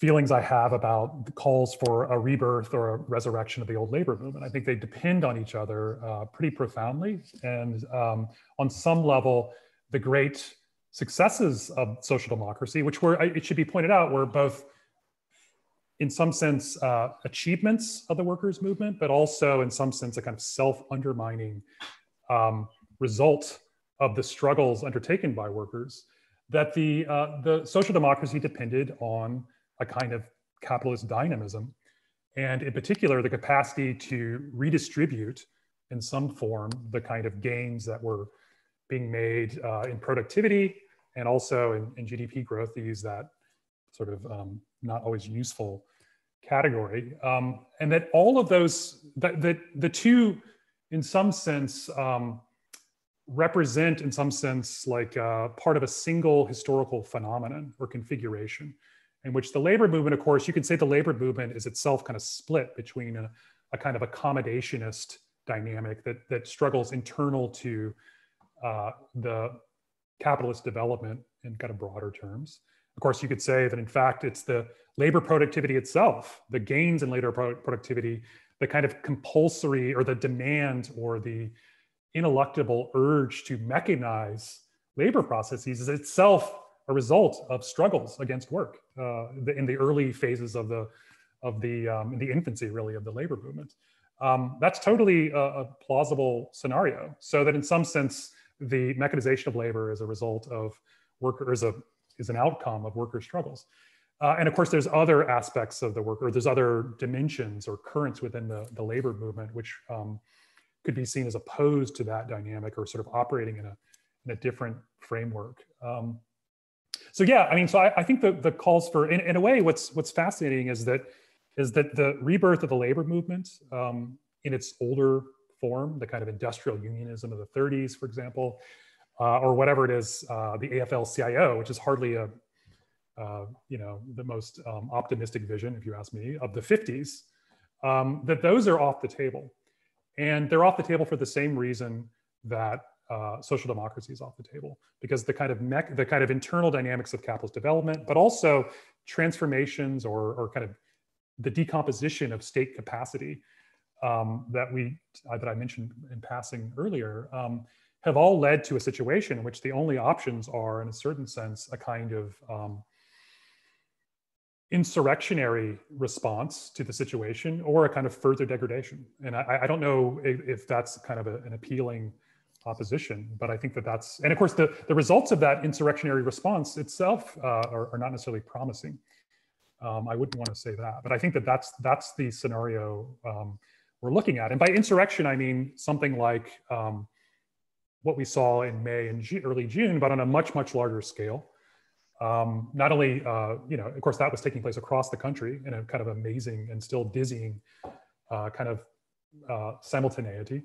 feelings I have about the calls for a rebirth or a resurrection of the old labor movement. I think they depend on each other uh, pretty profoundly. And um, on some level, the great successes of social democracy, which were, it should be pointed out, were both in some sense uh, achievements of the workers movement, but also in some sense a kind of self-undermining um, result of the struggles undertaken by workers that the, uh, the social democracy depended on a kind of capitalist dynamism, and in particular, the capacity to redistribute in some form the kind of gains that were being made uh, in productivity and also in, in, GDP growth, to use that sort of um, not always useful category. Um, and that all of those, that, that the two, in some sense, um, represent in some sense like uh, part of a single historical phenomenon or configuration in which the labor movement, of course, you can say the labor movement is itself kind of split between a, a kind of accommodationist dynamic that, that struggles internal to uh, the capitalist development in kind of broader terms. Of course, you could say that in fact, it's the labor productivity itself, the gains in labor productivity, the kind of compulsory or the demand or the ineluctable urge to mechanize labor processes is itself a result of struggles against work uh, in the early phases of the of the um, in the infancy really of the labor movement. Um, that's totally a, a, plausible scenario. So that in some sense, the mechanization of labor is a result of workers a is an outcome of worker struggles. Uh, and of course, there's other aspects of the work, or there's other dimensions or currents within the, the labor movement, which um, could be seen as opposed to that dynamic or sort of operating in a, in a different framework. Um, so yeah, I mean, so I, I, think the, the calls for, in, in a way, what's what's fascinating is that is that the rebirth of the labor movement um, in its older form, the kind of industrial unionism of the 30s, for example, uh, or whatever it is, uh, the AFL-CIO, which is hardly a, uh, you know, the most um, optimistic vision, if you ask me, of the 50s, um, that those are off the table. And they're off the table for the same reason that uh, social democracies off the table because the kind of mech, the kind of internal dynamics of capitalist development, but also transformations or, or kind of the decomposition of state capacity um, that we uh, that I mentioned in passing earlier um, have all led to a situation in which the only options are, in a certain sense, a kind of um, insurrectionary response to the situation or a kind of further degradation. And I, I don't know if, if, that's kind of a, an appealing opposition, but I think that that's, and of course, the, the results of that insurrectionary response itself uh, are, are, not necessarily promising. Um, I wouldn't want to say that, but I think that that's, that's the scenario um, we're looking at. And by insurrection, I mean something like um, what we saw in May and G early June, but on a much, much larger scale. Um, not only, uh, you know, of course, that was taking place across the country in a kind of amazing and still dizzying uh, kind of uh, simultaneity,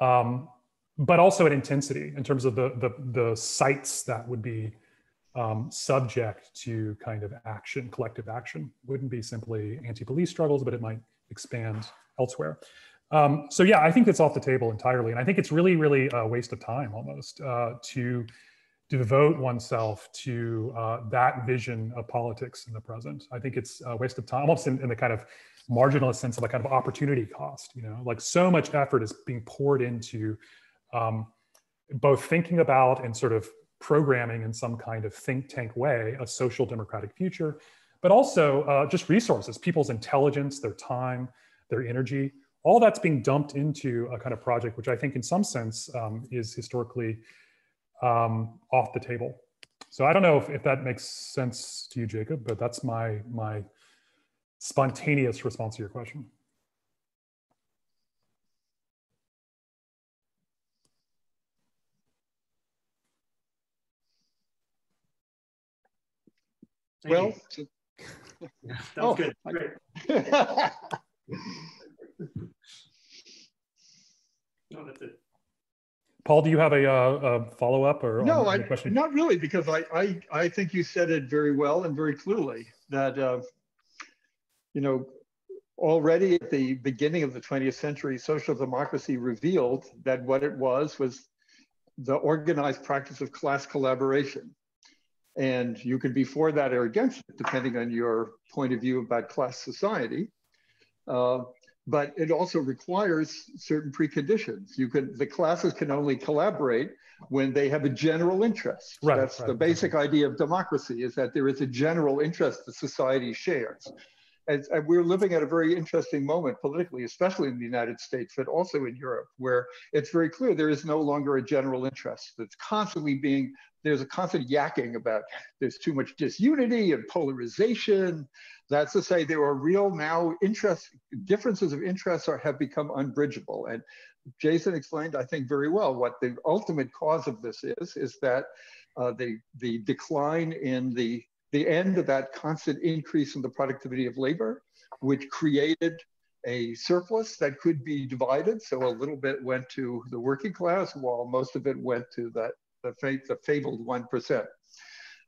um, but also an intensity in terms of the, the, the sites that would be um, subject to kind of action, collective action. Wouldn't be simply anti-police struggles, but it might expand elsewhere. Um, so yeah, I think it's off the table entirely. And I think it's really, really a waste of time almost uh, to devote oneself to uh, that vision of politics in the present. I think it's a waste of time, almost in, in, the kind of marginalist sense of a kind of opportunity cost, you know, like so much effort is being poured into um, both thinking about and sort of programming in some kind of think tank way a social democratic future, but also uh, just resources, people's intelligence, their time, their energy all that's being dumped into a kind of project, which I think in some sense um, is historically um, off the table. So I don't know if, if that makes sense to you, Jacob, but that's my, my spontaneous response to your question. Thank well, yeah, that was oh, good. Great. [laughs] No, that's it. Paul, do you have a, uh, a follow up or no? I, question? not really, because I, I I think you said it very well and very clearly that uh, you know already at the beginning of the 20th century, social democracy revealed that what it was was the organized practice of class collaboration. And you can be for that or against it, depending on your point of view about class society. Uh, but it also requires certain preconditions. You can the classes can only collaborate when they have a general interest. Right, That's right, the basic right. idea of democracy is that there is a general interest that society shares. And, and, we're living at a very interesting moment politically, especially in the United States, but also in Europe, where it's very clear there is no longer a general interest that's constantly being, there's a constant yakking about there's too much disunity and polarization. That's to say there are real now interest, differences of interest are, have become unbridgeable. And Jason explained, I think very well, what the ultimate cause of this is, is that uh, the, the decline in the the end of that constant increase in the productivity of labor, which created a surplus that could be divided. So a little bit went to the working class, while most of it went to that the, the fabled one percent.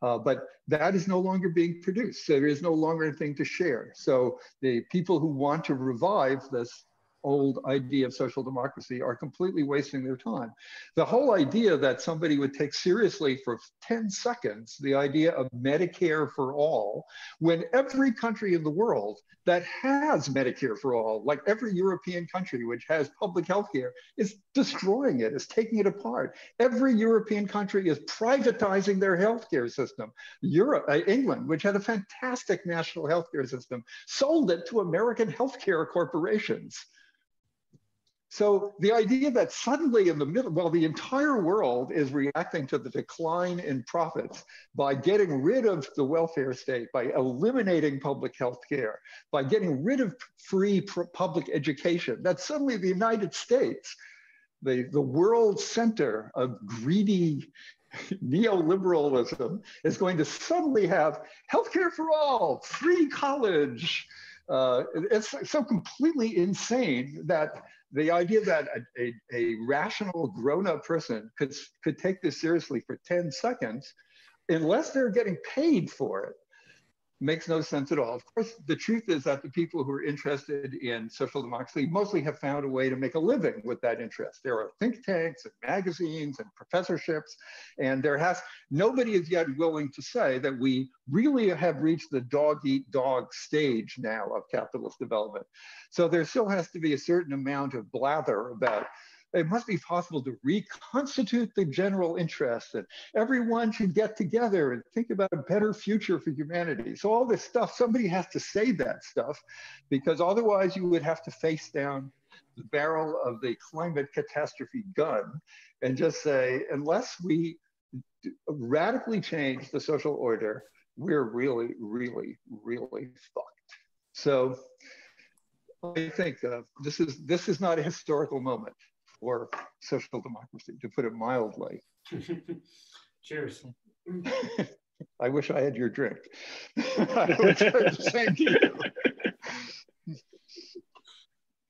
Uh, but that is no longer being produced. So there is no longer anything to share. So the people who want to revive this old idea of social democracy are completely wasting their time. The whole idea that somebody would take seriously for 10 seconds the idea of Medicare for all, when every country in the world that has Medicare for all, like every European country which has public health care, is destroying it, is taking it apart. Every European country is privatizing their healthcare system. Europe, uh, England, which had a fantastic national healthcare system, sold it to American healthcare corporations. So the idea that suddenly in the middle, well, the entire world is reacting to the decline in profits by getting rid of the welfare state, by eliminating public health care, by getting rid of free public education, that suddenly the United States, the, the world center of greedy [laughs] neoliberalism is going to suddenly have healthcare for all, free college. Uh, it's so completely insane that the idea that a, a, a rational grown-up person could, could take this seriously for 10 seconds, unless they're getting paid for it, makes no sense at all. Of course, the truth is that the people who are interested in social democracy mostly have found a way to make a living with that interest. There are think tanks and magazines and professorships, and there has nobody is yet willing to say that we really have reached the dog eat dog stage now of capitalist development. So there still has to be a certain amount of blather about it must be possible to reconstitute the general interest and everyone should get together and think about a better future for humanity. So all this stuff, somebody has to say that stuff because otherwise you would have to face down the barrel of the climate catastrophe gun and just say, unless we radically change the social order, we're really, really, really fucked. So I think uh, this is this is not a historical moment for social democracy, to put it mildly. [laughs] Cheers. [laughs] I wish I had your drink. [laughs] I would the same to you.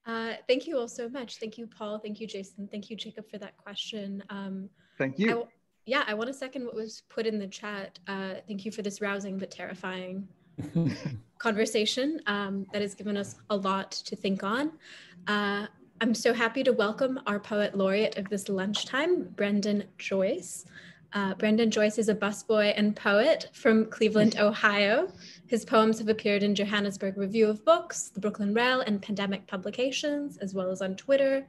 Uh, thank you all so much. Thank you, Paul. Thank you, Jason. Thank you, Jacob, for that question. Um, thank you. yeah, I want to second what was put in the chat. Uh, thank you for this rousing but terrifying conversation um, that has given us a lot to think on. Uh, I'm so happy to welcome our poet laureate of this lunchtime, Brendan Joyce. Uh, Brendan Joyce is a busboy and poet from Cleveland, Ohio. His poems have appeared in Johannesburg Review of Books, the Brooklyn Rail, and Pandemic Publications, as well as on Twitter.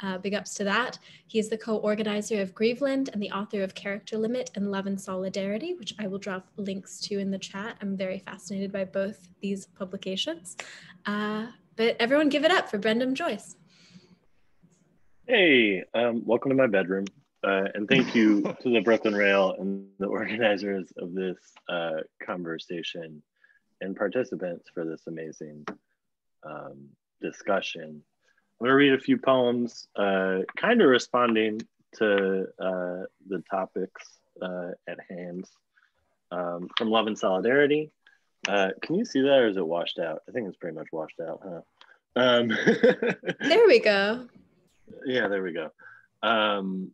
Uh, big ups to that. He is the co-organizer of Grieveland and the author of Character Limit and Love and Solidarity, which I will drop links to in the chat. I'm very fascinated by both these publications. Uh, but everyone give it up for Brendan Joyce. Hey, um, welcome to my bedroom. Uh, and thank you [laughs] to the Brooklyn Rail and the organizers of this uh, conversation and participants for this amazing um, discussion. I'm going to read a few poems, uh, kind of responding to uh, the topics uh, at hand um, from Love and Solidarity. Uh, can you see that or is it washed out? I think it's pretty much washed out, huh? Um, [laughs] there we go yeah, there we go. Um,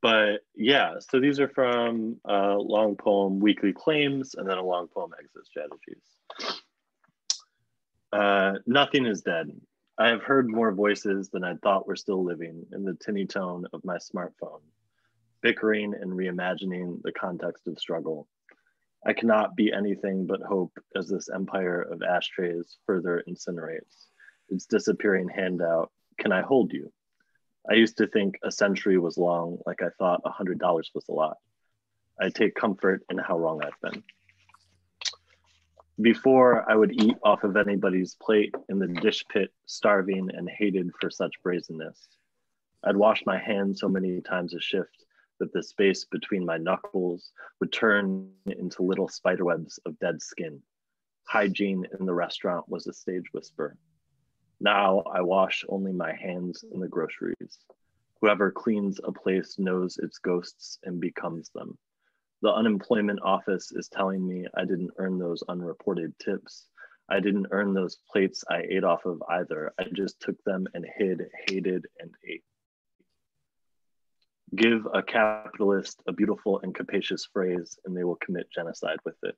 but yeah, so these are from a long poem, Weekly Claims, and then a long poem, Exit Strategies. Uh, nothing is dead. I have heard more voices than I thought were still living in the tinny tone of my smartphone, bickering and reimagining the context of struggle. I cannot be anything but hope as this empire of ashtrays further incinerates, its disappearing handout can I hold you? I used to think a century was long, like I thought a $100 was a lot. I take comfort in how wrong I've been. Before, I would eat off of anybody's plate in the dish pit, starving and hated for such brazenness. I'd wash my hands so many times a shift that the space between my knuckles would turn into little spiderwebs of dead skin. Hygiene in the restaurant was a stage whisper. Now I wash only my hands in the groceries. Whoever cleans a place knows its ghosts and becomes them. The unemployment office is telling me I didn't earn those unreported tips. I didn't earn those plates I ate off of either. I just took them and hid, hated, and ate. Give a capitalist a beautiful and capacious phrase, and they will commit genocide with it.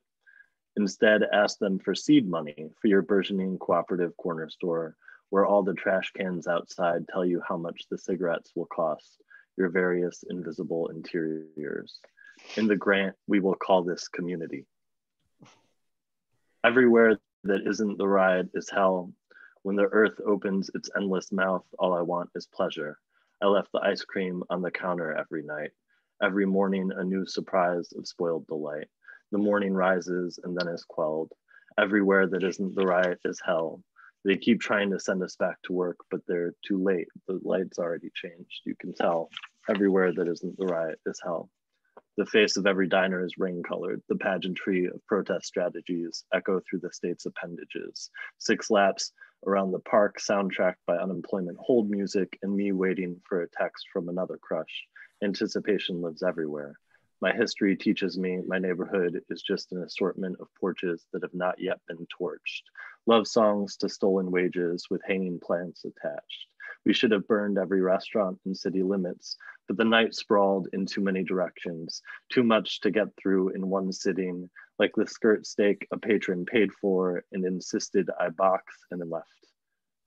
Instead, ask them for seed money for your burgeoning cooperative corner store where all the trash cans outside tell you how much the cigarettes will cost, your various invisible interiors. In the grant, we will call this community. Everywhere that isn't the ride is hell. When the earth opens its endless mouth, all I want is pleasure. I left the ice cream on the counter every night. Every morning, a new surprise of spoiled delight. The morning rises and then is quelled. Everywhere that isn't the riot is hell. They keep trying to send us back to work, but they're too late. The light's already changed. You can tell. Everywhere that isn't the riot is hell. The face of every diner is rain colored. The pageantry of protest strategies echo through the state's appendages. Six laps around the park, soundtracked by unemployment hold music, and me waiting for a text from another crush. Anticipation lives everywhere. My history teaches me my neighborhood is just an assortment of porches that have not yet been torched. Love songs to stolen wages with hanging plants attached. We should have burned every restaurant in city limits, but the night sprawled in too many directions, too much to get through in one sitting, like the skirt steak a patron paid for and insisted I box and then left.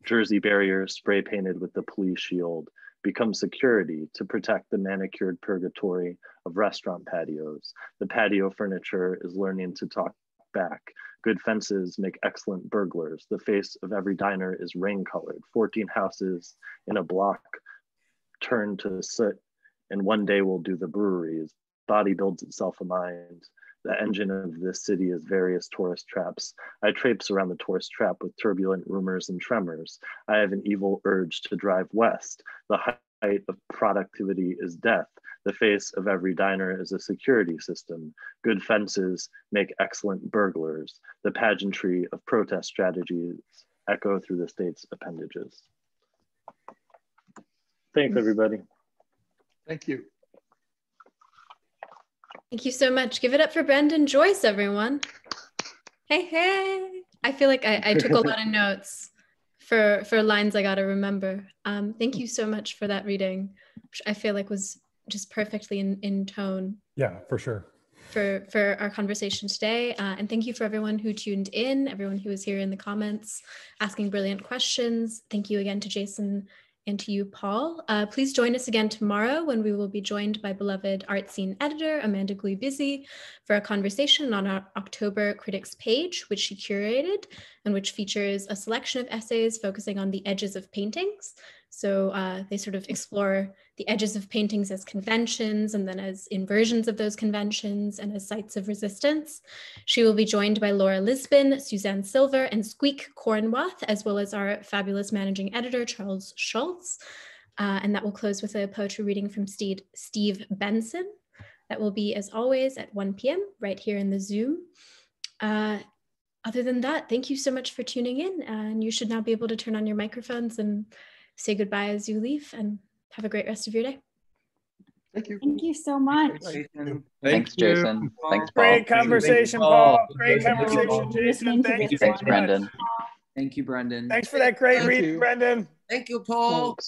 Jersey barriers spray painted with the police shield, become security to protect the manicured purgatory of restaurant patios. The patio furniture is learning to talk back. Good fences make excellent burglars. The face of every diner is rain colored. 14 houses in a block turn to soot, and one day we'll do the breweries. Body builds itself a mind. The engine of this city is various tourist traps. I traipse around the tourist trap with turbulent rumors and tremors. I have an evil urge to drive west. The height of productivity is death. The face of every diner is a security system. Good fences make excellent burglars. The pageantry of protest strategies echo through the state's appendages. Thanks, everybody. Thank you. Thank you so much. Give it up for Brendan Joyce, everyone. Hey, hey. I feel like I, I took a [laughs] lot of notes for for lines I got to remember. Um, thank you so much for that reading, which I feel like was just perfectly in, in tone. Yeah, for sure. For for our conversation today, uh, and thank you for everyone who tuned in, everyone who was here in the comments, asking brilliant questions. Thank you again to Jason and to you, Paul. Uh, please join us again tomorrow when we will be joined by beloved ArtSeen editor Amanda Gluibizzi for a conversation on our October Critics page, which she curated and which features a selection of essays focusing on the edges of paintings. So uh, they sort of explore the edges of paintings as conventions and then as inversions of those conventions and as sites of resistance. She will be joined by Laura Lisbon, Suzanne Silver, and Squeak Carnwath, as well as our fabulous managing editor, Charles Schultz. Uh, and that will close with a poetry reading from Steve, Steve Benson. That will be, as always, at 1 p.m. right here in the Zoom. Uh, other than that, thank you so much for tuning in. And you should now be able to turn on your microphones and say goodbye as you leave and have a great rest of your day. Thank you. Thank you so much. Jason. Thanks, Jason. Thanks, Paul. Great conversation, Paul. Great conversation, Jason. Thank you. Thanks, Brendan. Thank you, Brendan. Thanks for that great read, Brendan. Thank you, Paul. Thanks.